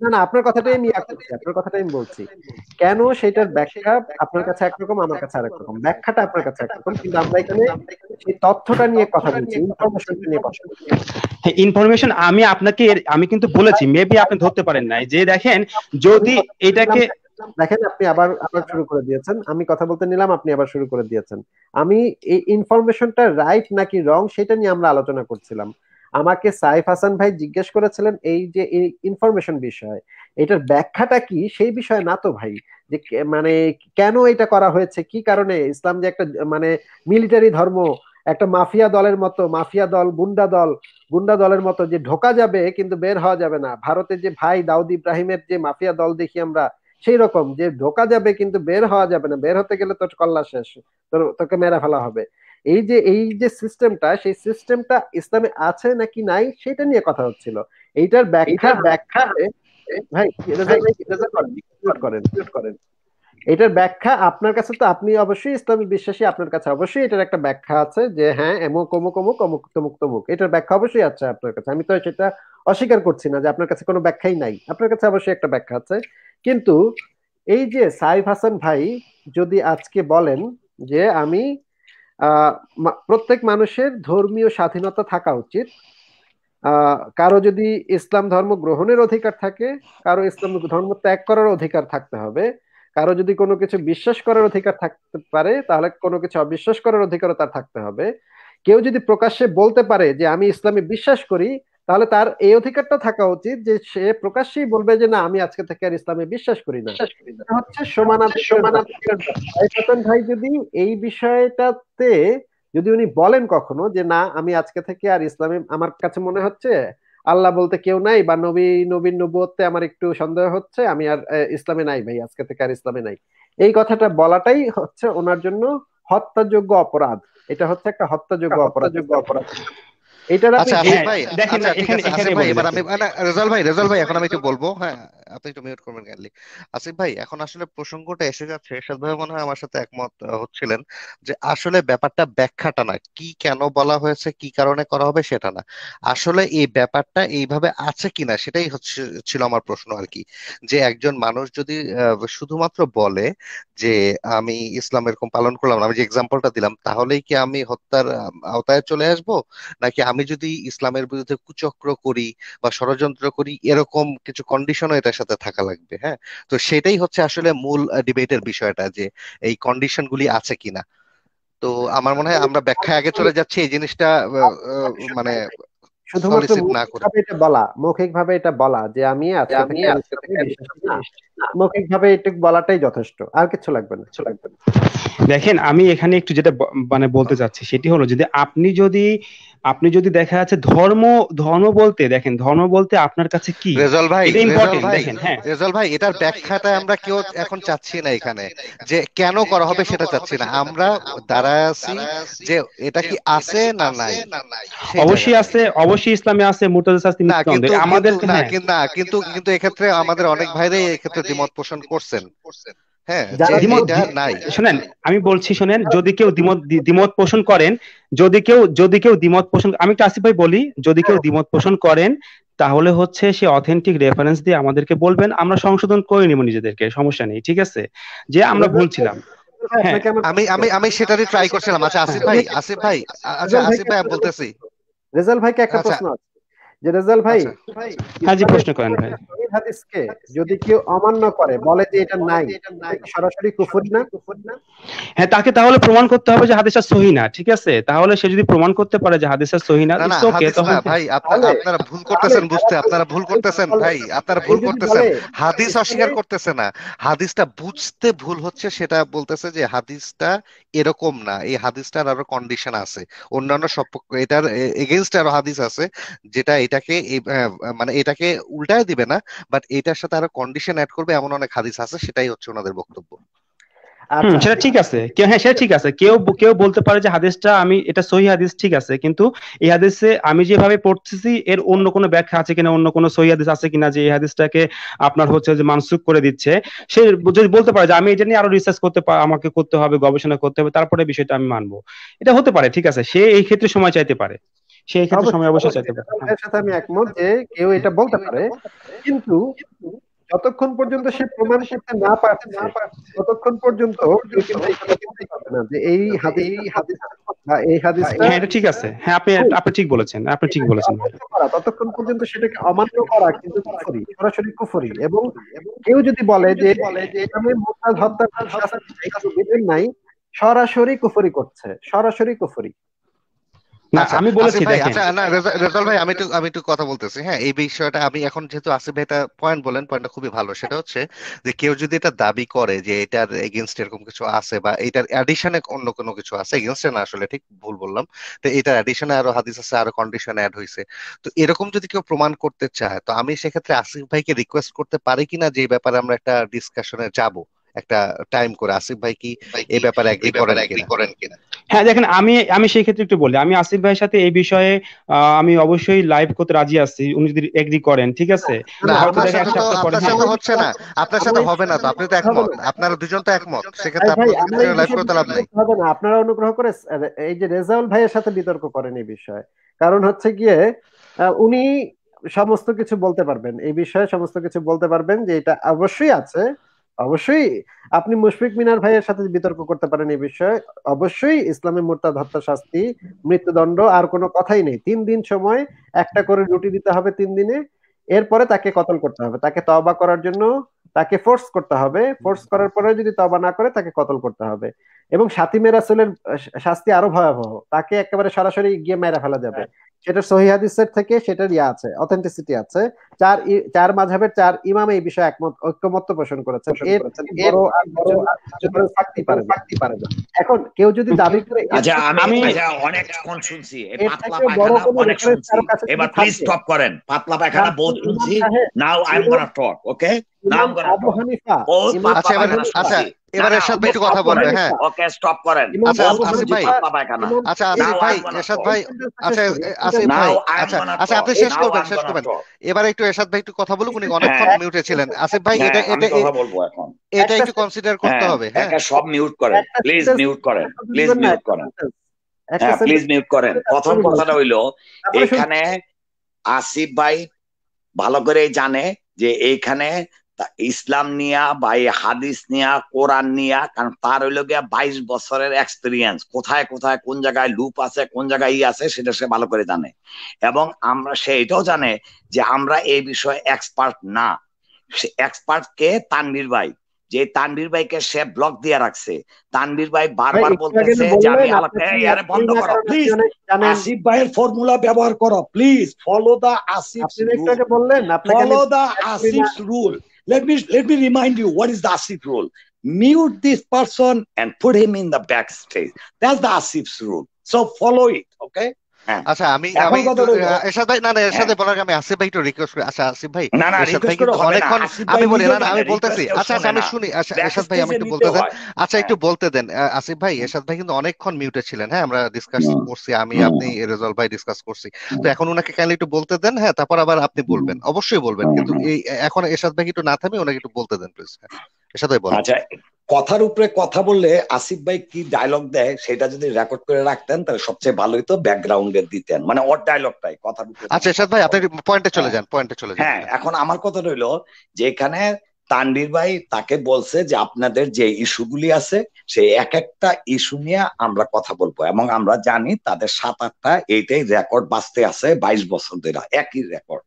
না না আপনার কথাটাই আমি আপনার কথাটাই আমি বলছি। কেন সেটার ব্যাখ্যা আপনার কাছে একরকম আমার কাছে আরেক রকম ব্যাখ্যাটা আপনার কাছে একরকম কিন্তু আমরা এখানে সেই তথ্যটা নিয়ে কথা বলছি ইনফরমেশনটা নিয়ে কথা ইনফরমেশন আমি আপনাকে আমি কিন্তু বলেছি মেবি আপনি ধরতে পারেন নাই। যে দেখেন যদি এটাকে দেখেন আপনি আবার আবার শুরু করে দিয়েছেন। আমি কথা বলতে নিলাম আপনি আবার শুরু করে দিয়েছেন। আমি এই ইনফরমেশনটা রাইট নাকি রং সেটা নিয়ে আমরা আলোচনা করছিলাম। আমাকে সাইফ হাসান ভাই জিজ্ঞেস করেছিলেন এই যে ইনফরমেশন বিষয়, এটার ব্যাখ্যাটা কি? সেই বিষয় না তো ভাই, যে মানে কেন এটা করা হয়েছে? কি কারণে? ইসলাম যে একটা মানে মিলিটারি ধর্ম, একটা মাফিয়া দলের মতো, মাফিয়া দল, গুন্ডা দল, গুন্ডা দলের মতো যে ঢোকা যাবে কিন্তু বের হওয়া যাবে না। ভারতের যে ভাই দাউদ ইব্রাহিমের যে মাফিয়া দল দেখি আমরা, সেই রকম যে ঢোকা যাবে কিন্তু বের হওয়া যাবে না। বের হতে গেলে তোর কল্লা শেষ, তোর, তোকে মেরা ফেলা হবে। এই যে এই যে সিস্টেমটা সেই সিস্টেমটা ইসলামে আছে নাকি নাই সেটা নিয়ে কথা হচ্ছিল। এইটার ব্যাখ্যা ব্যাখ্যা ভাই করেন করেন। এটার ব্যাখ্যা আপনার কাছে তো আপনি অবশ্যই ইসলামী বিশ্বাসী আপনার কাছে অবশ্যই এটার একটা ব্যাখ্যা আছে যে হ্যাঁ এমুক অমুক অমুক অমুক তমুক তমুক। এটার ব্যাখ্যা অবশ্যই আছে আপনার কাছে। আমি তো সেটা অস্বীকার করছি না যে আপনার কাছে কোনো ব্যাখ্যাই নাই। আপনার কাছে অবশ্যই একটা ব্যাখ্যা আছে। কিন্তু এই যে সাইফ হাসান ভাই যদি আজকে বলেন যে আমি প্রত্যেক মানুষের ধর্মীয় স্বাধীনতা থাকা উচিত। কারও যদি ইসলাম ধর্ম গ্রহণের অধিকার থাকে, কারও ইসলাম ধর্ম ত্যাগ করার অধিকার থাকতে হবে। কারও যদি কোনো কিছু বিশ্বাস করার অধিকার থাকতে পারে, তাহলে কোনো কিছু অবিশ্বাস করার অধিকারও তার থাকতে হবে। কেউ যদি প্রকাশ্যে বলতে পারে যে, আমি ইসলামে বিশ্বাস করি তাহলে তার এই অধিকারটা থাকা উচিত যে সে প্রকাশ্যেই বলবে যে না আমি আজকে থেকে আর ইসলামে বিশ্বাস করি না। হচ্ছে সমানাধিকার ভাই যদি এই বিষয়টাতে যদি উনি বলেন কখনো যে না আমি আজকে থেকে আর ইসলামে আমার কাছে মনে হচ্ছে আল্লাহ বলতে কেউ নাই বা নবী নবীন নবুয়তে আমার একটু সন্দেহ হচ্ছে আমি আর ইসলামে নাই ভাই আজকে থেকে আর ইসলামে নাই। এই কথাটা বলাটাই হচ্ছে ওনার জন্য হত্যাযোগ্য অপরাধ। এটা হচ্ছে একটা হত্যাযোগ্য অপরাধযোগ্য অপরাধ। আচ্ছা ভাই দেখেন এখানে ভাই এবার আমি রেজাল ভাই রেজাল ভাই এখন আমি একটু বলব হ্যাঁ। আপনি একটু মিউট করবেন কাইন্ডলি আসিফ ভাই, এখন আসলে প্রসঙ্গটা এসে যাচ্ছে। এরশাদ ভাই মনে হয় আমার সাথে একমত হচ্ছিলেন যে আসলে ব্যাপারটা ব্যাখ্যাটা না কি কেন বলা হয়েছে, কি কারণে করা হবে সেটা না। আসলে এই ব্যাপারটা এইভাবে আছে কিনা সেটাই হচ্ছে, ছিল আমার প্রশ্ন আর কি। যে একজন মানুষ যদি শুধুমাত্র বলে যে আমি ইসলাম এরকম পালন করলাম আমি যে এক্সাম্পলটা দিলাম, তাহলেই কি আমি হত্যার আওতায় চলে আসব? নাকি আমি যদি ইসলামের বিরুদ্ধে কুচক্র করি বা ষড়যন্ত্র করি, এরকম কিছু কন্ডিশনও এটার সাথে থাকা লাগবে হ্যাঁ? তো সেটাই হচ্ছে আসলে মূল ডিবেটের বিষয়টা যে এই কন্ডিশন গুলি আছে কিনা। তো আমার মনে হয় আমরা ব্যাখ্যা আগে চলে যাচ্ছি এই জিনিসটা মানে শুধুমাত্র এটা বলা মৌখিক ভাবে এটা বলা যে আমি মৌখিক ভাবে এটুকু বলাটাই যথেষ্ট। আর কিছু লাগবে না লাগবে না। দেখেন আমি এখানে একটু যেটা মানে বলতে চাচ্ছি সেটি হলো যদি আপনি যদি আপনি যদি দেখা যাচ্ছে ধর্ম ধর্ম বলতে দেখেন ধর্ম বলতে আপনার কাছে কি? রেজল ভাই দেখেন হ্যাঁ। রেজল ভাই এটার ব্যাখ্যাটা আমরা কেউ এখন চাচ্ছি না এখানে। যে কেন করা হবে সেটা চাচ্ছি না। আমরা দাঁড়ায় আছি যে এটা কি আছে না নাই। অবশ্যই আছে অবশ্যই ইসলামে আছে মুরতাজা শাস্তি আমাদের না কিন্তু কিন্তু এক্ষেত্রে আমাদের অনেক ভাইরাই এক্ষেত্রে দ্বিমত পোষণ করছেন। হ্যাঁ শোনেন আমি বলছি শোনেন যদি কেউ দ্বিমত দ্বিমত পোষণ করেন যদি কেউ যদি কেউ দ্বিমত পোষণ আমি একটু আসিফ ভাই বলি যদি কেউ দ্বিমত পোষণ করেন তাহলে হচ্ছে সে অথেন্টিক রেফারেন্স দিয়ে আমাদেরকে বলবেন। আমরা সংশোধন করে নিব নিজেদেরকে সমস্যা নেই ঠিক আছে? যে আমরা ভুলছিলাম হ্যাঁ। আমি আমি আমি সেটারই ট্রাই করছিলাম। আচ্ছা আসিফ ভাই আসিফ ভাই আচ্ছা আসিফ ভাই বলতেছি। রেজাল ভাইকে একটা আচ্ছা। প্রশ্ন আছে। যে রেজাল ভাই হ্যাঁ জি প্রশ্ন করেন ভাই। হাদিসকে যদি কেউ অমান্য করে বলে যে এটা নাই সরাসরি কুফরি না? হ্যাঁ তাকে তাহলে প্রমাণ করতে হবে যে হাদিসটা সহি না ঠিক আছে? তাহলে সে যদি প্রমাণ করতে পারে যে হাদিসটা সহি না ওকে তখন ভাই আপনারা ভুল করতেছেন বুঝতে আপনারা ভুল করতেছেন ভাই আপনারা ভুল করতেছেন। হাদিস অস্বীকার করতেছে না। হাদিসটা বুঝতে ভুল হচ্ছে সেটা বলতেছে যে হাদিসটা এরকম না এই হাদিসটার আরও কন্ডিশন আছে। অন্যান্য সব এটার এগেইনস্ট আরও হাদিস আছে যেটা এটাকে মানে এটাকে উল্টায় দিবে না বাট এটার সাথে আরও কন্ডিশন অ্যাড করবে এমন অনেক হাদিস আছে সেটাই হচ্ছে ওনাদের বক্তব্য। আচ্ছা। সেটা ঠিক আছে। কেউ হ্যাঁ সেটা ঠিক আছে। কেউ কেউ বলতে পারে যে হাদিসটা আমি এটা সহি হাদিস ঠিক আছে। কিন্তু এই হাদিসে আমি যেভাবে পড়তেছি এর অন্য কোনো ব্যাখ্যা আছে কিনা অন্য কোনো সহি হাদিস আছে কিনা যে এই হাদিসটাকে আপনার হচ্ছে যে মানসুক করে দিচ্ছে সে যদি বলতে পারে যে আমি এটা নিয়ে আরও রিসার্চ করতে আমাকে করতে হবে গবেষণা করতে হবে তারপরে বিষয়টা আমি মানবো। এটা হতে পারে ঠিক আছে। সে এই ক্ষেত্রে সময় চাইতে পারে। সেই ক্ষেত্রে সময় অবশ্যই চাইতে পারে। এর সাথে আমি একমত যে কেউ এটা বলতে পারে কিন্তু যতক্ষণ পর্যন্ত সে প্রমাণ করতে না পারছে ততক্ষণ পর্যন্ত যে এই হাদিস বা এই হাদিস হ্যাঁ এটা ঠিক আছে। হ্যাঁ আপনি আপনি ঠিক বলেছেন আপনি ঠিক বলেছেন। ততক্ষণ পর্যন্ত সেটাকে অমান্য করা কিন্তু কুফরি সরাসরি কুফরি। এবং কেউ যদি বলে যে আমি মোরতাদ হত্যার শাস্তি নাই সরাসরি কুফরি করছে সরাসরি কুফরি। আচ্ছা, আমি বলেছি দেখেন। আচ্ছা না রেজাল ভাই আমি একটু আমি একটু কথা বলতেছি হ্যাঁ এই বিষয়টা আমি এখন যেহেতু আসিফ ভাই এটা পয়েন্ট বলেন পয়েন্টটা খুবই ভালো সেটা হচ্ছে যে কেউ যদি এটা দাবি করে যে এটার এগেনস্ট এরকম কিছু আছে বা এটার অ্যাডিশনে অন্য কোনো কিছু আছে এগেনস্টে না আসলে ঠিক ভুল বললাম তো এটার অ্যাডিশনে আরও হাদিস আছে আরও কন্ডিশন অ্যাড হয়েছে তো এরকম যদি কেউ প্রমাণ করতে চায় তো আমি সেক্ষেত্রে আসিফ ভাইকে রিকোয়েস্ট করতে পারি কিনা যে ব্যাপারে আমরা একটা ডিসকাশনে যাব একটা টাইম করে আসিফ ভাই কি এই ব্যাপারে এগ্রি করেন করেন কিনা? হ্যাঁ দেখেন আমি আমি সেই ক্ষেত্রে একটু বলি। আমি আসিফ ভাইয়ের সাথে এই বিষয়ে আমি অবশ্যই লাইভ করতে রাজি আছি। উনি যদি এগ্রি করেন ঠিক আছে? আপনার সাথে হচ্ছে না। আপনার সাথে হবে না তো আপনি তো একমত। আপনারা দুজন তো একমত। সেক্ষেত্রে লাইভ করতে লাভ নাই। হবে না। আপনারা অনুগ্রহ করে এই যে রেজাউল ভাইয়ের সাথে বিতর্ক করেন এই বিষয়ে। কারণ হচ্ছে গিয়ে উনি সমস্ত কিছু বলতে পারবেন। এই বিষয়ে সমস্ত কিছু বলতে পারবেন যে এটা অবশ্যই আছে। অবশ্যই। আপনি মুশফিক মিনার ভাইয়ের সাথে বিতর্ক করতে পারেন এই বিষয়ে। অবশ্যই ইসলামে মোরতাদ হত্যা শাস্তি, মৃত্যুদণ্ড, আর কোনো কথাই নেই। তিন দিন সময়, একটা করে রুটি দিতে হবে তিন দিনে। এরপরে তাকে কতল করতে হবে? তাকে তবা করার জন্য তাকে ফোর্স করতে হবে। ফোর্স করার পরে যদি তবা না করে, তাকে কতল করতে হবে। এবং সাতিমে রাসুলের শাস্তি আরও ভয়াবহ। তাকে একেবারে সরাসরি গিয়ে মেরে ফেলা যাবে। সেটা সহি হাদিসের থেকে সেটার ইয়া আছে অথেন্টিসিটি আছে। চার চার মাঝহের চার ইমাম এই বিষয়ে একমত ঐক্যমত্য পোষণ করেছেন। পারে এখন কেউ যদি দাবি করে আচ্ছা আমি অনেকক্ষণ শুনছি। পাতলা পায়খানা অনেক শুনছি। এবার প্লিজ স্টপ করেন। পাতলা পায়খানা বহুত শুনছি। Now I am gonna talk okay now gonna Abu Hanifa আচ্ছা আচ্ছা এবার এরশাদ ভাই একটু কথা বলবে হ্যাঁ। ওকে স্টপ করেন। আচ্ছা আসিফ ভাই আচ্ছা আসিফ ভাই এরশাদ ভাই আচ্ছা আসিফ ভাই আচ্ছা আচ্ছা আপনি শেষ করবেন শেষ করবেন। এবার একটু এরশাদ ভাই একটু কথা বলুন উনি অনেকক্ষণ মিউটে ছিলেন। আসিফ ভাই এটা এটা এটা একটু কনসিডার করতে হবে হ্যাঁ। সব মিউট করেন প্লিজ মিউট করেন প্লিজ মিউট করেন হ্যাঁ প্লিজ মিউট করেন প্রথম কথাটা হইল এখানে আসিফ ভাই ভালো করে জানে যে এইখানে ইসলাম নিয়া বা এই হাদিস নিয়া কোরআন নিয়া কারণ তার হইল গিয়া বাইশ বছরের এক্সপিরিয়েন্স কোথায় কোথায় কোন জায়গায় লুপ আছে কোন জায়গায় ই আছে সেটা সে ভালো করে জানে। এবং আমরা সে এটাও জানে যে আমরা এই বিষয়ে এক্সপার্ট না। সে এক্সপার্ট কে তানভীর ভাই যে তানভীর ভাইকে সে ব্লক দিয়ে রাখছে। তানভীর ভাই বারবার বলতেছে যে আমি আরে বন্ধ করো প্লিজ আসিফ ভাইয়ের ফর্মুলা ব্যবহার করো প্লিজ ফলো দা আসিফ বললেন follow the Asif rule let me let me remind you what is the Asif rule. Mute this person and put him in the backstage. That's the Asif's rule. So follow it, okay? আচ্ছা আমি আমি এরশাদ ভাই না না এরশাদ ভাই বলার আমি আসিফ ভাই একটু রিকোয়েস্ট করি। আচ্ছা আসিফ ভাই না না এরশাদ ভাই কিন্তু অনেকক্ষণ আমি বলি না না আমি বলতেছি। আচ্ছা আচ্ছা আমি শুনি। আচ্ছা এরশাদ ভাই আমি একটু বলতে দেন। আচ্ছা একটু বলতে দেন। আসিফ ভাই এরশাদ ভাই কিন্তু অনেকক্ষণ মিউটে ছিলেন। হ্যাঁ আমরা ডিসকাস করছি আমি আপনি রেজাল্ট ভাই ডিসকাস করছি। তো এখন ওনাকে কাইন্ডলি একটু বলতে দেন। হ্যাঁ তারপর আবার আপনি বলবেন। অবশ্যই বলবেন। কিন্তু এই এখন এরশাদ ভাই একটু না থামি ওনাকে একটু বলতে দেন প্লিজ এরশাদ ভাই বলেন আচ্ছা কথার উপরে কথা বললে আসিফ ভাই কি ডায়লগ দেয় সেটা যদি রেকর্ড করে রাখতেন তাহলে সবচেয়ে ভালো হতো ব্যাকগ্রাউন্ডে দিতেন মানে ওর ডায়লগটাই কথার উপরে। আচ্ছা এরশাদ ভাই আপনি পয়েন্টে চলে যান পয়েন্টে চলে যান। হ্যাঁ এখন আমার কথা রইল যে এখানে তানভীর ভাই তাকে বলছে যে আপনাদের যে ইস্যুগুলি আছে সেই এক একটা ইস্যু নিয়ে আমরা কথা বলব এবং আমরা জানি তাদের সাত আটটা এইটাই রেকর্ড বাঁচতে আছে বাইশ বছর ধরে একই রেকর্ড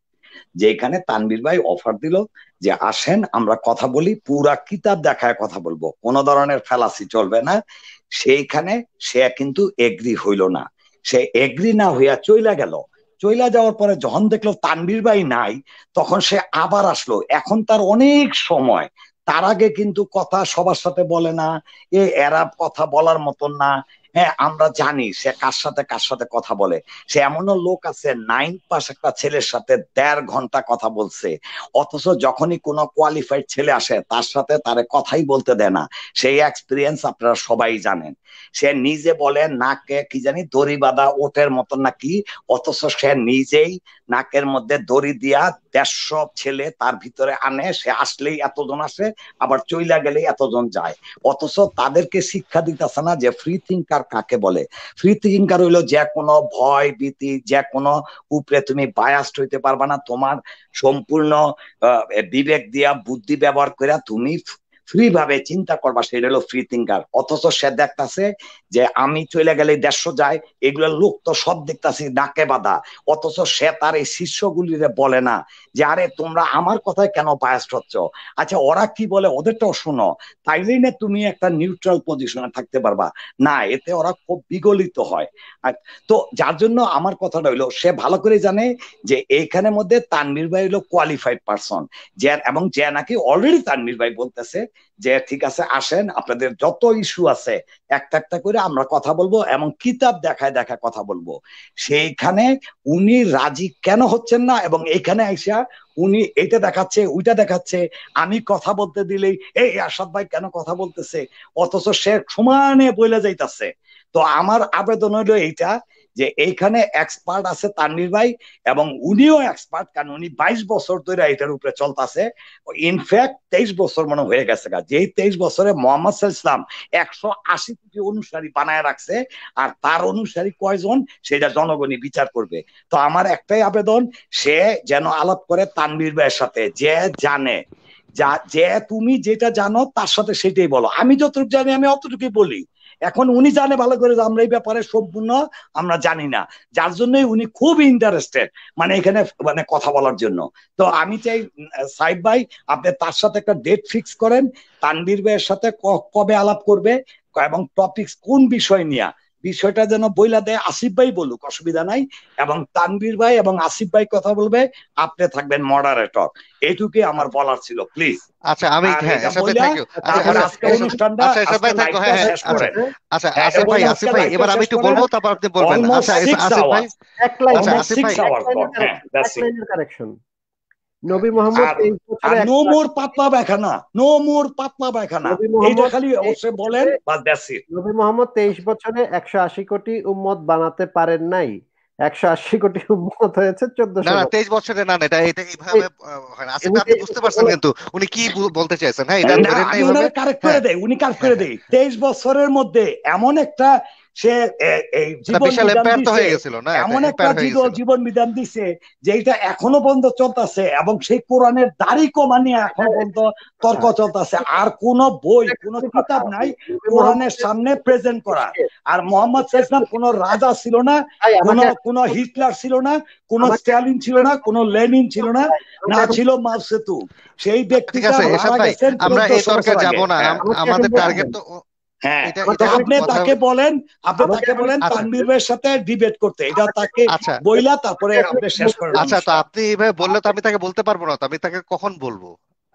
যেখানে তানভীর ভাই অফার দিল যে আসেন, আমরা কথা বলি, পুরা কিতাব দেখায় কথা বলব। কোন ধরনের ফেলাসি চলবে না। সেইখানে সে কিন্তু এগ্রি হইল না। সে এগ্রি না হইয়া চইলা গেল। চইলা যাওয়ার পরে যখন দেখল তানভীর ভাই নাই, তখন সে আবার আসলো। এখন তার অনেক সময়। তার আগে কিন্তু কথা সবার সাথে বলে না। এ এরা কথা বলার মতন না। হ্যাঁ আমরা জানি সে কার সাথে কার সাথে কথা বলে। সে এমনও লোক আছে নাইন পাস একটা ছেলের সাথে দেড় ঘণ্টা কথা বলছে। অথচ যখনই কোনো কোয়ালিফাইড ছেলে আসে, তার সাথে তারে কথাই বলতে দেয় না। সেই এক্সপিরিয়েন্স আপনারা সবাই জানেন। সে নিজে বলে, নাকে কি জানি দড়ি বাঁধা, ওটের মতন নাকি? অথচ সে নিজেই নাকের মধ্যে দড়ি দিয়া দেড়শো ছেলে তার ভিতরে আনে, সে আসলেই এতজন আসে, আবার চইলা গেলেই এতজন যায়। অথচ তাদেরকে শিক্ষা দিতেছে না যে ফ্রি থিঙ্কার কাকে বলে? ফ্রি থিঙ্কার হইল যে কোনো ভয়, ভীতি, যে কোনো উপরে তুমি বায়াস্ট হইতে পারবা না। তোমার সম্পূর্ণ বিবেক দিয়া, বুদ্ধি ব্যবহার করে তুমি ফ্রি ভাবে চিন্তা করবা সেটা হলো ফ্রি থিঙ্কার অথচ সে দেখতেছে যে আমি চলে গেলে দেড়শো যায়, এগুলো লোক তো সব দেখতেছি ডাকে বাধা। অথচ সে তার এই শিষ্যগুলিরে বলে না যে, আরে, তোমরা আমার কথায় কেন বায়াস্ট হচ্ছ? আচ্ছা ওরা কি বলে ওদেরটাও শোনো। তাইলেই না তুমি একটা নিউট্রাল পজিশনে থাকতে পারবা। না, এতে ওরা খুব বিগলিত হয়। তো যার জন্য আমার কথাটা হইল, সে ভালো করে জানে যে এইখানের মধ্যে তানভীর ভাই হলো কোয়ালিফাইড পারসন যে, এবং যে নাকি অলরেডি তানভীর ভাই বলতেছে যে, ঠিক আছে, আসেন, আপনাদের যত ইস্যু আছে, একটা একটা করে আমরা কথা বলব এবং কিতাব দেখায় দেখায় কথা বলব। সেইখানে উনি রাজি কেন হচ্ছেন না এবং এইখানে আইসা উনি এটা দেখাচ্ছে, ওইটা দেখাচ্ছে, আমি কথা বলতে দিলেই, এই আসাদ ভাই কেন কথা বলতেছে? অথচ সে সমানে বলে যাইতাছে। তো আমার আবেদন হইল এইটা যে এইখানে এক্সপার্ট আছে তানভীর ভাই এবং উনিও এক্সপার্ট কারণ উনি বাইশ বছর ধরে এটার উপরে চলতেছে। ইনফ্যাক্ট তেইশ বছর মনে হয়ে গেছে যেই তেইশ বছরে মোহাম্মদ ইসলাম একশো আশি কোটি অনুসারী বানায় রাখছে, আর তার অনুসারী কয়জন? সেটা জনগণই বিচার করবে। তো আমার একটাই আবেদন, সে যেন আলাপ করে তানভীর ভাইয়ের সাথে, যে জানে। যা, যে তুমি যেটা জানো, তার সাথে সেটাই বলো। আমি যতটুকু জানি, আমি অতটুকুই বলি। এখন উনি জানে ভালো করে যে আমরা এই ব্যাপারে সম্পূর্ণ আমরা জানি না। যার জন্যই উনি খুব ইন্টারেস্টেড মানে এখানে মানে কথা বলার জন্য। তো আমি চাই সাইব ভাই, আপনি তার সাথে একটা ডেট ফিক্স করেন। তানবীর ভাইয়ের সাথে কবে আলাপ করবে এবং টপিকস কোন বিষয় নিয়ে বিষয়টা যেন বইলা দেয় আসিফ ভাই বলুক অসুবিধা নাই। এবং তানবীর ভাই এবং আসিফ ভাই কথা বলবে আপনি থাকবেন মডারেটর এইটুকুই আমার বলার ছিল প্লিজ আচ্ছা আমি হ্যাঁ ইউ তারপরে আজকে অনুষ্ঠানটা আচ্ছা এসব ভাই ইউ হ্যাঁ হ্যাঁ আচ্ছা আচ্ছা আসিফ ভাই আসিফ ভাই এবার আমি একটু বলব তারপর আপনি বলবেন। আচ্ছা আসিফ ভাই এক লাইন আচ্ছা আসিফ ভাই। কারেকশন নবী মোহাম্মদ নো মোর পাতলা পায়খানা নো মোর পাতলা পায়খানা। এইটা খালি অবশ্যই বলেন দ্যাটস নবী মোহাম্মদ 23 বছরে 180 কোটি উম্মত বানাতে পারেন নাই। একশো আশি কোটি উন্মত হয়েছে চোদ্দশো না না তেইশ বছরে না এটা এটা এইভাবে হয় না। আপনি বুঝতে পারছেন কিন্তু উনি কি বলতে চাইছেন? হ্যাঁ এটা ধরেন কারেক্ট করে দেয় উনি কারেক্ট করে দেয় তেইশ বছরের মধ্যে এমন একটা সে এই জীবন এমন একটা জীবন বিধান দিছে যে এটা এখনও পর্যন্ত চলতেছে এবং সেই কোরআনের দাড়ি কমা নিয়ে এখনও পর্যন্ত তর্ক চলতেছে। আর কোন বই কোন কিতাব নাই কোরআনের সামনে প্রেজেন্ট করা আর মোহাম্মদ ইসলাম কোন রাজা ছিল না কোন কোন হিটলার ছিল না কোন স্ট্যালিন ছিল না কোন লেনিন ছিল না না ছিল সেতু সেই ব্যক্তিটা আমরা এই তর্কে যাব না আমাদের টার্গেট তো হ্যাঁ। আপনি তাকে বলেন আপনি তাকে বলেন তানবীরের সাথে ডিবেট করতে। এটা তাকে বইলা তারপরে আপনি শেষ করেন। আচ্ছা তো আপনি এইভাবে বললে তো আমি তাকে বলতে পারব না তো আমি তাকে কখন বলব?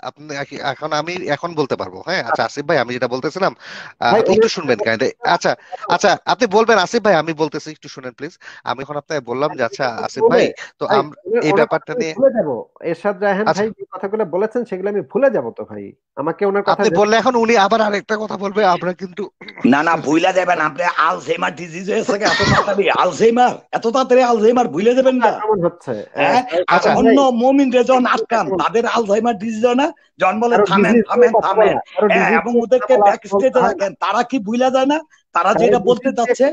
আপনি এখন আমি এখন বলতে পারব। হ্যাঁ? আচ্ছা আসিফ ভাই আমি যেটা বলতেছিলাম একটু শুনবেন কাইন্ডে আচ্ছা আচ্ছা আপনি বলবেন আসিফ ভাই আমি বলতেছি একটু শুনেন প্লিজ। আমি এখন আপনাকে বললাম যে আচ্ছা আসিফ ভাই তো এই ব্যাপারটা নিয়ে ভুলে যাব। এরশাদ রায়হান ভাই যে কথাগুলো বলেছেন সেগুলো আমি ভুলে যাব তো ভাই। আমাকে ওনার কথা আপনি বললে এখন উনি আবার আরেকটা কথা বলবে আমরা কিন্তু না না ভুলে যাবেন আপনি আলঝেইমার ডিজিজ হয়েছে এত তাড়াতাড়ি। আলঝেইমার এত তাড়াতাড়ি আলঝেইমার ভুলে যাবেন না কেমন হচ্ছে? আচ্ছা। অন্য মুমিন রেজন আটকান তাদের আলঝেইমার ডিজিজ না। জন বলে থামেন থামেন থামেন। এবং ওদেরকে ব্যাক স্টেজে রাখেন। তারা কি ভুলা যায় না? তারা যেটা বলতে চাচ্ছে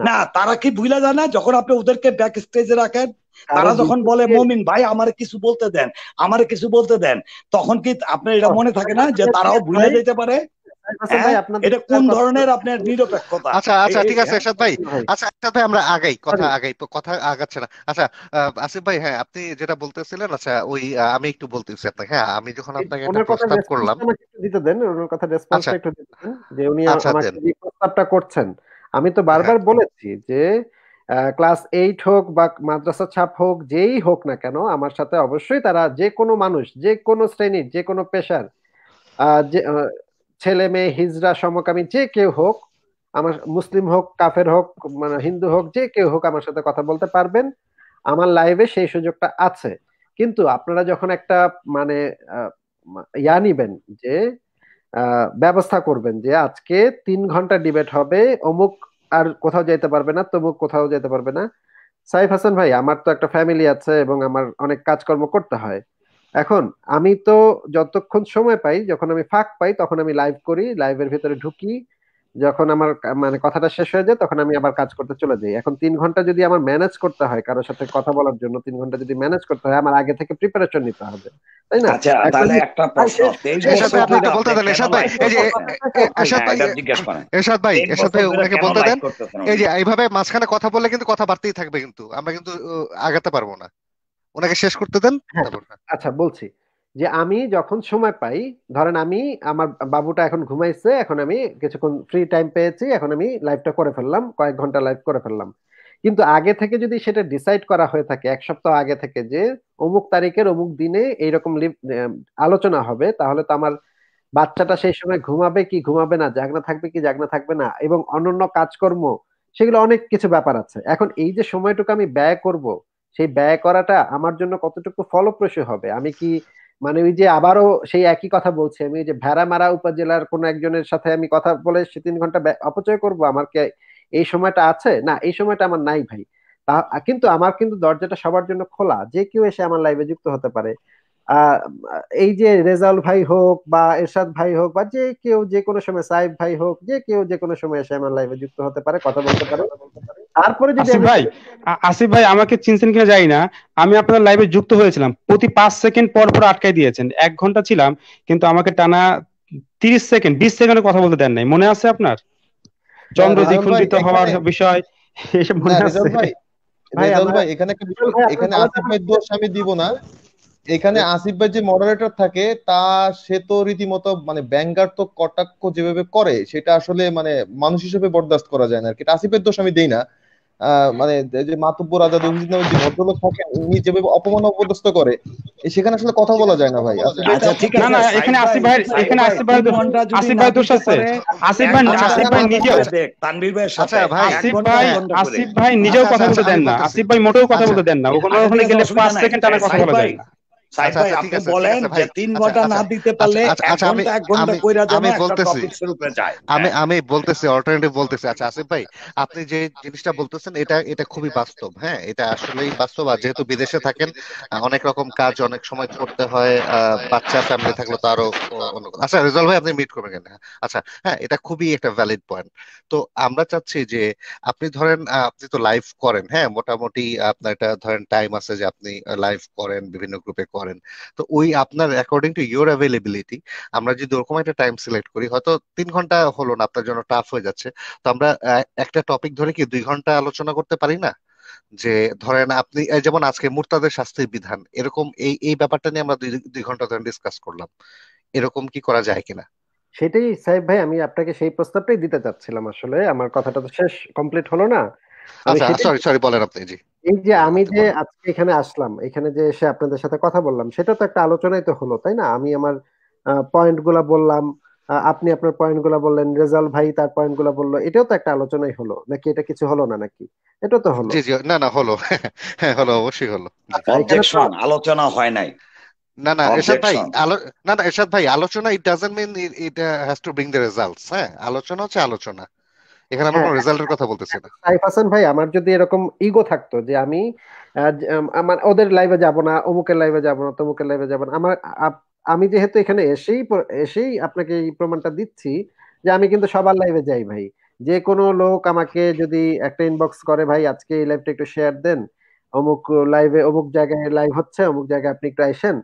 না। তারা কি ভুলা যায় না? যখন আপনি ওদেরকে ব্যাক স্টেজে রাখেন তারা যখন বলে মমিন ভাই আমার কিছু বলতে দেন আমার কিছু বলতে দেন তখন কি আপনার এটা মনে থাকে না যে তারাও ভুলে যেতে পারে? এটা কোন ধরনের আপনার নিরপেক্ষতা? আচ্ছা আচ্ছা ঠিক আছে এরশাদ ভাই। আচ্ছা এরশাদ ভাই আমরা আগাই কথা আগাই কথা আগাচ্ছে না। আচ্ছা আসিফ ভাই হ্যাঁ আপনি যেটা বলতেছিলেন আচ্ছা ওই আমি একটু বলতেছি আপনাকে হ্যাঁ আমি যখন আপনাকে একটা প্রস্তাব করলাম। দিতে দেন ওনার কথা রেসপন্সটা একটু দিতে দেন যে উনি আমাকে যে প্রস্তাবটা করছেন। আমি তো বারবার বলেছি যে ক্লাস এইট হোক বা মাদ্রাসা ছাপ হোক যেই হোক না কেন আমার সাথে অবশ্যই তারা যে কোনো মানুষ যে কোনো শ্রেণির যে কোনো পেশার যে ছেলে মেয়ে, হিজরা, সমকামী, যে কেউ হোক, আমার মুসলিম হোক, কাফের হোক মানে হিন্দু হোক, যে কেউ হোক আমার সাথে কথা বলতে পারবেন। আমার লাইভে সেই সুযোগটা আছে। কিন্তু আপনারা যখন একটা মানে ইয়া নিবেন যে ব্যবস্থা করবেন যে আজকে তিন ঘণ্টা ডিবেট হবে, অমুক আর কোথাও যেতে পারবে না, তমুক কোথাও যেতে পারবে না। সাইফ হাসান ভাই, আমার তো একটা ফ্যামিলি আছে এবং আমার অনেক কাজকর্ম করতে হয়। এখন আমি তো যতক্ষণ সময় পাই যখন আমি ফাঁক পাই তখন আমি লাইভ করি লাইভের ভিতরে ঢুকি। যখন আমার মানে কথাটা শেষ হয়ে যায় তখন আমি আবার কাজ করতে চলে যাই। এখন তিন ঘণ্টা যদি আমার ম্যানেজ করতে হয় কারোর সাথে কথা বলার জন্য তিন ঘণ্টা যদি ম্যানেজ করতে হয় আমার আগে থেকে প্রিপারেশন নিতে হবে। তাই না? আচ্ছা তাহলে একটা প্রশ্ন। বলতে দেন এরশাদ ভাই এই যে এরশাদ ভাই এরশাদ ভাই এরশাদ ভাই ওনাকে বলতে দেন এই যে এইভাবে মাঝখানে কথা বললে কিন্তু কথা বাড়তেই থাকবে কিন্তু। আমরা কিন্তু আগাতে পারব না। ওনাকে শেষ করতে দেন আচ্ছা বলছি যে আমি যখন সময় পাই ধরেন আমি আমার বাবুটা এখন ঘুমাইছে এখন আমি কিছুক্ষণ ফ্রি টাইম পেয়েছি এখন আমি লাইভটা করে ফেললাম কয়েক ঘণ্টা লাইভ করে ফেললাম। কিন্তু আগে থেকে যদি সেটা ডিসাইড করা হয়ে থাকে এক সপ্তাহ আগে থেকে যে অমুক তারিখের অমুক দিনে এইরকম আলোচনা হবে তাহলে তো আমার বাচ্চাটা সেই সময় ঘুমাবে কি ঘুমাবে না জাগনা থাকবে কি জাগনা থাকবে না এবং অন্যান্য কাজকর্ম সেগুলো অনেক কিছু ব্যাপার আছে। এখন এই যে সময়টুকু আমি ব্যয় করব সেই ব্যয় করাটা আমার জন্য কতটুকু ফলপ্রসূ হবে? আমি কি মানে ওই যে আবারও সেই একই কথা বলছি, আমি যে ভেড়ামারা উপজেলার কোন একজনের সাথে আমি কথা বলে সে তিন ঘণ্টা অপচয় করব? আমার কি এই সময়টা আছে? না, এই সময়টা আমার নাই ভাই। তা, কিন্তু আমার কিন্তু দরজাটা সবার জন্য খোলা। যে কেউ এসে আমার লাইভে যুক্ত হতে পারে। এই যে রেজাউল ভাই হোক বা এরশাদ ভাই হোক বা যে কেউ যে কোনো সময় সাহেব ভাই হোক যে কেউ যে কোনো সময় এসে আমার লাইভে যুক্ত হতে পারে কথা বলতে পারে। তারপরে যদি আসিফ ভাই আসিফ ভাই আমাকে চিনছেন কিনা যাই না। আমি আপনার লাইভে যুক্ত হয়েছিলাম। প্রতি পাঁচ সেকেন্ড পর পর আটকাই দিয়েছেন। এক ঘণ্টা ছিলাম কিন্তু আমাকে টানা তিরিশ সেকেন্ড বিশ সেকেন্ডে কথা বলতে দেন নাই। মনে আছে আপনার? চন্দ্র দ্বিখণ্ডিত হওয়ার বিষয় এসব মনে আছে? ভাই রেজাল ভাই এখানে একটা এখানে আসিফ ভাই দোষ আমি দিব না। এখানে আসিফ ভাই যে মডারেটর থাকে তা সে তো রীতিমতো মানে ব্যাঙ্গার তো কটাক্ষ যেভাবে করে সেটা আসলে মানে মানুষ হিসেবে বরদাস্ত করা যায় না আর কি আসিফের দোষ আমি দেই না। মানে যে মাতব্বর আজাদ যে ভদ্রলোক থাকেন উনি যেভাবে অপমান অপদস্থ করে সেখানে আসলে কথা বলা যায় না ভাই। আচ্ছা ঠিক আছে। না না এখানে আসিফ ভাই এখানে আসিফ ভাই আসিফ ভাই দোষ আছে। আসিফ ভাই আসিফ ভাই নিজেও তানভীর ভাইয়ের সাথে ভাই আসিফ ভাই আসিফ ভাই নিজেও কথা বলতে দেন না। আসিফ ভাই মোটেও কথা বলতে দেন না। ওখানে ওখানে গেলে 5 সেকেন্ড টানা কথা বলা যায় না। আমি বলতেছি। অল্টারনেটিভ বলতেছি আচ্ছা আসিফ ভাই আপনি যে জিনিসটা বলতেছেন এটা এটা খুবই বাস্তব হ্যাঁ? এটা আসলেই বাস্তব। আর যেহেতু বিদেশে থাকেন অনেক রকম কাজ অনেক সময় করতে হয় বাচ্চা ফ্যামিলি থাকলে তো আরও আচ্ছা রেজাল্ট ভাই আপনি মিট করবেন কেন আচ্ছা হ্যাঁ এটা খুবই একটা ভ্যালিড পয়েন্ট তো আমরা চাচ্ছি যে আপনি ধরেন আপনি তো লাইভ করেন হ্যাঁ? মোটামুটি আপনার একটা ধরেন টাইম আছে যে আপনি লাইভ করেন বিভিন্ন গ্রুপে করেন। তো ওই আপনার অ্যাকর্ডিং টু ইউর অ্যাভেলেবিলিটি আমরা যদি ওরকম একটা টাইম সিলেক্ট করি হয়তো তিন ঘণ্টা হলো না আপনার জন্য টাফ হয়ে যাচ্ছে। তো আমরা একটা টপিক ধরে কি দুই ঘণ্টা আলোচনা করতে পারি না? যে ধরেন আপনি যেমন আজকে মুরতাদের শাস্তির বিধান এরকম এই এই ব্যাপারটা নিয়ে আমরা দুই ঘণ্টা ধরে ডিসকাস করলাম। এরকম কি করা যায় কিনা? সেটাই সাহেব ভাই আমি আপনাকে সেই প্রস্তাবটাই দিতে চাচ্ছিলাম আসলে। আমার কথাটা তো শেষ কমপ্লিট হলো না। আচ্ছা সরি সরি বলেন আপনি জি। এই যে আমি যে আজকে এখানে আসলাম এখানে যে এসে আপনাদের সাথে কথা বললাম সেটা তো একটা আলোচনাই তো হলো তাই না? আমি আমার পয়েন্টগুলা বললাম আপনি আপনার পয়েন্টগুলা বললেন রেজাল্ট ভাই তার পয়েন্টগুলা বলল এটাও তো একটা আলোচনাই হলো নাকি এটা কিছু হলো না নাকি? এটা তো হলো। জি জি না না হলো হ্যাঁ হলো অবশ্যই হলো। অবজেকশন আলোচনা হয় নাই। না না এরশাদ ভাই না না এরশাদ ভাই আলোচনা it doesn't mean it has to bring the results হ্যাঁ আলোচনা হচ্ছে আলোচনা। এখানে আমরা কোনো রেজাল্টের কথা বলতেছি না। সাইফ হাসান ভাই আমার যদি এরকম ইগো থাকতো যে আমি আমার ওদের লাইভে যাব না অমুকের লাইভে যাব না তমুকের লাইভে যাব না আমার আমি যেহেতু এখানে এসেই এসেই আপনাকে এই প্রমাণটা দিচ্ছি যে আমি কিন্তু সবার লাইভে যাই ভাই। যে কোনো লোক আমাকে যদি একটা ইনবক্স করে ভাই আজকে এই লাইভটা একটু শেয়ার দেন। অমুক লাইভে অমুক জায়গায় লাইভ হচ্ছে অমুক জায়গায় আপনি একটু আইসেন।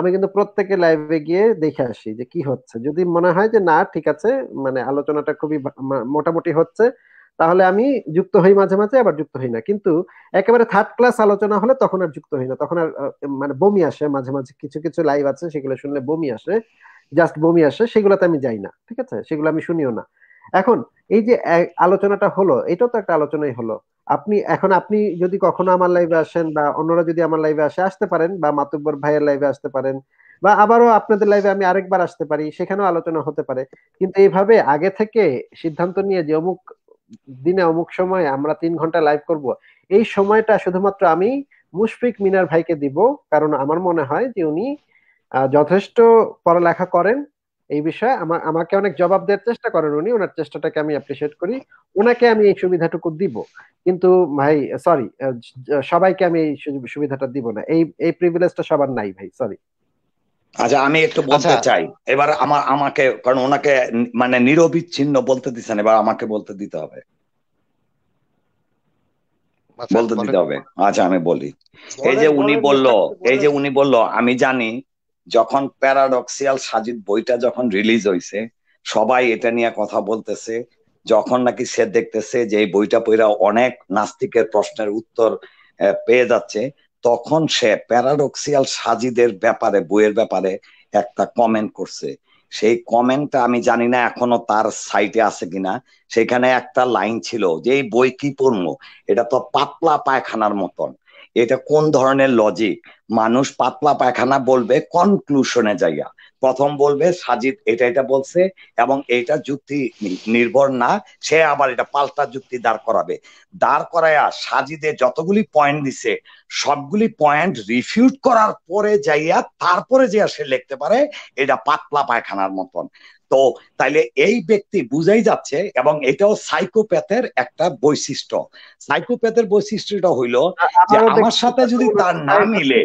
আমি কিন্তু প্রত্যেকে লাইভে গিয়ে দেখে আসি যে কি হচ্ছে। যদি মনে হয় যে না, ঠিক আছে মানে আলোচনাটা খুবই মোটামুটি হচ্ছে, তাহলে আমি যুক্ত হই মাঝে মাঝে, আবার যুক্ত হই না। কিন্তু একেবারে থার্ড ক্লাস আলোচনা হলে তখন আর যুক্ত হই না। তখন আর মানে বমি আসে মাঝে মাঝে। কিছু কিছু লাইভ আছে, সেগুলো শুনলে বমি আসে জাস্ট বমি আসে, সেগুলোতে আমি যাই না, ঠিক আছে? সেগুলো আমি শুনিও না। এখন এই যে আলোচনাটা হলো, এটাও তো একটা আলোচনাই হলো। আপনি, এখন আপনি যদি কখনো আমার লাইভে আসেন বা অন্যরা যদি আমার লাইভে আসে, আসতে পারেন বা মাতুব্বর ভাইয়ের লাইভে আসতে পারেন বা আবারও আপনাদের লাইভে আমি আরেকবার আসতে পারি, সেখানেও আলোচনা হতে পারে। কিন্তু এইভাবে আগে থেকে সিদ্ধান্ত নিয়ে যে অমুক দিনে অমুক সময় আমরা তিন ঘণ্টা লাইভ করব, এই সময়টা শুধুমাত্র আমি মুশফিক মিনার ভাইকে দিব। কারণ আমার মনে হয় যে উনি যথেষ্ট পড়ালেখা করেন এই বিষয়ে আমার আমাকে অনেক জবাব দেওয়ার চেষ্টা করেন উনি ওনার চেষ্টাটাকে আমি অ্যাপ্রিসিয়েট করি। ওনাকে আমি এই সুবিধাটুকু দিব। কিন্তু ভাই সরি সবাইকে আমি এই সুবিধাটা দিব না। এই এই প্রিভিলেজটা সবার নাই ভাই সরি আচ্ছা আমি একটু বলতে আচ্ছা। চাই এবার আমার আমাকে কারণ ওনাকে মানে নিরবিচ্ছিন্ন বলতে দিচ্ছেন এবার আমাকে বলতে দিতে হবে। আচ্ছা, বলতে দিতে হবে। আচ্ছা আমি বলি। এই যে উনি বলল এই যে উনি বলল আমি জানি যখন প্যারাডক্সিয়াল সাজিদ বইটা যখন রিলিজ হয়েছে সবাই এটা নিয়ে কথা বলতেছে, যখন নাকি সে দেখতেছে যে এই বইটা পইরা অনেক নাস্তিকের প্রশ্নের উত্তর পেয়ে যাচ্ছে, তখন সে প্যারাডক্সিয়াল সাজিদের ব্যাপারে, বইয়ের ব্যাপারে একটা কমেন্ট করছে। সেই কমেন্টটা আমি জানি না এখনও তার সাইটে আছে কিনা, সেখানে একটা লাইন ছিল যে এই বই কি পড়ব? এটা তো পাতলা পায়খানার মতন। এটা কোন ধরনের লজিক মানুষ পাতলা পায়খানা বলবে কনক্লুশনে জায়গা প্রথম বলবে সাজিদ এটা এটা বলছে এবং এটা যুক্তি নির্ভর না, সে আবার এটা পাল্টা যুক্তি দাঁড় করাবে। দাঁড় করায়া সাজিদে যতগুলি পয়েন্ট দিছে, সবগুলি পয়েন্ট রিফিউট করার পরে যাইয়া তারপরে যে সে লিখতে পারে, এটা পাতলা পায়খানার মতন। তো তাইলে এই ব্যক্তি বুঝাই যাচ্ছে এবং এটাও সাইকোপ্যাথের একটা বৈশিষ্ট্য। সাইকোপ্যাথের বৈশিষ্ট্যটা হইল যে আমার সাথে যদি তার না মিলে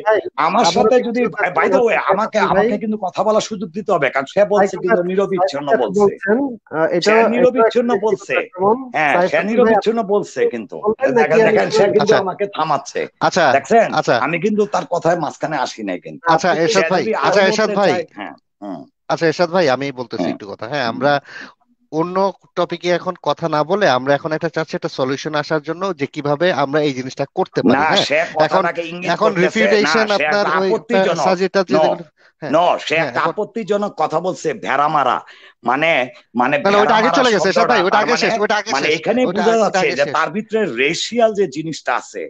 আমার সাথে যদি বাই দ্য ওয়ে আমাকে আমাকে কিন্তু কথা বলার সুযোগ দিতে হবে কারণ সে বলছে কিন্তু নিরবিচ্ছিন্ন বলছে। সে নিরবিচ্ছিন্ন বলছে। হ্যাঁ সে নিরবিচ্ছিন্ন বলছে কিন্তু। দেখেন দেখেন সে কিন্তু। আমাকে থামাচ্ছে। আচ্ছা দেখছেন? আচ্ছা। আমি কিন্তু তার কথায় মাঝখানে আসি নাই কিন্তু। আচ্ছা এরশাদ ভাই আচ্ছা এরশাদ ভাই। হ্যাঁ হুম। আচ্ছা এরশাদ ভাই আমি বলতেছি হ্যাঁ। একটু কথা। হ্যাঁ আমরা অন্য টপিকে এখন কথা না বলে আমরা এখন একটা চাচ্ছি একটা সলিউশন আসার জন্য যে কীভাবে আমরা এই জিনিসটা করতে পারি। হ্যাঁ এখন এখন রিফিউটেশন আপনার ওই সাজিটা ন হ্যাঁ সে একটা আপত্তিজনক কথা বলছে ভেড়া মারা মানে মানে ওইটা আগে চলে গেছে ভাই তার আগে মানে শেষ ওইটা আগে মানে এখানে ওইটা বোঝা যাচ্ছে যে তার ভিতরে রেশিয়াল যে জিনিসটা আছে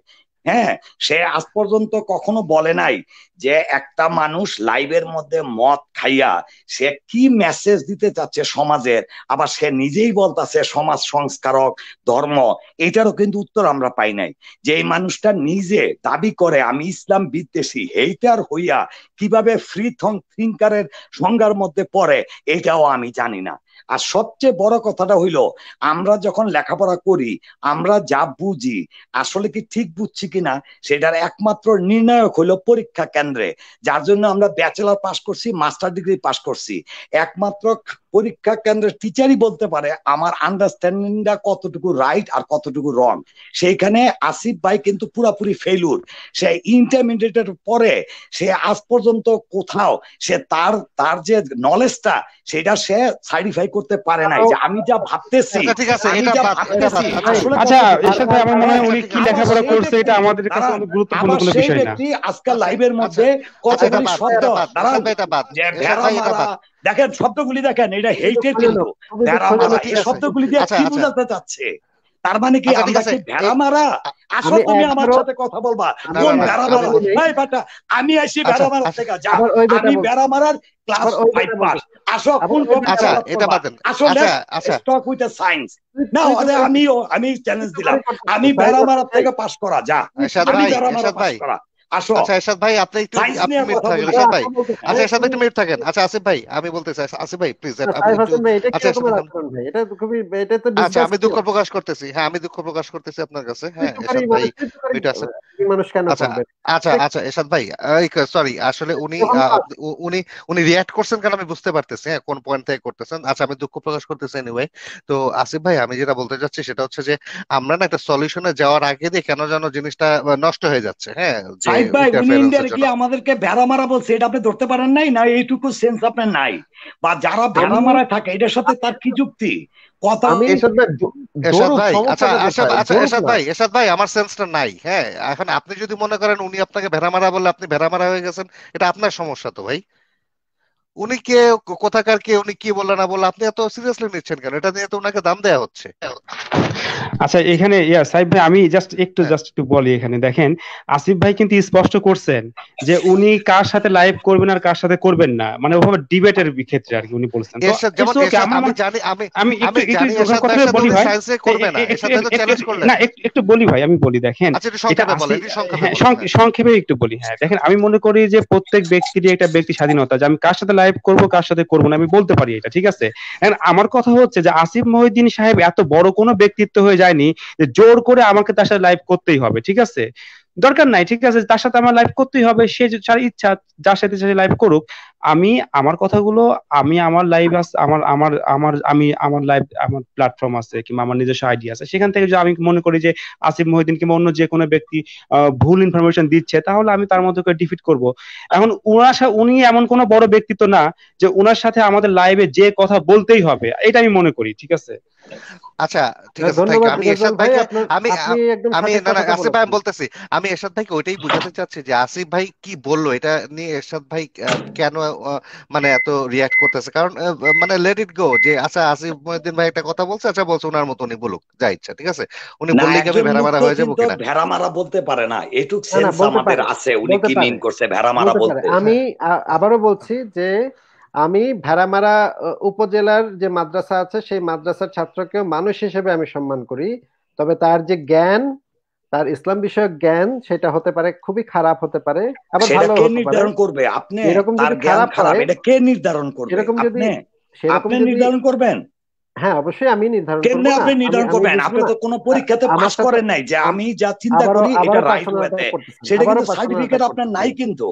হ্যাঁ সে আজ পর্যন্ত কখনো বলে নাই যে একটা মানুষ লাইভের মধ্যে মদ খাইয়া সে কি মেসেজ দিতে চাচ্ছে সমাজের, আবার সে নিজেই বলতাছে সমাজ সংস্কারক, ধর্ম, এটারও কিন্তু উত্তর আমরা পাই নাই। যে এই মানুষটা নিজে দাবি করে, আমি ইসলাম বিদ্বেষী হেইটার হইয়া কীভাবে ফ্রি থিঙ্কারের সংজ্ঞার মধ্যে পড়ে, এটাও আমি জানি না। আর সবচেয়ে বড় কথাটা হইল, আমরা যখন লেখাপড়া করি, আমরা যা বুঝি, আসলে কি ঠিক বুঝছি কিনা, সেটার একমাত্র নির্ণায়ক হইল পরীক্ষা কেন্দ্রে। যার জন্য আমরা ব্যাচেলার পাশ করছি মাস্টার ডিগ্রি পাশ করছি। একমাত্র পরীক্ষা কেন্দ্রের টিচারই বলতে পারে আমার আন্ডারস্ট্যান্ডিংটা কতটুকু রাইট আর কতটুকু রং সেইখানে আসিফ ভাই কিন্তু পুরাপুরি ফেলুর সে ইন্টারমিডিয়েটের পরে সে আজ পর্যন্ত কোথাও সে তার তার যে নলেজটা সেটা সে সাইডিফাই করতে পারে নাই। যে আমি যা ভাবতেছি আচ্ছা ঠিক আছে আমি যা বাদ ভাবতেছি আচ্ছা আচ্ছা এরশাদ ভাই আমার মনে হয় উনি কি লেখাপড়া করছে এটা আমাদের কাছে অনেক গুরুত্বপূর্ণ কোনো বিষয় না। আজকাল আচ্ছা লাইভের আচ্ছা মধ্যে আচ্ছা কতগুলি বাদ। শব্দ এটা বাদ দাঁড়ান দেখেন শব্দগুলি দেখেন এটা হেইটের ভেড়া মারা আচ্ছা এই শব্দগুলি দিয়ে আচ্ছা কি আচ্ছা। বোঝাতে চাচ্ছে? তার মানে কি আচ্ছা ঠিক আমরা আছে। কি ভেড়া মারা? আসো তুমি আমার সাথে কথা বলবা। কোন ভেড়া আমি মারা? এই বেটা আমি আসি আচ্ছা ভেড়া মারা আচ্ছা থেকে। যা আমি ভেড়া মারার ক্লাস ফাইভ পাস আসো কোন আচ্ছা এটা বাদেন আসো আচ্ছা আচ্ছা। স্টক উইথ দ্য সায়েন্স না ওদের আমিও আমি চ্যালেঞ্জ দিলাম। আমি ভেড়া মারার থেকে পাস করা যা। আমি ভেড়া মারা পাস করা। আসো। আচ্ছা এরশাদ ভাই আপনি একটু আপনি মিউট থাকেন এরশাদ ভাই। আচ্ছা এরশাদ ভাই একটু মিউট থাকেন। আচ্ছা আসিফ ভাই আমি বলতেছি আচ্ছা, আসিফ ভাই প্লিজ আপনি একটু আচ্ছা এরশাদ ভাই। এটা খুবই এটা তো আচ্ছা আমি দুঃখ প্রকাশ করতেছি। হ্যাঁ আমি দুঃখ প্রকাশ করতেছি আপনার কাছে। হ্যাঁ এরশাদ ভাই আছে। মানুষ কেন আচ্ছা আচ্ছা আচ্ছা এরশাদ ভাই সরি আসলে উনি উ- উনি উনি রিয়াক্ট করছেন কারণ আমি বুঝতে পারতেছি। হ্যাঁ কোন পয়েন্ট থেকে করতেছেন? আচ্ছা আমি দুঃখ প্রকাশ করতেছি এনিওয়ে তো আসিফ ভাই আমি যেটা বলতে চাচ্ছি সেটা হচ্ছে যে আমরা না একটা সলিউশনে যাওয়ার আগে দিয়ে কেন যেন জিনিসটা নষ্ট হয়ে যাচ্ছে। হ্যাঁ যে ভাই উনি ইনডাইরেক্টলি আমাদেরকে ভেড়া মারা বলছে এটা আপনি ধরতে পারেন নাই? না এইটুকু সেন্স আপনার নাই। বা যারা ভেড়া মারায় মারা থাকে এটার সাথে তার কি যুক্তি? কথা আমি ভাই আচ্ছা আচ্ছা দৌড়ুক ভাই ভাই আমার সেন্সটা নাই হ্যাঁ? এখন আপনি যদি মনে করেন উনি আপনাকে ভেড়া মারা বলে আপনি ভেড়া মারা হয়ে গেছেন এটা আপনার সমস্যা তো ভাই। উনি কে কোথাকার কে উনি কি বললেন না বললে আপনি এত সিরিয়াসলি নিচ্ছেন কেন? এটা নিয়ে তো উনাকে দাম দেয়া হচ্ছে। আচ্ছা এখানে ইয়া সাইফ ভাই আমি জাস্ট একটু হ্যাঁ। জাস্ট একটু বলি এখানে দেখেন আসিফ ভাই কিন্তু স্পষ্ট করছেন যে উনি কার সাথে লাইভ করবেন আর কার সাথে করবেন না। মানে ওভাবে ডিবেটের ক্ষেত্রে আর কি উনি বলছেন। আমি জানি আমি আমি একটু একটু কথা বলি ভাই না একটু বলি ভাই আমি বলি দেখেন। আচ্ছা হ্যাঁ হ্যাঁ সংক্ষেপে একটু বলি হ্যাঁ দেখেন আমি মনে করি যে প্রত্যেক ব্যক্তিরই একটা ব্যক্তি স্বাধীনতা যে আমি কার সাথে লাইভ করব, কার সাথে করব না, আমি বলতে পারি এটা, ঠিক আছে? এন্ড আমার কথা হচ্ছে যে আসিফ মহিউদ্দিন সাহেব এত বড় কোনো ব্যক্তিত্ব হয়ে যায়নি যে জোর করে আমাকে তার সাথে লাইভ করতেই হবে, ঠিক আছে? দরকার নাই, ঠিক আছে? তার সাথে আমার লাইভ করতেই হবে, সে যার ইচ্ছা, যার সাথে সাথে লাইভ করুক, আমি, আমার কথাগুলো, আমি আমার লাইভ আমার আমার আমার, আমি, আমার লাইভ আমার প্ল্যাটফর্ম আছে কিংবা আমার নিজস্ব আইডিয়া আছে, সেখান থেকে যদি আমি মনে করি যে আসিফ মহিউদ্দিন কিংবা অন্য যে কোনো ব্যক্তি ভুল ইনফরমেশন দিচ্ছে, তাহলে আমি তার মধ্যে ডিফিট করব। এখন উনার সা- উনি এমন কোনো বড় ব্যক্তিত্ব না যে ওনার সাথে আমাদের লাইভে যে কথা বলতেই হবে, এটা আমি মনে করি, ঠিক আছে? আচ্ছা ঠিক আছে থ্যাংক ইউ আমি এরশাদ ভাইকে আমি আমি না না আসিফ ভাই বলতেছি আমি এরশাদ ভাইকে ওইটাই বুঝাতে চাচ্ছি যে আসিফ ভাই কি বলল এটা নিয়ে এরশাদ ভাই কেন মানে এত রিয়াক্ট করতেছে? কারণ মানে লেট ইট গো যে আচ্ছা আসিফ মহিউদ্দিন ভাই একটা কথা বলছে আচ্ছা বলছে ওনার মতো উনি বলুক যা ইচ্ছা ঠিক আছে? উনি না বললেই কি আমি ভেড়া মারা হয়ে যাব কিনা? ভেড়া মারা বলতে পারে না এটুক সেন্স আমাদের আছে উনি কি মিন করছে ভেড়া মারা বলতে আমি আবারও বলছি যে আমি ভেড়ামারা উপজেলার যে মাদ্রাসা আছে সেই মাদ্রাসার ছাত্রকেও মানুষ হিসেবে আমি সম্মান করি। তবে তার যে জ্ঞান তার ইসলাম বিষয়ক জ্ঞান সেটা হতে পারে খুবই খারাপ হতে পারে আবার ভালো কে নির্ধারণ করবে? আপনি এরকম যদি খারাপ খারাপ এটা কে নির্ধারণ করবে? সেরকম যদি আপনি? নির্ধারণ করবেন? হ্যাঁ অবশ্যই আমি নির্ধারণ করব আপনি নির্ধারণ করবেন? আপনি তো কোনো পরীক্ষাতে পাস করেন নাই যে আমি যা চিন্তা করি এটা রাইট ওয়েতে সেটা কিন্তু সার্টিফিকেট আপনার নাই কিন্তু।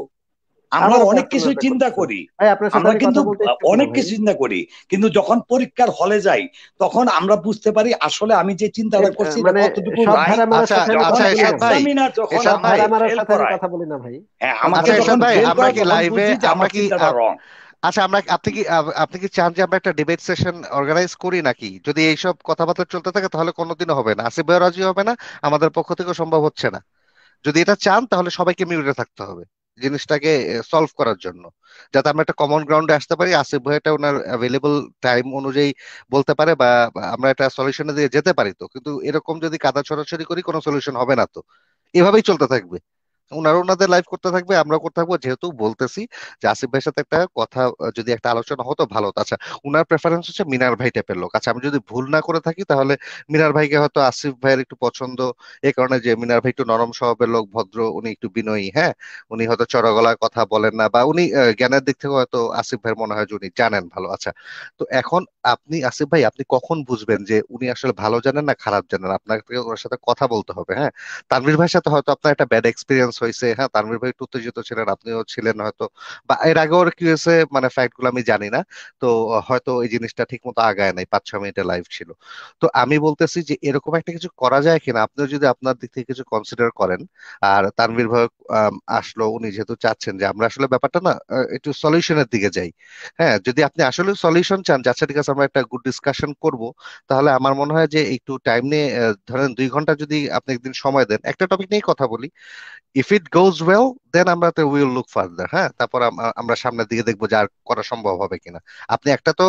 আমরা অনেক কিছু চিন্তা করি। আমরা কিন্তু অনেক কিছু চিন্তা করি কিন্তু যখন পরীক্ষার হলে যাই তখন আমরা বুঝতে পারি আসলে আমি যে চিন্তাটা এ- করছি মানে কতটুকু আচ্ছা আচ্ছা আমরা আপনি কি আপনি কি চান যে আমরা একটা ডিবেট সেশন অর্গানাইজ করি নাকি? যদি এইসব কথাবার্তা চলতে থাকে তাহলে কোনোদিনও হবে না। আসিফ রাজি হবে না আমাদের পক্ষ থেকে সম্ভব হচ্ছে না। যদি এটা চান তাহলে সবাইকে মিউটে থাকতে হবে। জিনিসটাকে সলভ করার জন্য। যাতে আমরা একটা কমন গ্রাউন্ডে আসতে পারি, আসিফ ভাইটা ওনার অ্যাভেলেবল টাইম অনুযায়ী বলতে পারে বা আমরা একটা সলিউশনে দিয়ে যেতে পারি তো। কিন্তু এরকম যদি কাদা ছড়াছড়ি করি, কোনো সলিউশন হবে না তো। এভাবেই চলতে থাকবে। ওনারা ওনাদের লাইভ করতে থাকবে আমরা করতে থাকব। যেহেতু বলতেছি যে আসিফ ভাইয়ের সাথে একটা কথা যদি একটা আলোচনা হতো, ভালো হতো। আচ্ছা উনার প্রেফারেন্স হচ্ছে মিনার ভাই টাইপের লোক। আচ্ছা আমি যদি ভুল না করে থাকি, তাহলে মিনার ভাইকে হয়তো আসিফ ভাইয়ের একটু পছন্দ। এই কারণে যে মিনার ভাই একটু নরম স্বভাবের লোক, ভদ্র, উনি একটু বিনয়ী হ্যাঁ? উনি হয়তো চড়গলায় কথা বলেন না, বা উনি জ্ঞানের দিক থেকে হয়তো আসিফ ভাইয়ের মনে হয় যে উনি জানেন ভালো। আচ্ছা তো এখন আপনি, আসিফ ভাই, আপনি কখন বুঝবেন যে উনি আসলে ভালো জানেন না খারাপ জানেন? আপনাকে ওনার সাথে কথা বলতে হবে হ্যাঁ? তানভীর ভাইয়ের সাথে হয়তো আপনার একটা ব্যাড এক্সপিরিয়েন্স হয়েছে হ্যাঁ তানভীর ভাই একটু উত্তেজিত ছিলেন, আপনিও ছিলেন হয়তো, বা এর আগেও কি হয়েছে মানে ফ্যাক্টগুলো আমি জানি না, তো হয়তো এই জিনিসটা ঠিক মতো আগায় নাই পাঁচ ছ মিনিটের লাইভ ছিল। তো আমি বলতেছি যে এরকম একটা কিছু করা যায় কিনা, আপনিও যদি আপনার দিক থেকে কিছু কনসিডার করেন, আর তানভীর ভাই আসলো, উনি যেহেতু চাচ্ছেন যে আমরা আসলে ব্যাপারটা না একটু সলিউশনের দিকে যাই। হ্যাঁ যদি আপনি আসলে সলিউশন চান যাচ্ছে ঠিক আছে, আমরা একটা গুড ডিসকাশন করব, তাহলে আমার মনে হয় যে একটু টাইম নিয়ে ধরেন দুই ঘণ্টা যদি আপনি একদিন সময় দেন, একটা টপিক নিয়ে কথা বলি। If it goes well then আমরা তো উইল লুক ফার্দার হ্যাঁ? তারপর আমরা সামনের দিকে দেখব যে আর করা সম্ভব হবে কিনা। আপনি একটা তো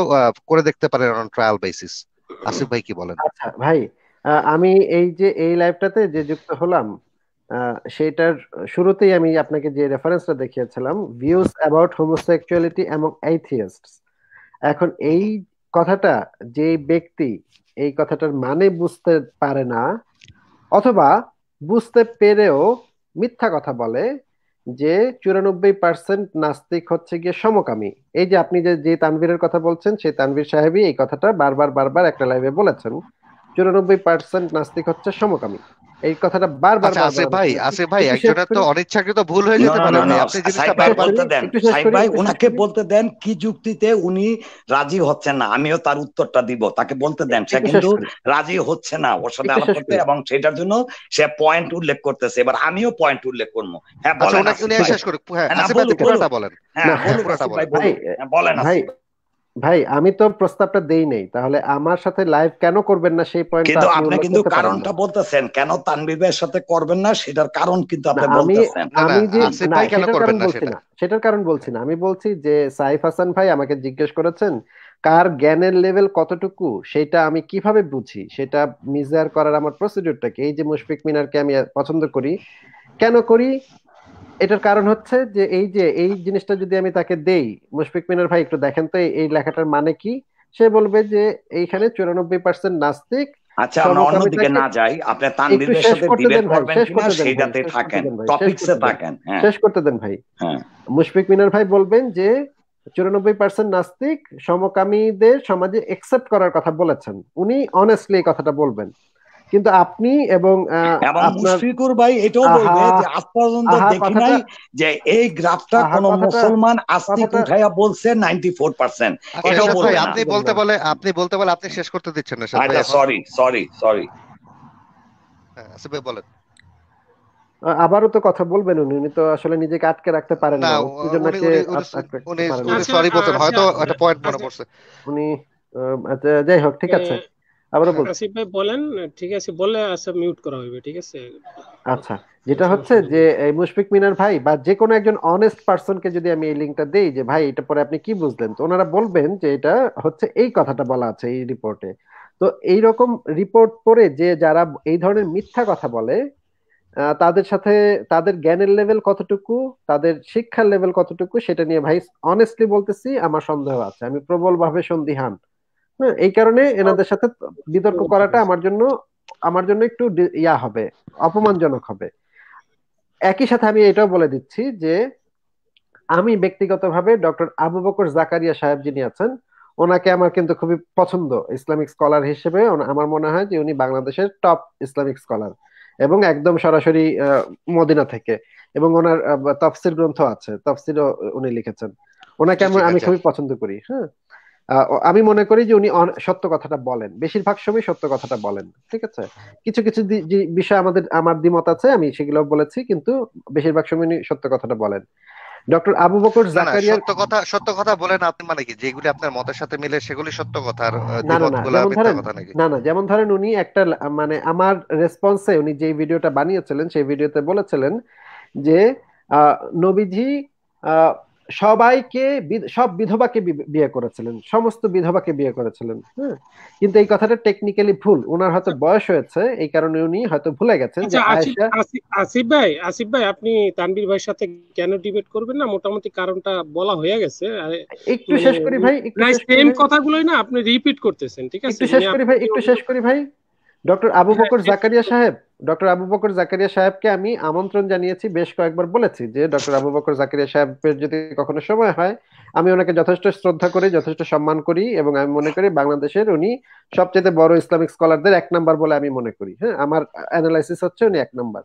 করে দেখতে পারেন অন ট্রায়াল বেসিস আসিফ ভাই কি বলেন? আচ্ছা ভাই আমি এই যে, এই লাইভটাতে যে যুক্ত হলাম সেটার শুরুতেই আমি আপনাকে যে রেফারেন্সটা দেখিয়েছিলাম ভিউজ অ্যাবাউট হোমোসেক্সুয়ালিটি এবং এইথিয়াস্ট এখন এই কথাটা যে ব্যক্তি এই কথাটার মানে বুঝতে পারে না, অথবা বুঝতে পেরেও মিথ্যা কথা বলে যে চুরানব্বই পার্সেন্ট নাস্তিক হচ্ছে গিয়ে সমকামী। এই যে আপনি যে যে তানভীরের কথা বলছেন, সেই তানভীর সাহেবই এই কথাটা বারবার বারবার একটা লাইভে বলেছেন। চুরানব্বই পার্সেন্ট নাস্তিক হচ্ছে সমকামী। এই কথাটা বারবার আচ্ছা ভাই ভাই একজনের তো অনিচ্ছাকৃত ভুল হয়ে যেতে পারে। আপনি জিনিসটা বারবার বলতে দেন। সাহেব ভাই ওনাকে বলতে দেন কি যুক্তিতে উনি রাজি হচ্ছেন না। আমিও তার উত্তরটা দিব তাকে বলতে দেন। সে কিন্তু রাজি হচ্ছে না ওর সাথে আলাপ করতে এবং সেটার জন্য সে পয়েন্ট উল্লেখ করতেছে। এবার আমিও পয়েন্ট উল্লেখ করব। হ্যাঁ বলেন উনি শেষ করুক। হ্যাঁ আসিফ ভাই পুরোটা বলেন। হ্যাঁ পুরোটা বলেন বলেন। ভাই। ভাই আমি তো প্রস্তাবটা দেই নাই। তাহলে আমার সাথে লাইভ কেন করবেন না সেই পয়েন্ট কিন্তু আপনি কিন্তু কারণটা বলতেছেন। কেন ভাইয়ের সাথে করবেন না? সেটার কারণ কিন্তু আপনি বলতেছেন। আমি যে না সেটার কারণ বলছি না। সেটার কারণ বলছি না। আমি বলছি যে সাইফ হাসান ভাই আমাকে জিজ্ঞেস করেছেন কার জ্ঞানের লেভেল কতটুকু? সেটা আমি কীভাবে বুঝি? সেটা মিজার করার আমার প্রসিডিউরটা কি? এই যে মুশফিক মিনারকে আমি পছন্দ করি। কেন করি? এটার কারণ হচ্ছে যে এই যে এই জিনিসটা যদি আমি তাকে দেই মুশফিক মিনার ভাই একটু দেখেন তো এই লেখাটার মানে কি? সে বলবে যে এইখানে চুরানব্বই পার্সেন্ট নাস্তিক। আচ্ছা আমরা অন্যদিকে না যাই আপনি তানভীরের সাথে ডিবেট করবেন কিনা সেইটাতে থাকেন টপিকসে থাকেন শেষ করতে দেন ভাই। হ্যাঁ। মুশফিক মিনার ভাই বলবেন যে চুরানব্বই পার্সেন্ট নাস্তিক সমকামীদের সমাজে একসেপ্ট করার কথা বলেছেন। উনি অনেস্টলি এই কথাটা বলবেন। কিন্তু আপনি এবং মুশফিকুর ভাই এটাও বলবে যে আজ পর্যন্ত দেখি নাই যে এই গ্রাফটা কোন মুসলমান আস্তিক উঠাইয়া বলছে 94% এটাও বলবে আপনি বলতে বলে আপনি বলতে বলে আপনি শেষ করতে দিচ্ছেন না আচ্ছা সরি সরি সরি আসিফ ভাই বলেন। আবারও তো কথা বলবেন উনি উনি তো আসলে নিজেকে আটকে রাখতে পারেন না উনি সরি বলতেন হয়তো একটা পয়েন্ট মনে পড়ছে। উনি যাই হোক ঠিক আছে। বলছি। আসিফ ভাই বলেন ঠিক আছে বলে আচ্ছা মিউট করা হবে ঠিক আছে? আচ্ছা যেটা হচ্ছে যে এই মুশফিক মিনার ভাই বা যে কোনো একজন অনেস্ট পারসনকে যদি আমি এই লিংকটা দেই যে ভাই এটা পরে আপনি কি বুঝলেন? তো ওনারা বলবেন যে এটা হচ্ছে এই কথাটা বলা আছে এই রিপোর্টে তো এই রকম রিপোর্ট পড়ে যে যারা এই ধরনের মিথ্যা কথা বলে তাদের সাথে তাদের জ্ঞানের লেভেল কতটুকু তাদের শিক্ষার লেভেল কতটুকু সেটা নিয়ে ভাই অনেস্টলি বলতেছি আমার সন্দেহ আছে। আমি প্রবল ভাবে সন্দিহান। এই কারণে এনাদের সাথে বিতর্ক করাটা আমার জন্য আমার জন্য একটু ইয়া হবে অপমানজনক হবে। একই সাথে আমি এটাও বলে দিচ্ছি যে আমি ব্যক্তিগতভাবে ডক্টর আবু বকর জাকারিয়া সাহেব যিনি আছেন ওনাকে আমার কিন্তু খুবই পছন্দ ইসলামিক স্কলার হিসেবে। আমার মনে হয় যে উনি বাংলাদেশের টপ ইসলামিক স্কলার এবং একদম সরাসরি মদিনা থেকে এবং ওনার তফসির গ্রন্থ আছে তফসিরও উনি লিখেছেন। ওনাকে আমি খুবই পছন্দ করি হ্যাঁ। আমি মনে করি যে উনি সত্য কথাটা বলেন। বেশিরভাগ সময় সত্য কথাটা বলেন ঠিক আছে? কিছু কিছু বিষয় আমাদের আমার দ্বিমত আছে আমি সেগুলো বলেছি কিন্তু বেশিরভাগ সময় উনি সত্য কথাটা বলেন। ডক্টর আবু বকর জাকারিয়া সত্য কথা সত্য কথা বলেন আপনি মানে কি? যেগুলি আপনার মতের সাথে মিলে সেগুলি সত্য কথা আর না না না যেমন ধরেন না না যেমন ধরেন উনি একটা মানে আমার রেসপন্সে উনি যে ভিডিওটা বানিয়েছিলেন সেই ভিডিওতে বলেছিলেন যে নবীজি সবাইকে সব বিধবাকে বিয়ে করেছিলেন সমস্ত বিধবাকে বিয়ে করেছিলেন হ্যাঁ? কিন্তু এই কথাটা টেকনিক্যালি ভুল। উনার হয়তো বয়স হয়েছে এই কারণে উনি হয়তো ভুলে গেছেন যে আচ্ছা, আসিফ ভাই আসিফ ভাই আপনি তানবীর ভাইয়ের সাথে কেন ডিবেট করবেন না? মোটামুটি কারণটা বলা হয়ে গেছে। একটু শেষ করি ভাই একটু সেম কথাগুলোই না আপনি রিপিট করতেছেন ঠিক আছে? একটু শেষ করি ভাই একটু শেষ করি ভাই। ডক্টর আবু হ্যাঁ, বকর জাকারিয়া সাহেব ডক্টর আবু বকর জাকারিয়া সাহেবকে আমি আমন্ত্রণ জানিয়েছি, বেশ কয়েকবার বলেছি যে, ডক্টর আবু বকর জাকারিয়া সাহেবের যদি কখনো সময় হয়, আমি ওনাকে যথেষ্ট শ্রদ্ধা করি, যথেষ্ট সম্মান করি এবং আমি মনে করি বাংলাদেশের উনি সবচেয়ে বড় ইসলামিক স্কলারদের এক নাম্বার বলে আমি মনে করি। হ্যাঁ আমার অ্যানালাইসিস হচ্ছে উনি এক নাম্বার।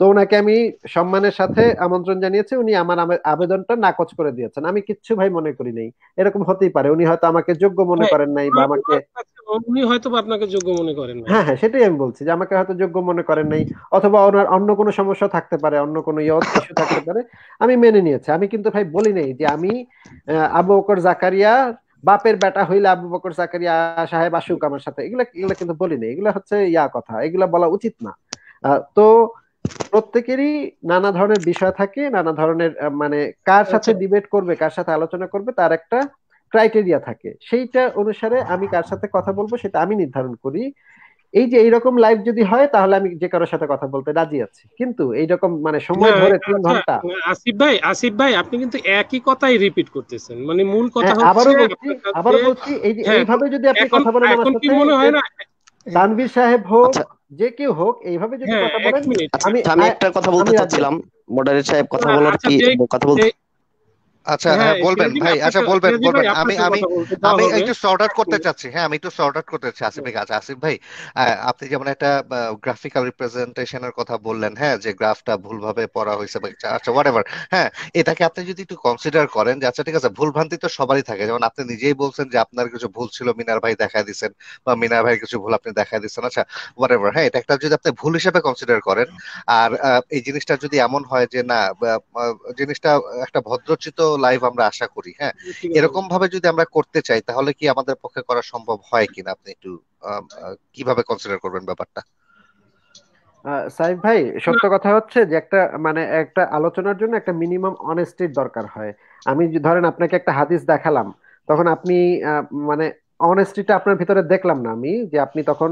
তো ওনাকে আমি সম্মানের সাথে আমন্ত্রণ জানিয়েছি। উনি আমার আবেদনটা নাকচ করে দিয়েছেন। আমি কিচ্ছু ভাই মনে করি নেই। এরকম হতেই পারে। উনি হয়তো আমাকে যোগ্য মনে হ্যাঁ, করেন নাই বা আমাকে উনি হয়তো আপনাকে যোগ্য মনে করেন হ্যাঁ হ্যাঁ সেটাই আমি বলছি যে আমাকে হয়তো যোগ্য মনে করেন নাই অথবা ওনার অন্য কোনো সমস্যা থাকতে পারে অন্য কোনো ইয়ে ইস্যু থাকতে পারে। আমি মেনে নিয়েছি। আমি কিন্তু ভাই বলি নাই যে আমি আবু বকর জাকারিয়া বাপের বেটা হইলে আবু বকর জাকারিয়া সাহেব আসুক আমার সাথে। এগুলা এগুলা কিন্তু বলি নাই। এগুলা হচ্ছে ইয়া কথা। এগুলা বলা উচিত না। তো প্রত্যেকেরই নানা ধরনের বিষয় থাকে নানা ধরনের মানে কার সাথে ডিবেট আচ্ছা। করবে কার সাথে আলোচনা করবে তার একটা ক্রাইটেরিয়া থাকে। সেইটা অনুসারে আমি কার সাথে কথা বলব সেটা আমি নির্ধারণ করি। এই যে এইরকম লাইভ যদি হয় তাহলে আমি যে কারোর সাথে কথা বলতে রাজি আছি। কিন্তু এইরকম মানে সময় ধরে তিন আচ্ছা, ঘণ্টা আসিফ ভাই আসিফ ভাই আপনি কিন্তু একই কথাই রিপিট করতেছেন। মানে মূল কথা হ্যাঁ, আবারও বলছি আবারও বলছি এই যে হ্যাঁ, এইভাবে যদি আপনি কথা বলেন আমার সাথে মনে হয় না তানভীর সাহেব হোক আচ্ছা। যে কেউ হোক এইভাবে যদি হ্যাঁ, কথা বলেন আমি আমি একটা কথা বলতে চাচ্ছিলাম। মডারেট সাহেব কথা বলার কি কথা বলতে আচ্ছা হ্যাঁ, হ্যাঁ বলবেন ভাই আচ্ছা বলবেন বলবেন। আমি আমি আমি একটু সর্ট আউট করতে চাচ্ছি। হ্যাঁ আমি একটু সর্ট আউট করতে চাচ্ছি আসিফ ভাই আচ্ছা আসিফ ভাই আপনি যেমন একটা গ্রাফিক্যাল রিপ্রেজেন্টেশনের কথা বললেন হ্যাঁ যে গ্রাফটা ভুলভাবে পড়া হয়েছে আচ্ছা হোয়াটএভার হ্যাঁ এটাকে আপনি যদি একটু কনসিডার করেন যে আচ্ছা ঠিক আছে ভুল ভ্রান্তি তো সবারই থাকে। যেমন আপনি নিজেই বলছেন যে আপনার কিছু ভুল ছিল মিনার ভাই দেখা দিচ্ছেন বা মিনার ভাই কিছু ভুল আপনি দেখা দিচ্ছেন আচ্ছা হোয়াটএভার হ্যাঁ এটা একটা যদি আপনি ভুল হিসেবে কনসিডার করেন। আর এই জিনিসটা যদি এমন হয় যে না জিনিসটা একটা ভদ্রচিত লাইভ আমরা আশা করি হ্যাঁ? এরকম ভাবে যদি আমরা করতে চাই তাহলে কি আমাদের পক্ষে করা সম্ভব হয় কিনা? আপনি একটু কীভাবে কনসিডার করবেন ব্যাপারটা? সাইফ ভাই সত্য কথা হচ্ছে যে একটা মানে একটা আলোচনার জন্য একটা মিনিমাম অনেস্টির দরকার হয়। আমি ধরেন আপনাকে একটা হাদিস দেখালাম তখন আপনি মানে অনেস্টিটা আপনার ভিতরে দেখলাম না আমি যে আপনি তখন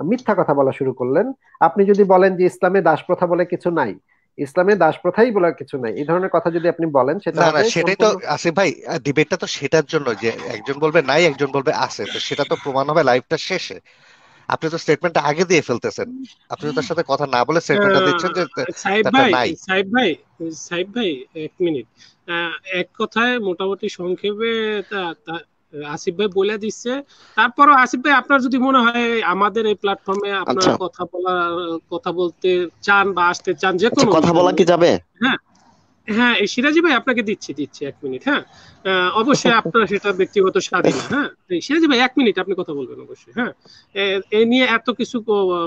মিথ্যা কথা বলা শুরু করলেন। আপনি যদি বলেন যে ইসলামে দাস প্রথা বলে কিছু নাই ইসলামে দাস প্রথাই বলার কিছু নাই। এই ধরনের কথা যদি আপনি বলেন সেটা না না সেটাই তো আসিফ ভাই ডিবেটটা তো সেটার জন্য যে একজন বলবে নাই একজন বলবে আছে তো সেটা তো প্রমাণ হবে লাইভটা শেষে। আপনি তো স্টেটমেন্টটা আগে দিয়ে ফেলতেছেন। আপনি তো তার সাথে কথা না বলে স্টেটমেন্টটা দিচ্ছেন যে সাহেব ভাই সাহেব ভাই সাহেব ভাই এক মিনিট এক কথায় মোটামুটি সংক্ষেপে আসিফ ভাই বলে দিচ্ছে তারপরও আসিফ ভাই আপনার যদি মনে হয় আমাদের এই প্ল্যাটফর্মে আপনার আচ্ছা। কথা বলার কথা বলতে চান বা আসতে চান যে আচ্ছা, কোনো কথা বলা কি যাবে? হ্যাঁ। হ্যাঁ সিরাজি ভাই আপনাকে দিচ্ছি দিচ্ছি এক মিনিট হ্যাঁ। অবশ্যই আপনার সেটা ব্যক্তিগত স্বাধীন *laughs* হ্যাঁ। সিরাজি ভাই এক মিনিট আপনি কথা বলবেন অবশ্যই হ্যাঁ। এ নিয়ে এত কিছু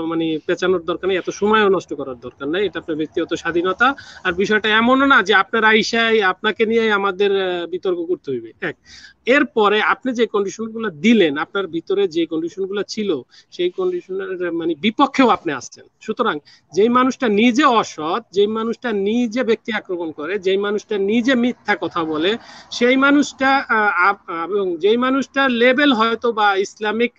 মানে পেঁচানোর দরকার নেই এত সময়ও নষ্ট করার দরকার নেই এটা আপনার ব্যক্তিগত স্বাধীনতা। আর বিষয়টা এমনও না যে আপনার আইসায় আপনাকে নিয়ে আমাদের বিতর্ক করতে হইবে এক। এরপরে আপনি যে কন্ডিশনগুলো দিলেন, আপনার ভিতরে যে কন্ডিশনগুলো ছিল, সেই কন্ডিশনের মানে বিপক্ষেও আপনি আসছেন। সুতরাং যেই মানুষটা নিজে অসৎ, যেই মানুষটা নিজে ব্যক্তি আক্রমণ করে, যেই মানুষটা নিজে মিথ্যা কথা বলে, সেই মানুষটা এবং যেই মানুষটা লেভেল হয়তো বা ইসলামিক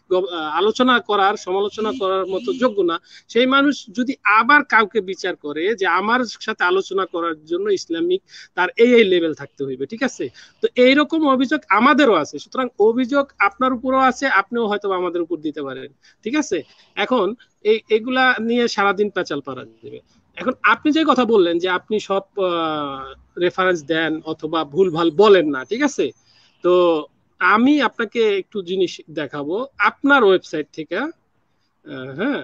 আলোচনা করার, সমালোচনা করার মতো যোগ্য না, সেই মানুষ যদি আবার কাউকে বিচার করে যে আমার সাথে আলোচনা করার জন্য ইসলামিক, তার এই এই লেভেল থাকতে হইবে, ঠিক আছে? তো এইরকম অভিযোগ আমার আমাদেরও আছে। সুতরাং অভিযোগ আপনার উপরও আছে আপনিও হয়তো আমাদের উপর দিতে পারেন। ঠিক আছে? এখন এই এগুলা নিয়ে সারাদিন পেঁচাল পারা যাবে এখন আপনি যে কথা বললেন যে আপনি সব রেফারেন্স দেন অথবা ভুল ভালো বলেন না ঠিক আছে? তো আমি আপনাকে একটু জিনিস দেখাবো। আপনার ওয়েবসাইট থেকে হ্যাঁ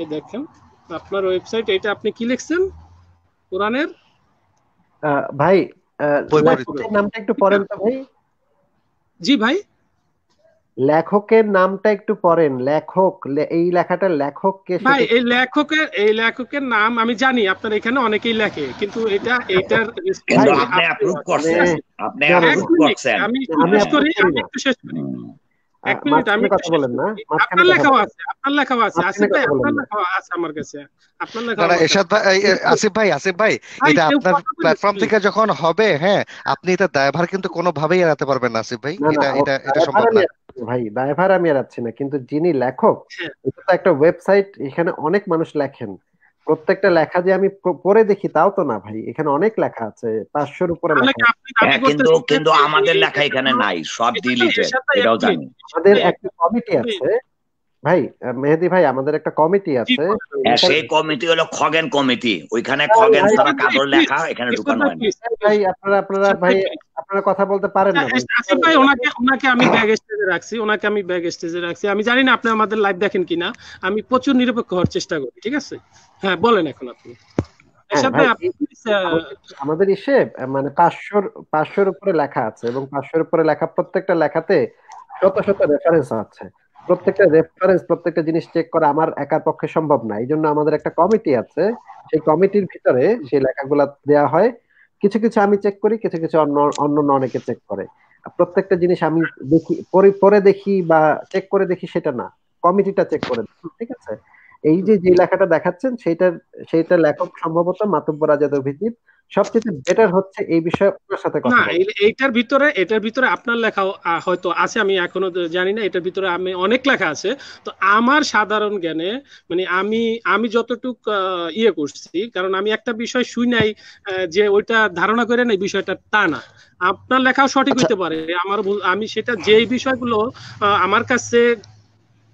এই দেখেন আপনার ওয়েবসাইট এটা আপনি কি লিখছেন? কোরআনের? ভাই নামটা একটু পড়েন তো ভাই। জি ভাই। লেখকের নামটা একটু পড়েন। লেখক এই লেখাটা লেখক কে ভাই এই লেখকের এই লেখকের নাম আমি জানি আপনার এখানে অনেকেই লেখে কিন্তু এটা এটার আপনি অ্যাপ্রুভ করছেন আপনি অ্যাপ্রুভ করছেন। আমি শেষ করি আমি একটু শেষ করি। এক মিনিট আমি কথা বলেন না আপনার লেখাও আছে আপনার লেখাও আছে আসিফ ভাই আপনার লেখাও আছে আমার কাছে আপনার লেখাও না এরশাদ ভাই আসিফ ভাই আসিফ ভাই এটা আপনার প্ল্যাটফর্ম থেকে যখন হবে হ্যাঁ আপনি এটা দায়ভার কিন্তু কোনো ভাবেই এড়াতে পারবেন না আসিফ ভাই এটা এটা এটা সম্ভব না। ভাই দায়ভার আমি এড়াচ্ছি না কিন্তু যিনি লেখক এটা তো একটা ওয়েবসাইট এখানে অনেক মানুষ লেখেন। প্রত্যেকটা লেখা যে আমি পড়ে দেখি তাও তো না ভাই। এখানে অনেক লেখা আছে পাঁচশোর উপরে লেখা কিন্তু কিন্তু আমাদের লেখা এখানে নাই সব ডিলিটেড এটাও জানি। আমাদের একটা কমিটি আছে ভাই মেহেদি ভাই আমাদের একটা কমিটি আছে। সেই কমিটি হলো খগেন কমিটি। ওইখানে খগেন ছাড়া কাদর লেখা এখানে ঢুকানো হয় ভাই আপনারা আপনারা ভাই আপনারা কথা বলতে পারেন না আসিফ ভাই ওনাকে ওনাকে আমি ব্যাগ স্টেজে রাখছি ওনাকে আমি ব্যাগ স্টেজে রাখছি। আমি জানি না আপনি আমাদের লাইভ দেখেন কিনা। আমি প্রচুর নিরপেক্ষ হওয়ার চেষ্টা করি ঠিক আছে? হ্যাঁ বলেন এখন আপনি। আমাদের ইসে মানে পাঁচশোর পাঁচশোর উপরে লেখা আছে এবং পাঁচশোর উপরে লেখা প্রত্যেকটা লেখাতে শত শত রেফারেন্স আছে। প্রত্যেকটা রেফারেন্স প্রত্যেকটা জিনিস চেক করা আমার একার পক্ষে সম্ভব না। এই জন্য আমাদের একটা কমিটি আছে। সেই কমিটির ভিতরে সেই লেখাগুলা দেওয়া হয়। কিছু কিছু আমি চেক করি, কিছু কিছু অন্য অন্য অনেকে চেক করে। প্রত্যেকটা জিনিস আমি দেখি, পরে পরে দেখি বা চেক করে দেখি সেটা না। কমিটিটা চেক করে ঠিক আছে? এই যে যে লেখাটা দেখাচ্ছেন, সেইটার, সেইটা লেখক সম্ভবত মাতব্বর আজাদ অভিজিৎ। সবচেয়ে বেটার হচ্ছে এই বিষয়ে আপনার সাথে কথা না এইটার ভিতরে এটার ভিতরে আপনার লেখা হয়তো আছে আমি এখনও জানি না এটার ভিতরে আমি অনেক লেখা আছে। তো আমার সাধারণ জ্ঞানে মানে আমি আমি যতটুক ইয়ে করছি কারণ আমি একটা বিষয় শুই নাই যে ওইটা ধারণা করে নাই বিষয়টা তা না। আপনার লেখাও সঠিক হইতে পারে আমার আমি সেটা যেই বিষয়গুলো আমার কাছে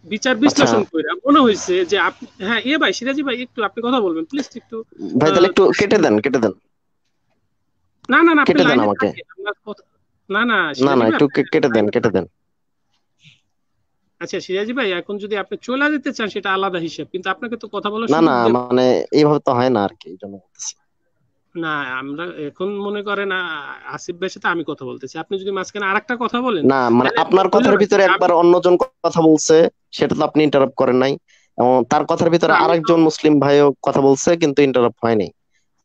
বিচার বিশ্লেষণ করে মনে হয়েছে যে আপনি হ্যাঁ ইয়ে ভাই সিরাজি ভাই একটু আপনি কথা বলবেন প্লিজ একটু ভাই তাহলে একটু কেটে দেন কেটে দেন। না না না কেটে দেন আমাকে। না না না না একটু কেটে দেন কেটে দেন। আচ্ছা সিরাজি ভাই এখন যদি আপনি চলে যেতে চান সেটা আলাদা হিসাব কিন্তু আপনাকে তো কথা বলা না না মানে এইভাবে তো হয় না আর কি এই জন্য বলতেছি। না আমরা এখন মনে করেন আসিফ ভাইয়ের সাথে আমি কথা বলতেছি। আপনি যদি মাঝখানে আরেকটা কথা বলেন না মানে আপনার কথার ভিতরে একবার অন্যজন কথা বলছে সেটা তো আপনি ইন্টারাপ্ট করেন নাই। এবং তার কথার ভিতরে আরেকজন মুসলিম ভাইও কথা বলছে কিন্তু ইন্টারাপ্ট হয়নি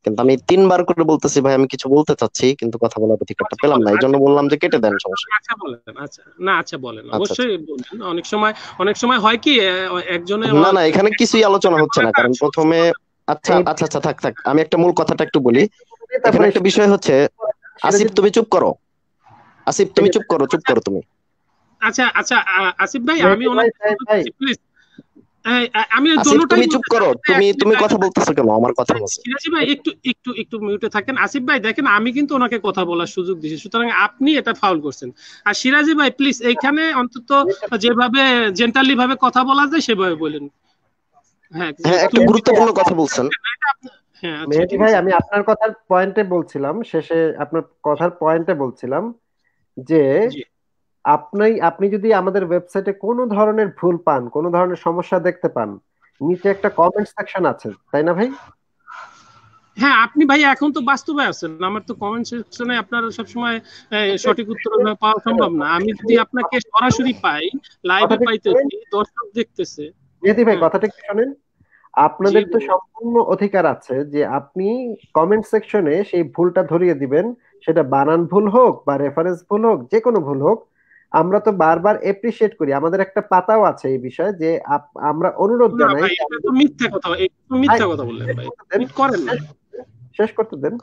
কিন্তু আমি তিনবার করে বলতেছি ভাই আমি কিছু বলতে চাচ্ছি কিন্তু কথা বলার অধিকারটা পেলাম না। এই জন্য বললাম যে কেটে দেন সমস্যা আচ্ছা বলেন আচ্ছা। না আচ্ছা বলেন অবশ্যই বলেন অনেক সময় অনেক সময় হয় কি একজনের না না এখানে কিছুই আলোচনা হচ্ছে না কারণ প্রথমে আচ্ছা আচ্ছা আচ্ছা থাক থাক আমি একটা মূল কথাটা একটু বলি। এখানে একটা বিষয় হচ্ছে আসিফ তুমি চুপ করো। আসিফ তুমি চুপ করো চুপ করো তুমি। আচ্ছা আচ্ছা আসিফ ভাই আমি প্লিজ আমি তুমি চুপ করো তুমি তুমি কথা বলতেছো কেন? আমার কথা বলছো সিরাজি ভাই একটু একটু একটু মিউটে থাকেন। আসিফ ভাই দেখেন আমি কিন্তু ওনাকে কথা বলার সুযোগ দিয়েছি সুতরাং আপনি এটা ফাউল করছেন। আর সিরাজি ভাই প্লিজ এইখানে অন্তত যেভাবে জেন্টালি ভাবে কথা বলা যায় সেভাবে বলেন। হ্যাঁ একটা গুরুত্বপূর্ণ কথা বলছেন। মেহেদি ভাই আমি আপনার কথার পয়েন্টে বলছিলাম শেষে আপনার কথার পয়েন্টে বলছিলাম যে আপনি আপনি যদি আমাদের ওয়েবসাইটে কোনো ধরনের ভুল পান কোনো ধরনের সমস্যা দেখতে পান নিচে একটা কমেন্ট সেকশন আছে তাই না ভাই? হ্যাঁ আপনি ভাই এখন তো বাস্তবে আছেন। আমার তো কমেন্ট সেকশনে আপনার সবসময় সঠিক উত্তর পাওয়া সম্ভব না। আমি যদি আপনাকে সরাসরি পাই লাইভে পাইতেছি দর্শক দেখতেছে। মেহেদি ভাই কথাটা কি শোনেন? আপনাদের তো সম্পূর্ণ অধিকার আছে যে আপনি কমেন্ট সেকশনে সেই ভুলটা ধরিয়ে দিবেন। সেটা বানান ভুল হোক বা রেফারেন্স ভুল হোক যে কোনো ভুল হোক আমরা তো বারবার এপ্রিশিয়েট করি। আমাদের একটা পাতাও আছে এই বিষয়ে যে আমরা অনুরোধ জানাই মিথ্যা কথা মিথ্যা কথা বললেন ভাই। করেন শেষ করতে দেন।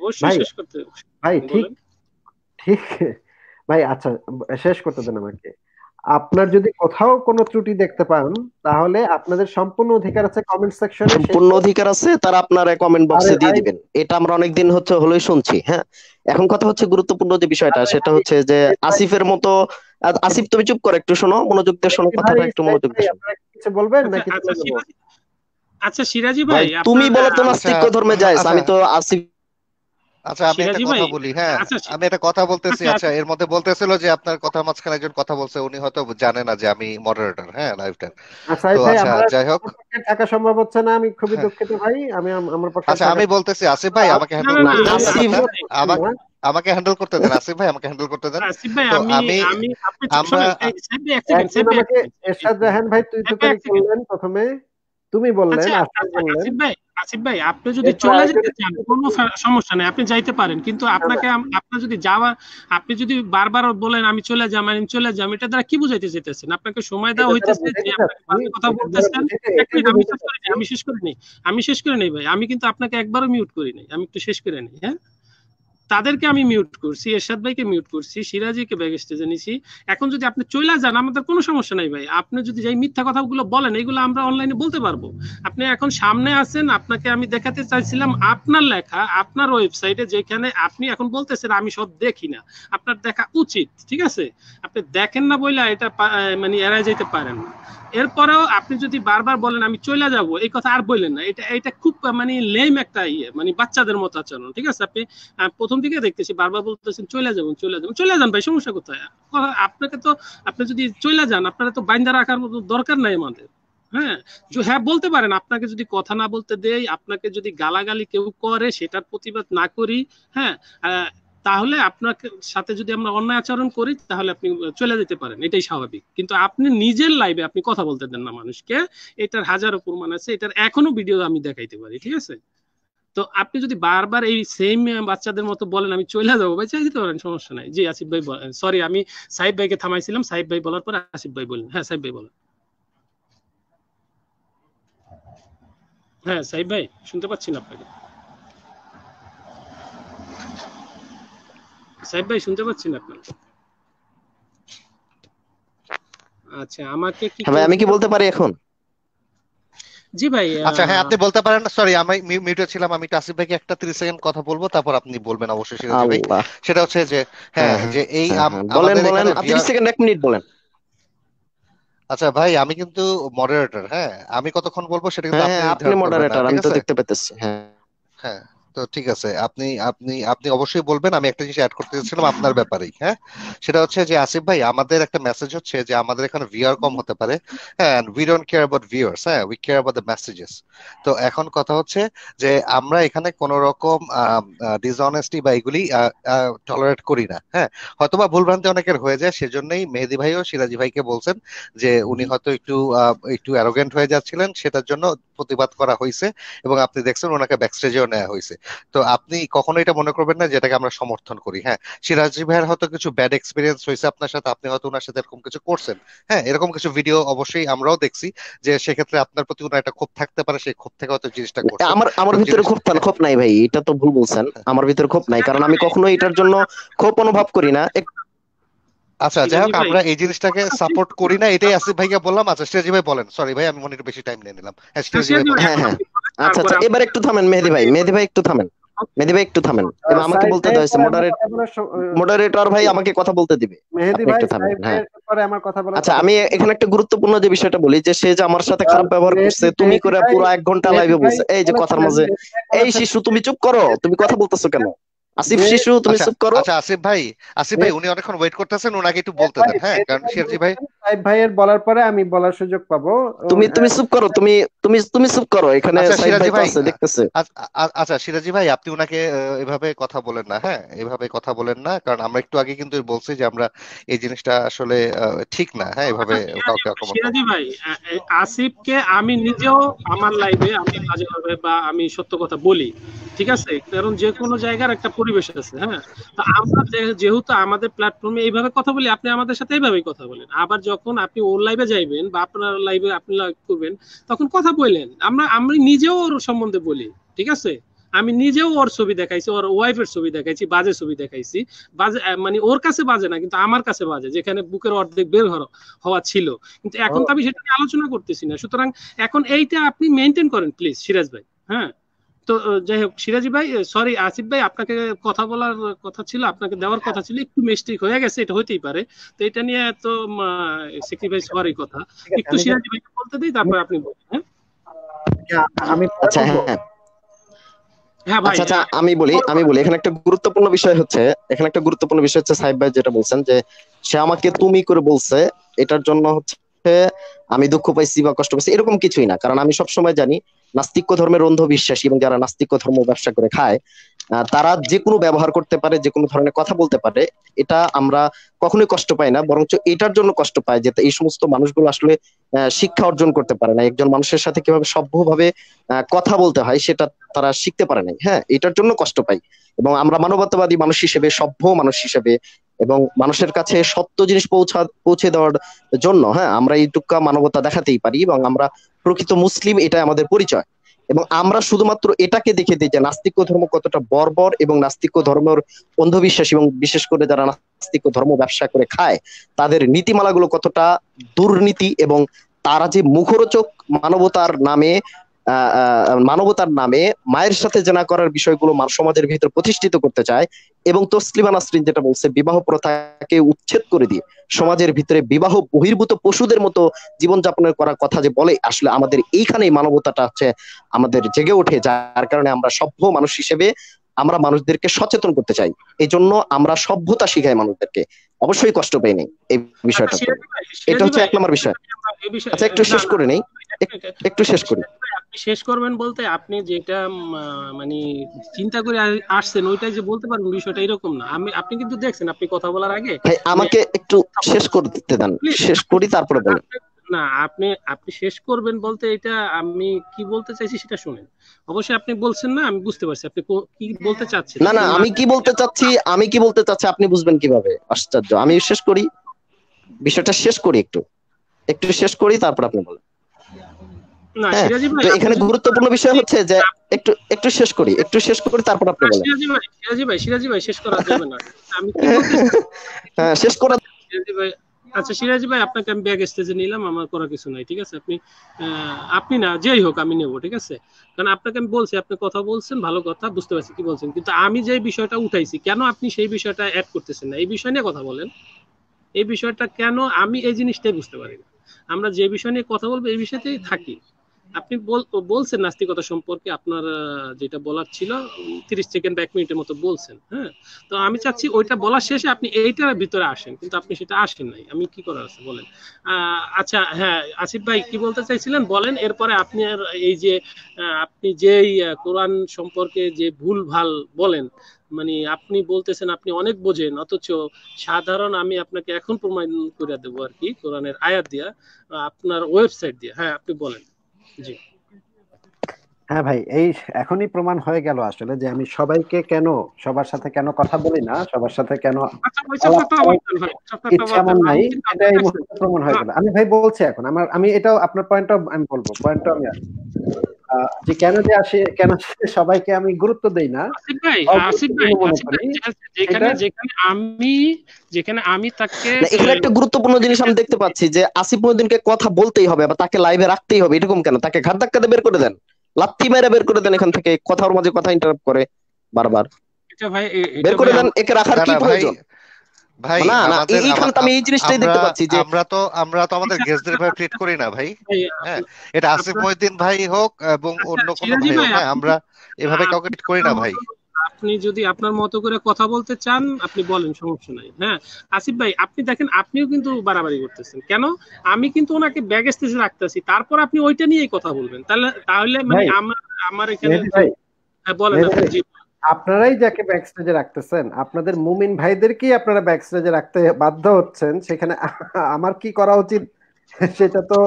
অবশ্যই শেষ করতে ভাই ঠিক ঠিক ভাই আচ্ছা শেষ করতে দেন আমাকে। আপনার যদি কোথাও কোনো ত্রুটি দেখতে পান তাহলে আপনাদের সম্পূর্ণ অধিকার আছে কমেন্ট সেকশনে সম্পূর্ণ অধিকার আছে তারা আপনার কমেন্ট বক্সে দিয়ে দিবেন। এটা আমরা অনেকদিন হচ্ছে হলোই শুনছি হ্যাঁ? এখন কথা হচ্ছে গুরুত্বপূর্ণ যে বিষয়টা সেটা হচ্ছে যে আসিফের মতো আসিফ তুমি চুপ করো একটু শোনো মনোযোগ দিয়ে শোনো কথাটা একটু মনোযোগ দিয়ে শোনো। কিছু বলবেন নাকি আচ্ছা সিরাজি ভাই তুমি বলো তো নাস্তিক ধর্মে যাইস আমি তো আসিফ আচ্ছা আমি একটা কথা বলি হ্যাঁ আমি একটা কথা বলতেছি আচ্ছা এর মধ্যে বলতেছিল যে আপনার কথা মাঝখানে একজন কথা বলছে উনি হয়তো জানে না যে আমি মডারেটর হ্যাঁ লাইভটার তো আচ্ছা যাই হোক। থাকা সম্ভব হচ্ছে না আমি খুবই দুঃখিত ভাই আমি আমার পক্ষে আচ্ছা আমি বলতেছি আসিফ ভাই আমাকে আমাকে আমাকে হ্যান্ডেল করতে দেন আসিফ ভাই আমাকে হ্যান্ডেল করতে দেন। আসিফ ভাই তো আমি আমি আমি আমরা এরশাদ জাহান ভাই তুই তো ভাই করে বললেন প্রথমে তুমি বললেন আচ্ছা আচ্ছা বললেন। আসিফ ভাই আপনি যদি চলে যেতে চান কোনো সমস্যা নাই আপনি যাইতে পারেন। কিন্তু আপনাকে আপনি আপনার যদি যাওয়া আপনি যদি বারবার বলেন আমি চলে যাম আমি চলে যাম এটা দ্বারা কি বুঝাইতে চাইতেছেন? আপনাকে সময় দেওয়া হইতেছে যে বাজে কথা বলতেছেন। আমি শেষ করে নেই আমি শেষ করে নেই ভাই। আমি কিন্তু আপনাকে একবারও মিউট করি নাই আমি একটু শেষ করে নেই হ্যাঁ? তাদেরকে আমি মিউট করছি, এরশাদ ভাইকে মিউট করছি, সিরাজিকে ব্যাগ স্টেজে নিছি। এখন যদি আপনি চলে যান আমাদের কোনো সমস্যা নাই ভাই। আপনি যদি যাই মিথ্যা কথাগুলো বলেন, এগুলো আমরা অনলাইনে বলতে পারব। আপনি এখন সামনে আছেন, আপনাকে আমি দেখাতে চাইছিলাম আপনার লেখা, আপনার ওয়েবসাইটে যেখানে আপনি এখন বলতেছেন, আমি সব দেখি না। আপনার দেখা উচিত, ঠিক আছে? আপনি দেখেন না বইলা এটা মানে এড়াই যেতে পারেন না। এরপরেও আপনি যদি বারবার বলেন, আমি চলে যাব, এই কথা আর বললেন না। এটা এটা খুব মানে লেম একটা ইয়ে মানে বাচ্চাদের মতো আচরণ, ঠিক আছে? আপনি প্রথম দিকে দেখতেছি বারবার বলতেছেন চলে যাবেন চলে যাবেন চলে যান ভাই, সমস্যা কোথায়? আপনাকে তো, আপনি যদি চলে যান, আপনারা তো বাইন্দা রাখার মতো দরকার নাই আমাদের হ্যাঁ? হ্যাঁ বলতে পারেন, আপনাকে যদি কথা না বলতে দেই, আপনাকে যদি গালাগালি কেউ করে, সেটার প্রতিবাদ না করি হ্যাঁ? তাহলে আপনাকে, সাথে যদি আমরা অন্যায় আচরণ করি, তাহলে আপনি চলে যেতে পারেন। এটাই স্বাভাবিক। কিন্তু আপনি নিজের লাইভে আপনি কথা বলতে দেন না মানুষকে। এটার হাজারো প্রমাণ আছে। এটার এখনও ভিডিও আমি দেখাইতে পারি, ঠিক আছে? তো আপনি যদি বারবার এই সেম বাচ্চাদের মতো বলেন, আমি চলে যাব, ভাই চাই দিতে পারেন, সমস্যা নাই। জি, আসিফ ভাই সরি আমি সাহেব ভাইকে থামাইছিলাম। সাহেব ভাই বলার পরে আসিফ ভাই বললেন। হ্যাঁ সাহেব ভাই বলেন। হ্যাঁ সাহেব ভাই, শুনতে পাচ্ছি না আপনাকে? সাহিব ভাই শুনতে পাচ্ছি না আচ্ছা আমাকে কি হ্যাঁ ভাই আমি কি বলতে পারি এখন? জি ভাই আচ্ছা হ্যাঁ আপনি বলতে পারেন সরি আমি মিউটে ছিলাম আমি আসিফ ভাইকে একটা 30 সেকেন্ড কথা বলব তারপর আপনি বলবেন অবশ্যই সিরাজি ভাই। সেটা হচ্ছে যে হ্যাঁ হ্যাঁ হ্যাঁ। যে এই বলেন বলেন এখানে আর তিরিশ VR সেকেন্ড এক মিনিট বলেন। আচ্ছা ভাই আমি কিন্তু মডারেটর হ্যাঁ আমি কতক্ষণ বলব সেটা কিন্তু আপনি মডারেটর আমি তো দেখতে পেতেছি হ্যাঁ। হ্যাঁ। তো ঠিক আছে, আপনি আপনি আপনি অবশ্যই বলবেন, আমি একটা জিনিস অ্যাড করতে চাচ্ছিলাম আপনার ব্যাপারেই হ্যাঁ? সেটা হচ্ছে যে আসিফ ভাই, আমাদের একটা মেসেজ হচ্ছে যে আমাদের এখানে ভিউয়ার কম হতে পারে হ্যাঁ we don't care about viewers হ্যাঁ we care about the messages তো এখন কথা হচ্ছে যে আমরা এখানে কোন রকম ডিসঅনেস্টি বা এগুলি টলারেট করি না হ্যাঁ? হয়তোবা ভুলভ্রান্তি অনেকের হয়ে যায়, সেজন্যই মেহেদি ভাইও, সিরাজি ভাইকে বলছেন যে উনি হয়তো একটু একটু অ্যারোগেন্ট হয়ে যাচ্ছিলেন, সেটার জন্য প্রতিবাদ করা হয়েছে এবং আপনি দেখছেন ওনাকে ব্যাকস্টেজেও নেওয়া হয়েছে। তো আপনি কখনো এটা মনে করবেন না যেটাকে আমরা সমর্থন করি হ্যাঁ? সিরাজি ভাইয়ের হয়তো কিছু ব্যাড এক্সপিরিয়েন্স হয়েছে আপনার সাথে আপনি হয়তো ওনার সাথে এরকম কিছু করছেন হ্যাঁ? এরকম কিছু ভিডিও অবশ্যই আমরাও দেখছি যে সেক্ষেত্রে আপনার প্রতি ওনার একটা ক্ষোভ থাকতে পারে সেই ক্ষোভ থেকে হয়তো জিনিসটা করছেন। আমার আমার ভিতরে ক্ষোভ থান- ক্ষোভ নাই ভাই এটা তো ভুল বলছেন। *laughs* আমার ভিতরে ক্ষোভ নাই কারণ আমি কখনো এটার জন্য ক্ষোভ অনুভব করি না। আচ্ছা যাই হোক আমরা এই জিনিসটাকে সাপোর্ট করি না। এটাই আসিফ ভাইকে বললাম। আচ্ছা সিরাজি ভাই বলেন। সরি ভাই আমি মনে একটু বেশি টাইম নিয়ে নিলাম। হ্যাঁ হ্যাঁ, হ্যাঁ। হ্যাঁ আচ্ছা আচ্ছা এবার একটু থামেন মেহেদি ভাই। মেহেদি ভাই একটু থামেন। মেহেদি ভাই একটু থামেন। এবার আমাকে বলতে দেওয়া হয়েছে মডারেটর ভাই আমাকে কথা বলতে দিবে। মেহেদি ভাই একটু থামেন হ্যাঁ। ভাইয়ের পরে আমার কথা বলার আচ্ছা আমি এখানে একটা গুরুত্বপূর্ণ যে বিষয়টা বলি যে সে যে আমার সাথে খারাপ ব্যবহার করছে তুমি করে পুরো এক ঘণ্টা লাইভে বলছে এই যে কথার মাঝে এই শিশু তুমি চুপ করো তুমি কথা বলতেছো কেন? আসিফ শিশু তুমি আচ্ছা চুপ করো। আচ্ছা আসিফ ভাই আসিফ ভাই উনি অনেকক্ষণ ওয়েট করতেছেন ওনাকে একটু বলতে দেন হ্যাঁ কারণ সিরাজি ভাই ভাইয়ের বলার পরে আমি বলার সুযোগ পাবো। তুমি তুমি হ্যাঁ, চুপ করো তুমি তুমি তুমি চুপ করো এখানে আচ্ছা সিরাজি ভাই আছে দেখতেছে। আচ্ছা সিরাজি ভাই আপনি উনাকে এভাবে কথা বলেন না হ্যাঁ এভাবে কথা বলেন না কারণ আমরা একটু আগে কিন্তু বলছি যে আমরা এই জিনিসটা আসলে আহ, ঠিক না হ্যাঁ এভাবে আচ্ছা কাউকে আক্রমণ করা। সিরাজি ভাই আসিফকে আমি নিজেও আমার লাইভে আমি বাজেভাবে বা আমি সত্য কথা বলি ঠিক আছে? কারণ যে কোনো জায়গার একটা পরিবেশ আছে হ্যাঁ? তো আমরা যেহেতু আমাদের প্ল্যাটফর্মে এইভাবে কথা বলি আপনি আমাদের সাথে এইভাবেই কথা বলেন। আবার যখন আপনি ওর লাইভে যাইবেন বা আপনার লাইভে আপনি লাইভ করবেন তখন কথা বললেন আমরা আমি নিজেও ওর সম্বন্ধে বলি ঠিক আছে? আমি নিজেও ওর ছবি দেখাইছি ওর ওয়াইফের ছবি দেখাইছি বাজে ছবি দেখাইছি। বাজে মানে ওর কাছে বাজে না কিন্তু আমার কাছে বাজে যেখানে বুকের অর্ধেক বের হওয়া হওয়া ছিল। কিন্তু এখন তো আমি সেটা নিয়ে আলোচনা করতেছি না। সুতরাং এখন এইটা আপনি মেনটেন করেন প্লিজ সিরাজ ভাই হ্যাঁ? তো যাই হোক সিরাজি ভাই সরি আসিফ ভাই আপনাকে কথা বলার কথা ছিল আপনাকে দেওয়ার কথা ছিল একটু মিস্টেক হয়ে গেছে এটা হতেই পারে। তো এটা নিয়ে তো সেক্রেটারি ভাই সরি কথা। একটু সিরাজি ভাইকে বলতে দিই তারপর আপনি বলুন হ্যাঁ? আমি আচ্ছা হ্যাঁ হ্যাঁ। আচ্ছা আচ্ছা আমি বলি আমি বলি এখানে একটা গুরুত্বপূর্ণ বিষয় হচ্ছে এখানে একটা গুরুত্বপূর্ণ বিষয় হচ্ছে সাহেব ভাই যেটা বলছেন যে সে আমাকে তুমি করে বলছে এটার জন্য হচ্ছে আমি দুঃখ পাইছি বা কষ্ট পাইছি এরকম কিছুই না। কারণ আমি সবসময় জানি নাস্তিক্য ধর্মের অন্ধবিশ্বাসী এবং যারা নাস্তিক্য ধর্ম ব্যবসা করে খায় তারা যে কোনো ব্যবহার করতে পারে যে কোনো ধরনের কথা বলতে পারে, এটা আমরা কখনোই কষ্ট পাই না, বরঞ্চ এটার জন্য কষ্ট পাই যে এই সমস্ত মানুষগুলো আসলে শিক্ষা অর্জন করতে পারে না। একজন মানুষের সাথে কীভাবে সভ্যভাবে কথা বলতে হয় সেটা তারা শিখতে পারে নাই। হ্যাঁ এটার জন্য কষ্ট পাই। এবং আমরা মানবতাবাদী মানুষ হিসেবে, সভ্য মানুষ হিসেবে এবং মানুষের কাছে সত্য জিনিস পৌঁছা, পৌঁছে দেওয়ার জন্য হ্যাঁ আমরা এইটুকা মানবতা দেখাতেই পারি এবং আমরা প্রকৃত মুসলিম এটা আমাদের পরিচয়। এবং আমরা শুধুমাত্র এটাকে দেখে দিই যে নাস্তিক্য ধর্ম কতটা বর্বর এবং নাস্তিক্য ধর্মের অন্ধবিশ্বাস এবং বিশেষ করে যারা নাস্তিক্য ধর্ম ব্যবসা করে খায়, তাদের নীতিমালাগুলো কতটা দুর্নীতি এবং তারা যে মুখরোচক মানবতার নামে মানবতার নামে মায়ের সাথে জেনা করার বিষয়গুলো সমাজের ভিতর প্রতিষ্ঠিত করতে চায় এবং তসলিমা নাসরিন যেটা বলছে বিবাহ প্রথাকে উচ্ছেদ করে দিয়ে সমাজের ভিতরে বিবাহ বহির্ভূত পশুদের মতো জীবনযাপনের করার কথা যে বলে আসলে আমাদের এইখানেই মানবতাটা হচ্ছে আমাদের জেগে ওঠে যার কারণে আমরা সভ্য মানুষ হিসেবে আমরা মানুষদেরকে সচেতন করতে চাই। এই জন্য আমরা সভ্যতা শিখাই মানুষদেরকে। অবশ্যই কষ্ট পাই নেই এই বিষয়টা। এটা হচ্ছে এক নম্বর বিষয়। আচ্ছা একটু শেষ করে নেই। একটু শেষ করি। শেষ করবেন বলতে আপনি যেটা মানে চিন্তা করে আসছেন ওইটাই যে বলতে পারবেন বিষয়টা এরকম না। আমি আপনি কিন্তু দেখছেন আপনি কথা বলার আগে ভাই আমাকে একটু শেষ করতে দেন। শেষ করি তারপরে বলেন। না আপনি আপনি শেষ করবেন বলতে এটা আমি কি বলতে চাইছি সেটা শুনেন। অবশ্যই আপনি বলছেন না আমি বুঝতে পারছি। আপনি কি বলতে চাচ্ছেন? না না আমি কি বলতে চাচ্ছি আমি কি বলতে চাচ্ছি আপনি বুঝবেন কীভাবে? আশ্চর্য। আমি শেষ করি। বিষয়টা শেষ করি একটু। একটু শেষ করি তারপর আপনি বলেন। হ্যাঁ, এখানে গুরুত্বপূর্ণ বিষয় হচ্ছে যে একটু একটু শেষ করি একটু শেষ করি তারপর আপনি বলেন। সিরাজি ভাই সিরাজি ভাই সিরাজি ভাই শেষ করা যাবে না। আমি *laughs* হ্যাঁ শেষ করা সিরাজি ভাই আচ্ছা সিরাজি ভাই আপনাকে আমি ব্যাগ স্টেজে নিলাম আমার করার কিছু নাই ঠিক আছে? আপনি আপনি না যেই হোক আমি নেব ঠিক আছে? কারণ আপনাকে আমি বলছি আপনি কথা বলছেন ভালো কথা বুঝতে পারছি কি বলছেন। কিন্তু আমি যে বিষয়টা উঠাইছি কেন আপনি সেই বিষয়টা অ্যাড করতেছেন না? এই বিষয় নিয়ে কথা বলেন। এই বিষয়টা কেন আমি এই জিনিসটাই বুঝতে পারি না? আমরা যে বিষয় নিয়ে কথা বলব এই বিষয়তেই থাকি। আপনি বলছেন নাস্তিকতা সম্পর্কে আপনার যেটা বলার ছিল তিরিশ সেকেন্ড এক মিনিটের মতো বলছেন হ্যাঁ? তো আমি চাচ্ছি ওইটা বলার শেষে আপনি এইটার ভিতরে আসেন, কিন্তু আপনি সেটা আসেন নাই। আমি কি করার আছে, বলেন। আচ্ছা হ্যাঁ আসিফ ভাই কি বলতে চাইছিলেন? বলেন, এরপরে আপনি এই যে আপনি যেই কোরআন সম্পর্কে যে ভুল ভালো বলেন মানে আপনি বলতেছেন, আপনি অনেক বোঝেন, অথচ সাধারণ আমি আপনাকে এখন প্রমাণ করে দেবো আর কি, কোরআনের আয়াত দিয়া, আপনার ওয়েবসাইট দিয়ে হ্যাঁ আপনি বলেন। হ্যাঁ ভাই এই এখনই প্রমাণ হয়ে গেল আসলে যে আমি সবাইকে কেন সবার সাথে কেন কথা বলি না সবার সাথে কেন ইচ্ছা আমার নাই এটা এই মুহূর্তে প্রমাণ হয়ে গেল। আমি ভাই বলছি এখন আমার আমি এটাও আপনার পয়েন্টটাও আমি বলব পয়েন্টটাও আমি যে কেন যে আসে কেন সবাইকে আমি গুরুত্ব দেই না। যেখানে যেখানে আমি যেখানে আমি তাকে এখানে একটা গুরুত্বপূর্ণ জিনিস আমি দেখতে পাচ্ছি যে আসিফ মহিউদ্দিনকে কথা বলতেই হবে বা তাকে লাইভে রাখতেই হবে এরকম কেন? তাকে ঘাট ধাক্কা বের করে দেন। লাত্তি মেরে বের করে দেন এখান থেকে কথার মাঝে কথা ইন্টারাপ্ট করে বারবার। বের করে দেন একে রাখার কি প্রয়োজন? ভাই না না এইখানে তো আমি এই জিনিসটাই দেখতে পাচ্ছি যে আমরা তো আমরা তো আমাদের গেস্টদের ভাই ট্রিট করি না ভাই। হ্যাঁ এটা আসিফ মহিউদ্দিন ভাই হোক এবং অন্য কোনো ভাই হ্যাঁ আমরা এভাবে কাউকে ট্রিট করি না ভাই। আপনি যদি আপনার মতো করে কথা বলতে চান আপনি বলেন সমস্যা নাই। হ্যাঁ আসিফ ভাই আপনি দেখেন আপনিও কিন্তু বাড়াবাড়ি করতেছেন। কেন? আমি কিন্তু ওনাকে ব্যাগ স্টেজে রাখতেছি। তারপর আপনি ওইটা নিয়েই কথা বলবেন। তাহলে তাহলে মানে আমার আমার এখানে হ্যাঁ বলেন আপনি আপনারাই যাকে ব্যাক স্টেজে রাখতেছেন আপনাদের মুমিন ভাইদেরকেই আপনারা ব্যাক স্টেজে রাখতে বাধ্য হচ্ছেন সেখানে আমার কি করা উচিত সেটা তো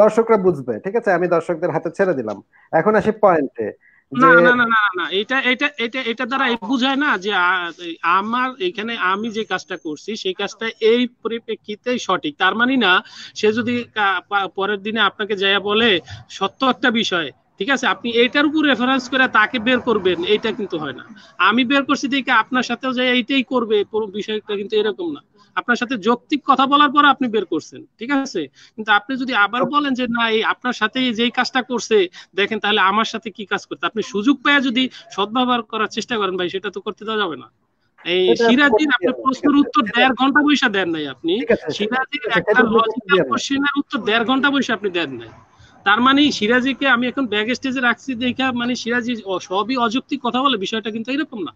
দর্শকরা বুঝবে ঠিক আছে? আমি দর্শকদের হাতে ছেড়ে দিলাম। এখন আসি পয়েন্টে না না না না না এটা এটা এটা এটা দ্বারা বুঝায় না যে আমার এখানে আমি যে কাজটা করছি সেই কাজটা এই পরিপ্রেক্ষিতেই সঠিক। তার মানে না সে যদি পরের দিনে আপনাকে যাইয়া বলে সত্য একটা বিষয় ঠিক আছে? আপনি এটার উপর রেফারেন্স করে তাকে বের করবেন এইটা কিন্তু হয় না। আমি বের করছি দেখে আপনার সাথেও যে এইটাই করবে পুরো বিষয়টা কিন্তু এরকম না। আপনার সাথে যৌক্তিক কথা বলার পর আপনি বের করছেন ঠিক আছে? কিন্তু আপনি যদি আবার বলেন যে না এই আপনার সাথে যেই কাজটা করছে দেখেন তাহলে আমার সাথে কি কাজ করতে? আপনি সুযোগ পেয়ে যদি সদ্ব্যবহার করার চেষ্টা করেন ভাই সেটা তো করতে দেওয়া যাবে না। এই সিরাজির আপনি প্রশ্নের উত্তর দেড় ঘণ্টা বৈশা দেন নাই আপনি। সিরাজির একটা লজিক্যাল কোশ্চেনের উত্তর দেড় ঘণ্টা বৈশা আপনি দেন নাই। তার মানে সিরাজিকে আমি এখন ব্যাগ স্টেজে রাখছি দেখা মানে সিরাজি সবই অযৌক্তিক কথা বলে বিষয়টা কিন্তু এরকম না।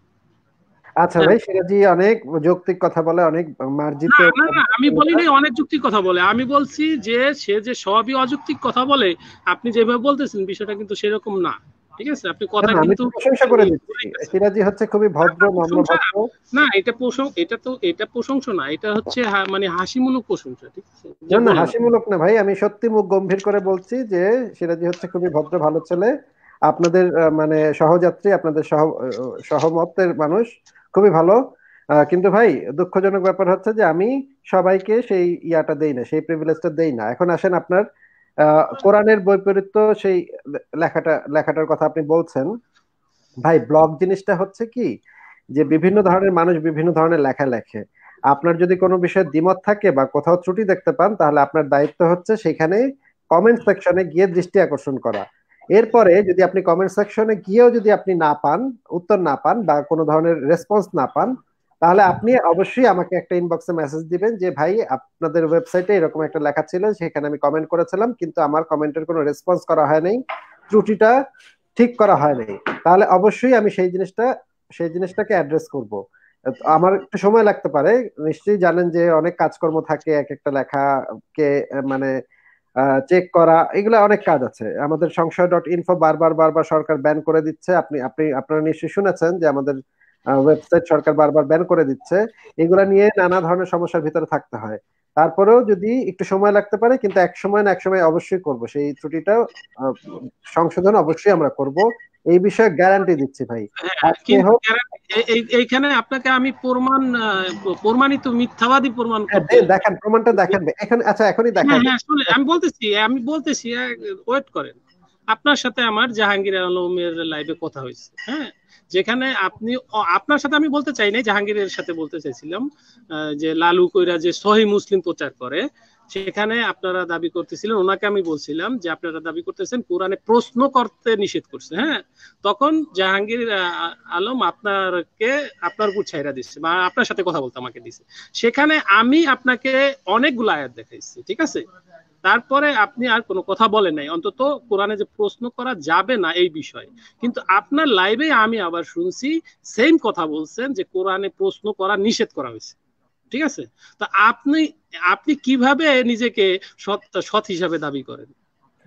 আচ্ছা ভাই সিরাজি অনেক যৌক্তিক কথা বলে অনেক মার্জিত না না আমি বলি নাই অনেক যুক্তিক কথা বলে। আমি বলছি যে সে যে সবই অযৌক্তিক কথা বলে আপনি যেভাবে বলতেছেন বিষয়টা কিন্তু সেরকম না। ঠিক আছে আপনি কথা কিন্তু প্রশংসা করে দিচ্ছি। সিরাজি হচ্ছে খুবই ভদ্র না এটা প্রশংসা এটা তো এটা প্রশংসা না এটা হচ্ছে মানে হাসিমূলক প্রশংসা ঠিক আছে? না না হাসিমূলক না ভাই আমি সত্যি মুখ গম্ভীর করে বলছি যে সিরাজি হচ্ছে খুবই ভদ্র ভালো ছেলে। আপনাদের মানে সহযাত্রী আপনাদের সহ সহমতের মানুষ খুবই ভালো। কিন্তু ভাই দুঃখজনক ব্যাপার হচ্ছে যে আমি সবাইকে সেই ইয়াটা দেই না সেই প্রিভিলেজটা দেই না। এখন আসেন আপনার কোরআনের বৈপরীত্য সেই লেখাটা, লেখাটার কথা আপনি বলছেন। ভাই, ব্লগ জিনিসটা হচ্ছে কি? যে বিভিন্ন ধরনের মানুষ বিভিন্ন ধরনের লেখা লেখে। আপনার যদি কোনো বিষয়ে দ্বিমত থাকে বা কোথাও ত্রুটি দেখতে পান, তাহলে আপনার দায়িত্ব হচ্ছে সেখানে কমেন্ট সেকশনে গিয়ে দৃষ্টি আকর্ষণ করা। এরপরে যদি আপনি কমেন্ট সেকশনে গিয়েও যদি আপনি না পান, উত্তর না পান বা কোনো ধরনের রেসপন্স না পান তাহলে আপনি অবশ্যই আমাকে একটা ইনবক্সে মেসেজ দিবেন যে, ভাই, আপনাদের ওয়েবসাইটে এরকম একটা লেখা ছিল, সেখানে আমি কমেন্ট করেছিলাম, কিন্তু আমার কমেন্টের কোনো রেসপন্স করা হয় নাই, ত্রুটিটা ঠিক করা হয় নাই। তাহলে অবশ্যই আমি সেই জিনিসটা, সেই জিনিসটাকে অ্যাড্রেস করব। আমার একটু সময় লাগতে পারে, নিশ্চয়ই জানেন যে অনেক কাজকর্ম থাকে, এক একটা লেখাকে মানে চেক করা, এগুলো অনেক কাজ আছে। আমাদের সংশয় ডট ইনফো বারবার বারবার সরকার ব্যান করে দিচ্ছে। আপনি আপনি, আপনারা নিশ্চয়ই শুনেছেন যে আমাদের ওয়েবসাইট সরকার বারবার ব্যান করে দিচ্ছে। এগুলা নিয়ে নানা ধরনের সমস্যার ভিতরে থাকতে হয়। তারপরেও যদি একটু সময় লাগতে পারে কিন্তু এক সময় না এক সময় অবশ্যই করব। সেই ত্রুটিটা সংশোধন অবশ্যই আমরা করব। এই বিষয়ে গ্যারান্টি দিচ্ছি ভাই। এইখানে আপনাকে আমি প্রমাণ প্রমাণিত মিথ্যাবাদী প্রমাণ দেখেন প্রমাণটা দেখেন। এখন আচ্ছা এখনই দেখেন। আমি বলতেছি আমি বলতেছি ওয়েট করেন। আপনার সাথে আমার জাহাঙ্গীর আলমের লাইভে কথা হয়েছে। হ্যাঁ যেখানে আপনি আপনার সাথে আমি বলতে চাই নাই, জাহাঙ্গীরের সাথে বলতে চাইছিলাম যে লালু কইরা যে সহি মুসলিম প্রচার করে, সেখানে আপনারা দাবি করতেছিলেন, ওনাকে আমি বলছিলাম যে আপনারা দাবি করতেছেন, কোরআনে প্রশ্ন করতে নিষেধ করছে হ্যাঁ? তখন জাহাঙ্গীর আলম আপনারকে, আপনার উপর ছাইরা দিচ্ছে, বা আপনার সাথে কথা বলতে আমাকে দিচ্ছে সেখানে আমি আপনাকে অনেকগুলো আয়াত দেখাইছি, ঠিক আছে? তারপরে আপনি আর কোনো কথা বলেন নাই। অন্তত কোরআনে যে প্রশ্ন করা যাবে না এই বিষয়ে। কিন্তু আপনার লাইভে আমি আবার শুনছি সেম কথা বলছেন যে কোরআনে প্রশ্ন করা নিষেধ করা হয়েছে। ঠিক আছে? তো আপনি আপনি কীভাবে নিজেকে সৎ সৎ হিসাবে দাবি করেন?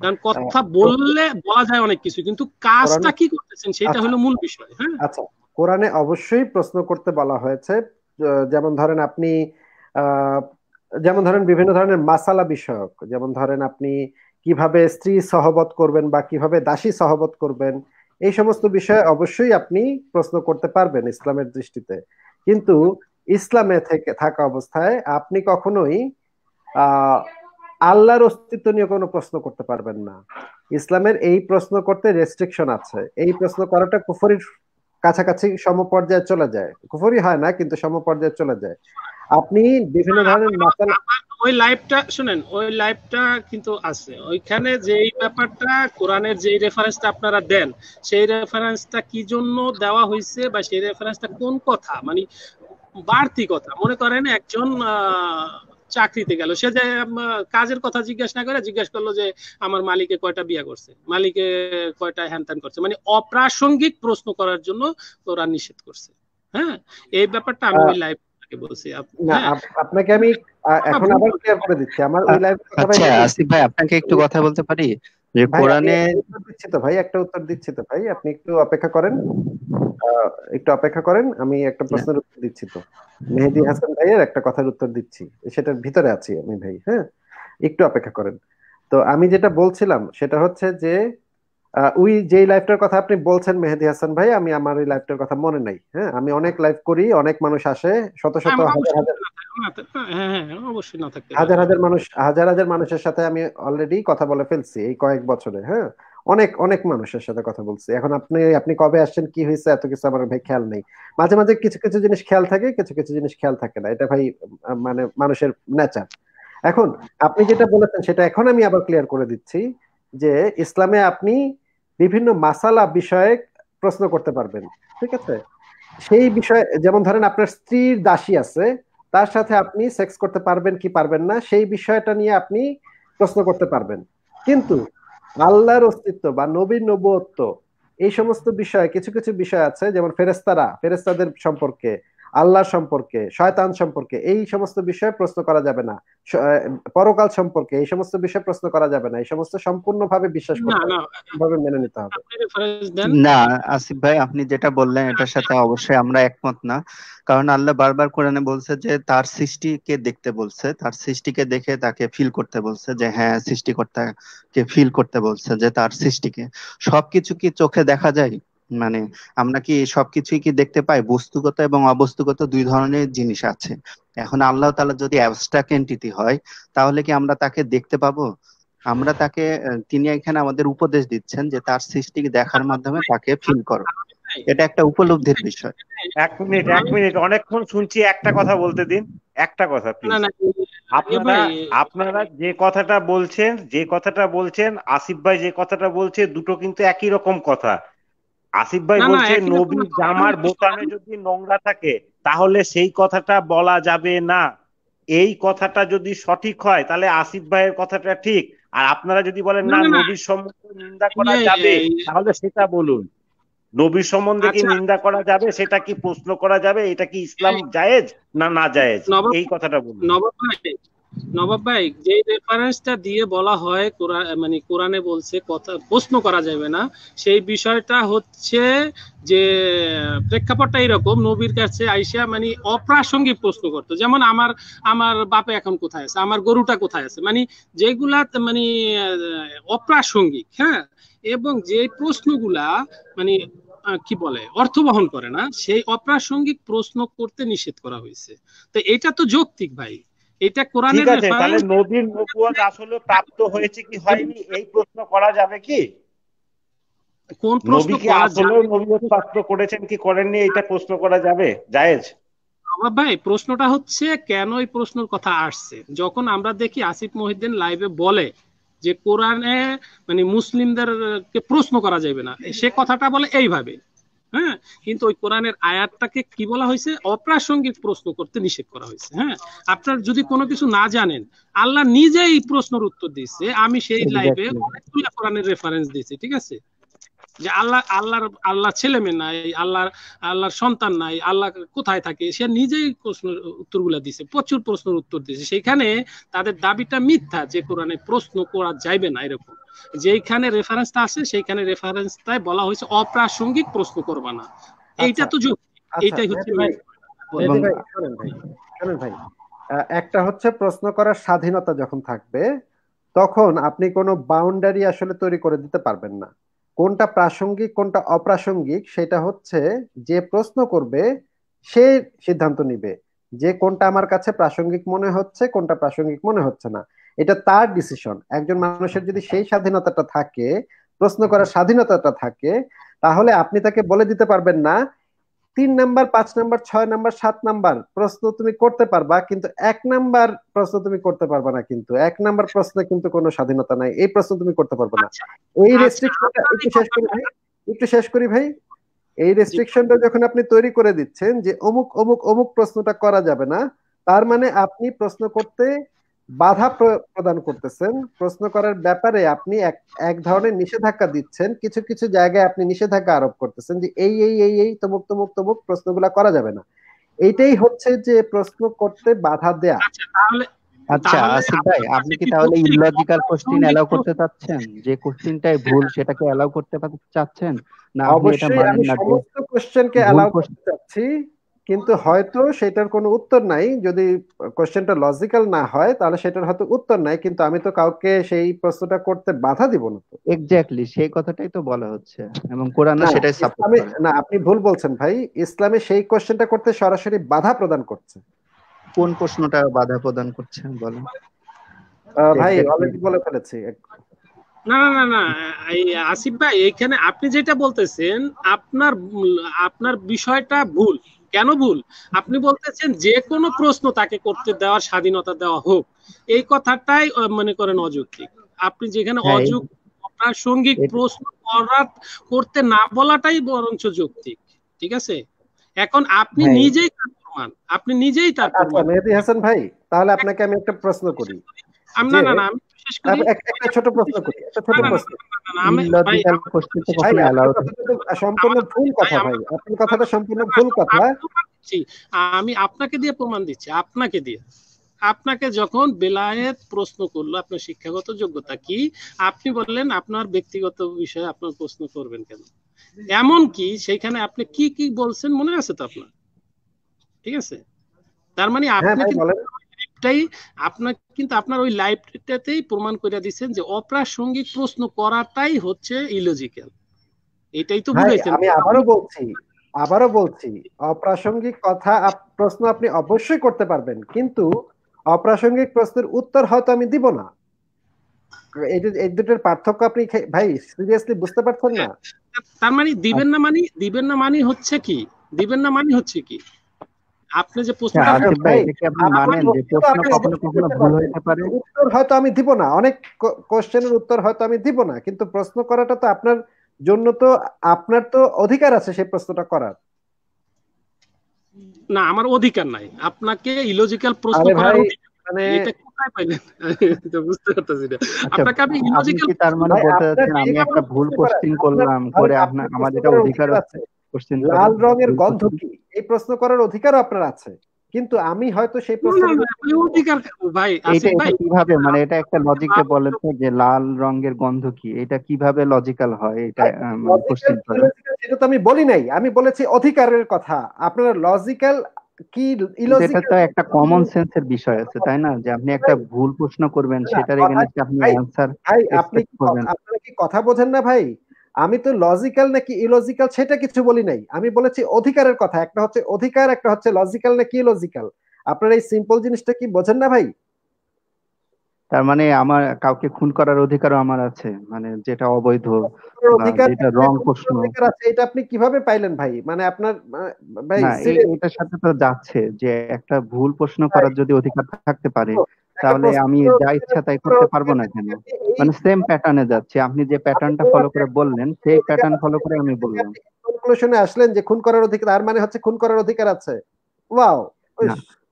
কারণ কথা বললে বলা যায় অনেক কিছু কিন্তু কাজটা কি করতেছেন সেটা আচ্ছা। হলো মূল বিষয় হ্যাঁ? আচ্ছা। কোরআনে অবশ্যই প্রশ্ন করতে বলা হয়েছে। যেমন ধরেন আপনি যেমন ধরেন বিভিন্ন ধরনের মাসালা বিষয়ক, যেমন ধরেন আপনি কীভাবে স্ত্রী সহবত করবেন বা কীভাবে দাসী সহবত করবেন, এই সমস্ত বিষয়ে অবশ্যই আপনি প্রশ্ন করতে পারবেন ইসলামের দৃষ্টিতে। কিন্তু ইসলামে থেকে থাকা অবস্থায় আপনি কখনোই আল্লাহর অস্তিত্ব নিয়ে কোনো প্রশ্ন করতে পারবেন না। ইসলামের এই প্রশ্ন করতে রেস্ট্রিকশন আছে। এই প্রশ্ন করাটা কুফরির কাছাকাছি সমপর্যায়ে চলে যায়। কুফরি হয় না কিন্তু সমপর্যায়ে চলে যায়। আপনি বিভিন্ন ধরনের মাসাল ওই লাইভটা শুনেন ওই লাইভটা কিন্তু আছে। ওইখানে যেই ব্যাপারটা কোরআনের যেই রেফারেন্সটা আপনারা দেন সেই রেফারেন্সটা কি জন্য দেওয়া হয়েছে বা সেই রেফারেন্সটা কোন কথা? মানে বাড়তি কথা। মনে করেন একজন চাকরিতে গেল। সে যে কাজের কথা জিজ্ঞাসা না করে জিজ্ঞাসা করল যে আমার মালিকে কয়টা বিয়ে করছে? মালিকে কয়টা হ্যানত্যান করছে? মানে অপ্রাসঙ্গিক প্রশ্ন করার জন্য ওরা নিষেধ করছে। হ্যাঁ? এই ব্যাপারটা আমি ওই লাইভ বলছি। হ্যাঁ। আপনাকে আমি এখন আবার ক্লিয়ার করে দিচ্ছি। আমার ওই লাইভ আচ্ছা আসিফ ভাই আপনাকে একটু কথা বলতে পারি? যে কোরআনে দিচ্ছি তো ভাই একটা উত্তর দিচ্ছি তো ভাই। আপনি একটু অপেক্ষা করেন। একটু অপেক্ষা করেন আমি একটা প্রশ্নের উত্তর দিচ্ছি তো। মেহেদি হাসান ভাইয়ের একটা কথার উত্তর দিচ্ছি। সেটার ভিতরে আছি আমি ভাই হ্যাঁ? একটু অপেক্ষা করেন। তো আমি যেটা বলছিলাম সেটা হচ্ছে যে ওই যেই লাইফটার কথা আপনি বলছেন মেহেদি হাসান ভাই আমি আমার ওই লাইভটার কথা মনে নাই হ্যাঁ? আমি অনেক লাইভ করি অনেক মানুষ আসে শত শত হাজার হাজার হাজার হাজার মানুষ, হাজার হাজার মানুষের সাথে আমি অলরেডি কথা বলে ফেলছি এই কয়েক বছরে হ্যাঁ? অনেক অনেক মানুষের সাথে কথা বলছি। এখন আপনি আপনি কবে আসছেন, কি হয়েছে, এত কিছু আমার ভাই খেয়াল নেই। মাঝে মাঝে কিছু কিছু জিনিস খেয়াল থাকে, কিছু কিছু জিনিস খেয়াল থাকে না। এটা ভাই মানে মানুষের নেচার এখন আপনি যেটা বলেছেন, সেটা এখন আমি আবার ক্লিয়ার করে দিচ্ছি যে ইসলামে আপনি বিভিন্ন মাসালা বিষয়ে প্রশ্ন করতে পারবেন, ঠিক আছে? সেই বিষয়ে, যেমন ধরেন আপনার স্ত্রীর দাসী আছে তার সাথে আপনি সেক্স করতে পারবেন কি পারবেন না, সেই বিষয়টা নিয়ে আপনি প্রশ্ন করতে পারবেন। কিন্তু আল্লাহর অস্তিত্ব বা নবীর নবত্ব এই সমস্ত বিষয়ে কিছু কিছু বিষয় আছে, যেমন ফেরেস্তারা ফেরেস্তাদের সম্পর্কে। আল্লাহ সম্পর্কে শয়তান সম্পর্কে এই সমস্ত বিষয়ে প্রশ্ন করা যাবে না। পরকাল সম্পর্কে এই সমস্ত বিষয়ে প্রশ্ন করা যাবে না। এই সমস্ত সম্পূর্ণভাবে বিশ্বাস করতে মেনে নিতে হবে। না আসিফ ভাই আপনি যেটা বললেন এটার সাথে অবশ্যই আমরা একমত না। কারণ আল্লাহ বারবার কোরআনে বলছে যে তার সৃষ্টিকে দেখতে বলছে। তার সৃষ্টিকে দেখে তাকে ফিল করতে বলছে যে হ্যাঁ সৃষ্টিকর্তাকে ফিল করতে বলছে যে তার সৃষ্টিকে। সবকিছু কি চোখে দেখা যায়? মানে আমরা কি সবকিছুই কি দেখতে পাই? বস্তুগত এবং অবস্তুগত দুই ধরনের জিনিস আছে। এখন আল্লাহ তালা যদি অ্যাবস্ট্রাক্ট এন্টিটি হয় তাহলে কি আমরা তাকে দেখতে পাবো? আমরা তাকে তিনি এখানে আমাদের উপদেশ দিচ্ছেন যে তার সৃষ্টি দেখার মাধ্যমে তাকে ফিল করো। এটা একটা উপলব্ধির বিষয়। এক মিনিট এক মিনিট অনেকক্ষণ শুনছি একটা কথা বলতে দিন। একটা কথা আপনারা আপনারা যে কথাটা বলছেন যে কথাটা বলছেন আসিফ ভাই যে কথাটা বলছে দুটো কিন্তু একই রকম কথা। আসিফ ভাই বলছে নবীর জামার বোতামে যদি নোংরা থাকে তাহলে সেই কথাটা বলা যাবে না। এই কথাটা যদি সঠিক হয় তাহলে আসিফ ভাইয়ের কথাটা ঠিক। আর আপনারা যদি বলেন না নবীর সম্বন্ধে নিন্দা করা যাবে তাহলে সেটা বলুন। নবীর সম্বন্ধে কি আচ্ছা। নিন্দা করা যাবে? সেটা কি প্রশ্ন করা যাবে? এটা কি ইসলাম জায়েজ না না জায়েজ? এই কথাটা বলুন। নবাব ভাই যে রেফারেন্সটা দিয়ে বলা হয় মানে কোরআনে বলছে, কথা, প্রশ্ন করা যাবে না। সেই বিষয়টা হচ্ছে যে, প্রেক্ষাপটটা এরকম নবীর কাছে আইসা মানে অপ্রাসঙ্গিক প্রশ্ন করতো। যেমন আমার আমার বাপে এখন কোথায় আছে? আমার গরুটা কোথায় আছে? মানে যেগুলা মানে অপ্রাসঙ্গিক হ্যাঁ? এবং যে প্রশ্নগুলা মানে কি বলে, অর্থ বহন করে না, সেই অপ্রাসঙ্গিক প্রশ্ন করতে নিষেধ করা হয়েছে। তো এটা তো যৌক্তিক ভাই। এটা কোরআনের তাহলে নবীর নবুয়ত আসলে প্রাপ্ত হয়েছে কি হয়নি এই প্রশ্ন করা যাবে কি? কোন প্রশ্ন কি আসলে নবুয়ত প্রাপ্ত করেছেন কি করেননি এটা প্রশ্ন করা যাবে? জায়েজ? আমার ভাই প্রশ্নটা হচ্ছে কেন এই প্রশ্নের কথা আসছে? যখন আমরা দেখি আসিফ মহিউদ্দিন লাইভে বলে যে কোরআনে মানে মুসলিমদেরকে প্রশ্ন করা যাবে না সে কথাটা বলে এইভাবে। হ্যাঁ? কিন্তু ওই কোরআনের আয়াতটাকে কি বলা হয়েছে? অপ্রাসঙ্গিক প্রশ্ন করতে নিষেধ করা হয়েছে হ্যাঁ? আপনার যদি কোনো কিছু না জানেন আল্লাহ নিজেই প্রশ্নের উত্তর দিয়েছে। আমি সেই লাইভে অনেকগুলো কোরআনের রেফারেন্স দিয়েছি ঠিক আছে? যে আল্লাহ আল্লাহর আল্লাহ ছেলে মেয়ে নাই আল্লাহর আল্লাহর সন্তান নাই আল্লাহ কোথায় থাকে? সে নিজেই প্রশ্ন উত্তরগুলো দিছে প্রচুর প্রশ্নের উত্তর দিছে। সেখানে তাদের দাবিটা মিথ্যা যে কোরআনে প্রশ্ন করা যাইবে না এরকম। যেইখানে রেফারেন্সটা আছে সেইখানে রেফারেন্সটায় বলা হয়েছে অপ্রাসঙ্গিক প্রশ্ন করবা না। আচ্ছা, এইটা তো যুক্তি। আচ্ছা, এইটাই হচ্ছে ভাই ভাই একটা হচ্ছে প্রশ্ন করার স্বাধীনতা যখন থাকবে তখন আপনি কোনো বাউন্ডারি আসলে তৈরি করে দিতে পারবেন না। কোনটা প্রাসঙ্গিক, কোনটা অপ্রাসঙ্গিক, সেটা হচ্ছে যে প্রশ্ন করবে, সে সিদ্ধান্ত নিবে যে কোনটা আমার কাছে প্রাসঙ্গিক মনে হচ্ছে, কোনটা প্রাসঙ্গিক মনে হচ্ছে না। এটা তার ডিসিশন একজন মানুষের যদি সেই স্বাধীনতাটা থাকে, প্রশ্ন করার স্বাধীনতাটা থাকে, তাহলে আপনি তাকে বলে দিতে পারবেন না তিন নাম্বার পাঁচ নাম্বার ছয় নাম্বার সাত নাম্বার প্রশ্ন তুমি করতে পারবা কিন্তু এক নাম্বার প্রশ্ন তুমি করতে পারবা না কিন্তু। এক নাম্বার প্রশ্নে কিন্তু কোনো স্বাধীনতা নাই এই প্রশ্ন তুমি করতে পারবে না। আচ্ছা। এই রেস্ট্রিকশনটা আচ্ছা, একটু শেষ করি ভাই একটু শেষ করি ভাই। এই রেস্ট্রিকশনটা যখন আপনি তৈরি করে দিচ্ছেন যে অমুক অমুক অমুক প্রশ্নটা করা যাবে না তার মানে আপনি প্রশ্ন করতে বাধা প্রদান করতেছেন। প্রশ্ন করার ব্যাপারে আপনি এক এক ধরনের নিষেধাজ্ঞা দিচ্ছেন। কিছু কিছু জায়গায় আপনি নিষেধাজ্ঞা আরোপ করতেছেন যে এই এই এই এই তমুক তমুক তমুক প্রশ্নগুলা করা যাবে না। এইটাই হচ্ছে যে প্রশ্ন করতে বাধা দেয়া। আচ্ছা আসিফ ভাই আপনি কি তাহলে ইলজিক্যাল কোশ্চেন এলাও করতে চাচ্ছেন? যে কোশ্চেনটাই ভুল সেটাকে এলাও করতে চাচ্ছেন? না অবশ্যই আমি সমস্ত কোশ্চেনকে এলাও করতে চাচ্ছি। কিন্তু হয়তো সেটার কোনো উত্তর নাই। যদি কোশ্চেনটা লজিক্যাল না হয় তাহলে সেটার হয়তো উত্তর নাই কিন্তু আমি তো কাউকে সেই প্রশ্নটা করতে বাধা দিব না এক্স্যাক্টলি সেই কথাটাই তো বলা হচ্ছে। এবং কোরআনে সেটাই সাপোর্ট করে। না আপনি ভুল বলছেন ভাই। ইসলামে সেই কোশ্চেনটা করতে সরাসরি বাধা প্রদান করছে। কোন প্রশ্নটা বাধা প্রদান করছে বলেন। ভাই অলরেডি বলে ফেলেছি। না না না না এই আসিফ ভাই এখানে আপনি যেটা বলতেছেন আপনার আপনার বিষয়টা ভুল। কেন ভুল? আপনি বলতেছেন যে কোনো প্রশ্ন তাকে করতে দেওয়ার স্বাধীনতা দেওয়া হোক। এই কথাটাই মনে করেন অযৌক্তিক। আপনি যেখানে হ্যাঁ, অযৌক্তিক অপ্রাসঙ্গিক প্রশ্ন করার করতে না বলাটাই বরঞ্চ যৌক্তিক। ঠিক আছে? এখন আপনি হ্যাঁ। নিজেই তার প্রমাণ। আপনি নিজেই তার আচ্ছা মেহেদি হাসান ভাই তাহলে আপনাকে আমি একটা প্রশ্ন করি। না না না আমি জিজ্ঞেস করি? একটা ছোট প্রশ্ন করি একটা ছোট প্রশ্ন। ইলজিক্যাল কোশ্চেন তো কখনো অ্যালাউড সম্পূর্ণ ভুল কথা ভাই। আপনার কথাটা সম্পূর্ণ ভুল কথা। আমি আপনাকে দিয়ে প্রমাণ দিচ্ছি আপনাকে দিয়ে। আপনাকে যখন বেলায়েত প্রশ্ন করল আপনার শিক্ষাগত যোগ্যতা কি আপনি বললেন আপনার ব্যক্তিগত বিষয়ে আপনার প্রশ্ন করবেন কেন? এমন কি সেইখানে আপনি কি কি বলছেন মনে আছে তো আপনার? ঠিক আছে? তার মানে আপনি লাইভটাই আপনার কিন্তু আপনার ওই লাইভটাতেই প্রমাণ করে দিচ্ছেন যে অপ্রাসঙ্গিক প্রশ্ন করাটাই হচ্ছে ইলজিক্যাল এটাই তো বুঝাইছেন। আমি আবারও বলছি আবারও বলছি অপ্রাসঙ্গিক কথা প্রশ্ন আপনি অবশ্যই করতে পারবেন কিন্তু অপ্রাসঙ্গিক প্রশ্নের উত্তর হয়তো আমি দিব না। এই দুটোর পার্থক্য আপনি ভাই সিরিয়াসলি বুঝতে পারছেন না? তার মানে দিবেন না মানে দিবেন না মানে হচ্ছে কি? দিবেন না মানে হচ্ছে কি? আপনি যে প্রশ্ন উত্তর হয়তো আমি দিব না। অনেক কোশ্চেনের উত্তর হয়তো আমি দিব না। কিন্তু প্রশ্ন করাটা তো আপনার জন্য তো আপনার তো অধিকার আছে সেই প্রশ্নটা করার। না আমার অধিকার নাই। আপনাকে ইলজিক্যাল প্রশ্ন করার মানে এটা কোথায় পাইলেন? *laughs* বুঝতে পারতেছি না। আপনাকে আমি ইলজিক্যাল তার মানে বলতে চাচ্ছেন আমি একটা ভুল কোশ্চেন করলাম করে আপনার আমার যেটা অধিকার আছে। কোশ্চেন লাল রঙের গন্ধ কি? এই প্রশ্ন করার অধিকারও আপনার আছে। কিন্তু আমি হয়তো সেই প্রশ্ন অধিকার ভাই এটা কীভাবে? মানে এটা একটা লজিকে বলেন তো যে লাল রঙের গন্ধ কি? এটা কীভাবে লজিক্যাল হয়? এটা কোশ্চেন সেটা তো আমি বলি নাই। আমি বলেছি অধিকারের কথা। আপনার লজিক্যাল কি এটা তো একটা কমন সেন্সের বিষয় আছে তাই না? যে আপনি একটা ভুল প্রশ্ন করবেন সেটার এগেইনস্টে আপনি অ্যানসার কি কথা বোঝেন না ভাই? আমি তো লজিক্যাল নাকি ইলজিক্যাল সেটা কিছু বলি নাই। আমি বলেছি অধিকারের কথা একটা হচ্ছে অধিকার একটা হচ্ছে লজিক্যাল নাকি ইলজিক্যাল আপনার এই সিম্পল জিনিসটা কি বোঝেন না ভাই? তার মানে আমার কাউকে খুন করার অধিকারও আমার আছে মানে যেটা অবৈধ যেটা রং প্রশ্ন। এটা আপনি কীভাবে পাইলেন ভাই? মানে আপনার ভাই এটার সাথে তো যাচ্ছে যে একটা ভুল প্রশ্ন করার যদি অধিকার থাকতে পারে তাহলে আমি যা ইচ্ছা তাই করতে পারব না কেন? মানে সেম প্যাটার্নে যাচ্ছে। আপনি যে প্যাটার্নটা ফলো করে বললেন সেই প্যাটার্ন ফলো করে আমি বললাম। কনক্লুশনে আসলেন যে খুন করার অধিকার তার মানে হচ্ছে খুন করার অধিকার আছে। ওয়াও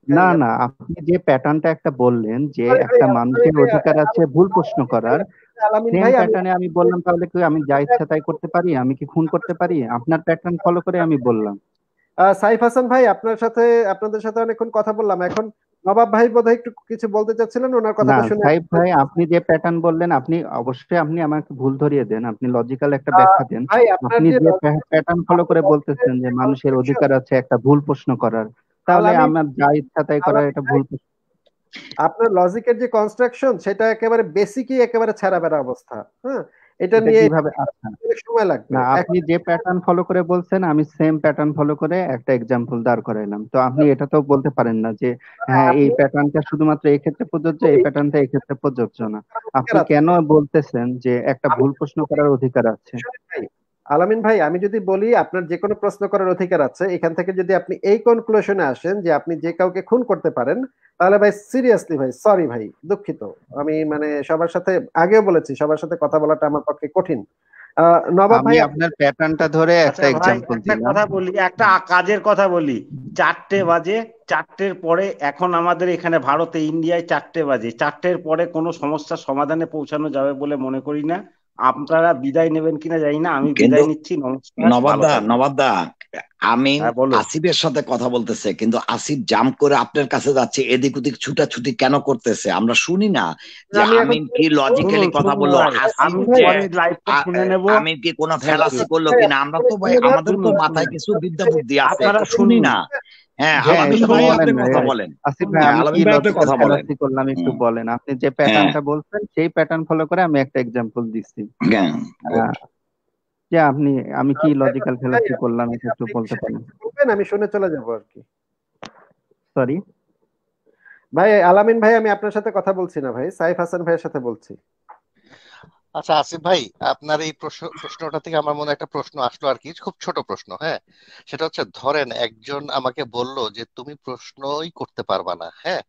না না আপনি যে প্যাটার্নটা একটা বললেন যে একটা মানুষের অধিকার আছে ভুল প্রশ্ন করার প্যাটার্নে আমি বললাম তাহলে কি আমি যা ইচ্ছা তাই করতে পারি? আমি কি খুন করতে পারি? আপনার প্যাটার্ন ফলো করে আমি বললাম। সাইফ হাসান ভাই আপনার সাথে আপনাদের সাথে অনেকক্ষণ কথা বললাম। এখন নবাব ভাই বোধহয় একটু কিছু বলতে চাচ্ছিলেন? ওনার কথা শুনে সাইফ ভাই আপনি যে প্যাটার্ন বললেন আপনি অবশ্যই আপনি আমাকে ভুল ধরিয়ে দেন। আপনি লজিক্যাল একটা ব্যাখ্যা দেন। আপনি যে প্যাটার্ন ফলো করে বলতেছেন যে মানুষের অধিকার আছে একটা ভুল প্রশ্ন করার তাহলে আমার যা ইচ্ছা তাই করার এটা ভুল আপনার লজিকের যে কনস্ট্রাকশন সেটা একেবারে বেসিকই একেবারে ছাড়া বেড়া অবস্থা হ্যাঁ? এটা নিয়ে কীভাবে সময় লাগবে। না আপনি যে প্যাটার্ন ফলো করে বলছেন আমি সেম প্যাটার্ন ফলো করে একটা এক্সাম্পল দাঁড় করাইলাম। তো আপনি এটা তো বলতে পারেন না যে হ্যাঁ এই প্যাটার্নটা শুধুমাত্র এই ক্ষেত্রে প্রযোজ্য এই প্যাটার্নটা এই ক্ষেত্রে প্রযোজ্য না। আপনি কেন বলতেছেন যে একটা ভুল প্রশ্ন করার অধিকার আছে? আলামিন ভাই আমি যদি বলি আপনার যে কোনো প্রশ্ন করার অধিকার আছে এখান থেকে যদি আপনি এই কনক্লুশনে আসেন যে আপনি যে কাউকে খুন করতে পারেন তাহলে ভাই সিরিয়াসলি ভাই সরি ভাই দুঃখিত। আমি মানে সবার সাথে আগেও বলেছি সবার সাথে কথা বলাটা আমার পক্ষে কঠিন। নবাব ভাই আপনার প্যাটার্নটা ধরে একটা এক্সাম্পল একটা কথা বলি একটা কাজের কথা বলি। চারটে বাজে চারটের পরে এখন আমাদের এখানে ভারতে ইন্ডিয়ায় চারটে বাজে। চারটের পরে কোনো সমস্যার সমাধানে পৌঁছানো যাবে বলে মনে করি না। আপনারা বিদায় নেবেন কিনা জানি না আমি বিদায় নিচ্ছি নবাবদা নবাবদা আমি আসিফের সাথে কথা বলতেছে কিন্তু আসিফ জাম করে আপনার কাছে যাচ্ছে এদিক ওদিক ছুটাছুটি কেন করতেছে? আমরা শুনি না যে আমি কি লজিক্যালি কথা বলল আমি কি কোনো ফেলাসি করল কিনা? আমরা তো ভাই আমাদের তো মাথায় কিছু বিদ্যা বুদ্ধি আছে শুনি না। হ্যাঁ কথা বলেন। কথা বলেন। করলাম একটু বলেন। আপনি যে প্যাটার্নটা বলছেন সেই প্যাটার্ন ফলো করে আমি একটা এক্সাম্পল দিচ্ছি। যে আপনি আমি কি লজিক্যাল ফেলাসি করলাম এটা একটু বলতে পারেন? আমি শুনে চলে যাব আর কি। সরি ভাই আলামিন ভাই আমি আপনার সাথে কথা বলছি না ভাই সাইফ হাসান ভাইয়ের সাথে বলছি। আচ্ছা আসিফ ভাই, আপনার এই প্রশ্ন, প্রশ্নটা থেকে আমার মনে একটা প্রশ্ন আসলো আর কি, খুব ছোট প্রশ্ন হ্যাঁ? সেটা হচ্ছে, ধরেন একজন আমাকে বলল যে, তুমি প্রশ্নই করতে পারবা না হ্যাঁ?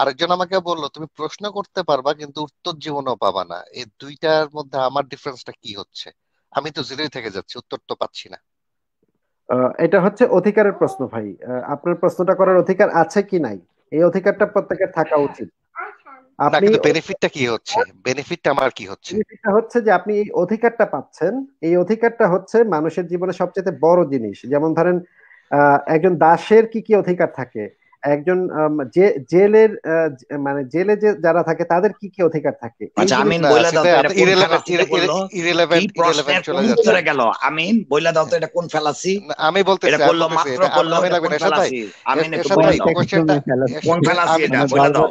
আরেকজন আমাকে বলল, তুমি প্রশ্ন করতে পারবা, কিন্তু উত্তর জীবনও পাবা না এই দুইটার মধ্যে আমার ডিফারেন্সটা কি হচ্ছে? আমি তো জিরোই থেকে যাচ্ছি, উত্তর তো পাচ্ছি না। এটা হচ্ছে অধিকারের প্রশ্ন ভাই। আপনার প্রশ্নটা করার অধিকার আছে কি নাই? এই অধিকারটা প্রত্যেকের থাকা উচিত। আপনি বেনিফিটটা কি হচ্ছে? বেনিফিটটা আমার কি হচ্ছে? বেনিফিটটা হচ্ছে যে আপনি এই অধিকারটা পাচ্ছেন। এই অধিকারটা হচ্ছে মানুষের জীবনে সবচেয়ে বড় জিনিস। যেমন ধরেন একজন দাসের কি কি অধিকার থাকে? একজন যে জেলের মানে জেলে যে যারা থাকে তাদের কি কি অধিকার থাকে? আচ্ছা আমিন বইলা দাও তো এটা গেল? আমিন বইলা দাও তো এটা কোন ফেলাসি? আমি বলতে এটা করল মাত্র করল আমিন একটু বলে দাও কোন ফেলাসি এটা? বইলা দাও।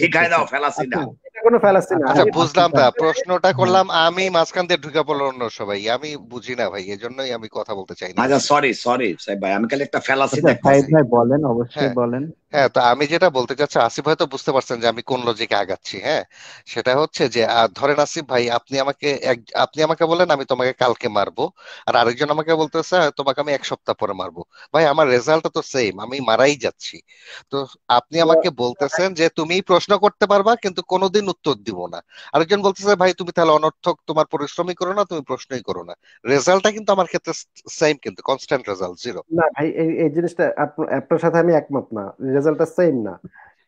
শিখাই দাও ফেলাসিটা। কোনো ফ্যালাসি না। আচ্ছা বুঝলাম তা প্রশ্নটা করলাম আমি মাঝখান দিয়ে ঢুকে পড়ল অন্য সবাই আমি বুঝি না ভাই এজন্যই আমি কথা বলতে চাই না। আচ্ছা সরি সরি সাহেব ভাই আমি খালি একটা ফেলাসি দেখতেছি। ভাই বলেন অবশ্যই বলেন। হ্যাঁ তো আমি যেটা বলতে চাচ্ছি আসিফ ভাই তো বুঝতে পারছেন যে আমি কোন লজিকে আগাচ্ছি হ্যাঁ? সেটা হচ্ছে যে ধরেন আসিফ ভাই আপনি আমাকে আপনি আমাকে বলেন আমি তোমাকে কালকে মারবো আর আরেকজন আমাকে বলতেছে তোমাকে আমি এক সপ্তাহ পরে মারবো। ভাই আমার রেজাল্ট তো সেম আমি মারাই যাচ্ছি। তো আপনি আমাকে বলতেছেন যে তুমি প্রশ্ন করতে পারবা কিন্তু কোনোদিন উত্তর দিব না। আরেকজন বলতেছে ভাই তুমি তাহলে অনর্থক তোমার পরিশ্রমই করো না তুমি প্রশ্নই করো না। রেজাল্টটা কিন্তু আমার ক্ষেত্রে সেম কিন্তু কনস্ট্যান্ট রেজাল্ট জিরো না ভাই এই জিনিসটা আপনার সাথে আমি একমত না। রেজাল্টটা সেম না।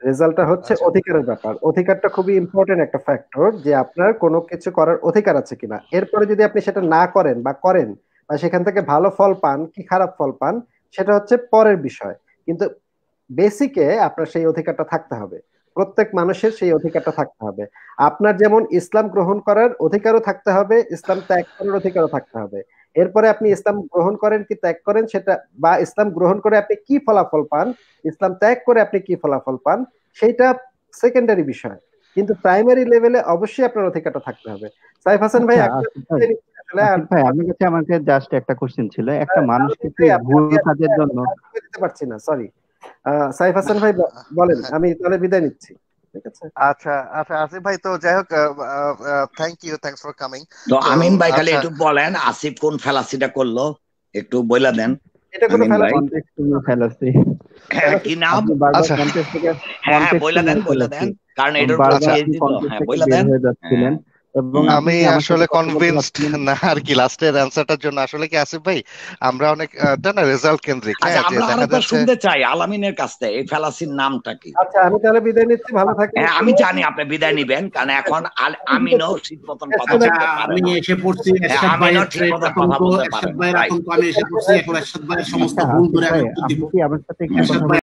রেজাল্টটা হচ্ছে অধিকারের ব্যাপার। অধিকারটা খুবই ইম্পর্টেন্ট একটা ফ্যাক্টর যে আপনার কোনো কিছু করার অধিকার আছে কিনা। এরপরে যদি আপনি সেটা না করেন বা করেন বা সেখান থেকে ভালো ফল পান কি খারাপ ফল পান সেটা হচ্ছে পরের বিষয়। কিন্তু বেসিকে আপনার সেই অধিকারটা থাকতে হবে। প্রত্যেক মানুষের সেই অধিকারটা থাকতে হবে। আপনার যেমন ইসলাম গ্রহণ করার অধিকারও থাকতে হবে ইসলাম ত্যাগ করার অধিকারও থাকতে হবে। এরপরে আপনি ইসলাম গ্রহণ করেন কি ত্যাগ করেন সেটা বা ইসলাম গ্রহণ করে আপনি কি ফলাফল পান ইসলাম ত্যাগ করে আপনি কি ফলাফল পান সেইটা সেকেন্ডারি বিষয় কিন্তু প্রাইমারি লেভেলে অবশ্যই আপনার অধিকারটা থাকতে হবে সাইফ হাসান ভাই আমার কাছে জাস্ট একটা কোশ্চেন ছিল একটা মানুষ কিন্তু ভুল কাজের জন্য দিতে পারছি না সরি সাইফ হাসান ভাই বলেন আমি তাহলে বিদায় নিচ্ছি আচ্ছা আচ্ছা আসিফ ভাই তো যাই হোক thank you thanks for coming তো আমিন ভাই খালি একটু বলেন আসিফ কোন ফেলাসিটা করল? একটু বইলা দেন এটা কোন ফেলাসি হ্যাঁ কি নাম? আচ্ছা। হ্যাঁ বইলা দেন বইলা দেন। কারণ এটার হ্যাঁ বইলা দেন। আমি আসলে কনভিন্সড না। আর কি লাস্টের অ্যানসারটার জন্য। আসলে কি আসিফ ভাই আমরা অনেক না রেজাল্ট কেন্দ্রিক হ্যাঁ যে দেখা যাচ্ছে শুনতে চাই আলামিনের কাছ থেকে এই ফেলাসির নামটা কি? আচ্ছা আমি তাহলে বিদায় নিচ্ছি ভালো থাকেন হ্যাঁ আমি জানি আপনি বিদায় নেবেন কারণ এখন আমিনও ঠিক মতন কথা বলতে আমি এসে পড়ছি এরশাদ ভাই ঠিক মতন কথা বলতে পারে এরশাদ ভাই। এখন আমি এসে পড়ছি এখন এরশাদ ভাইয়ের সমস্ত ভুল ধরে আমি আমার সাথে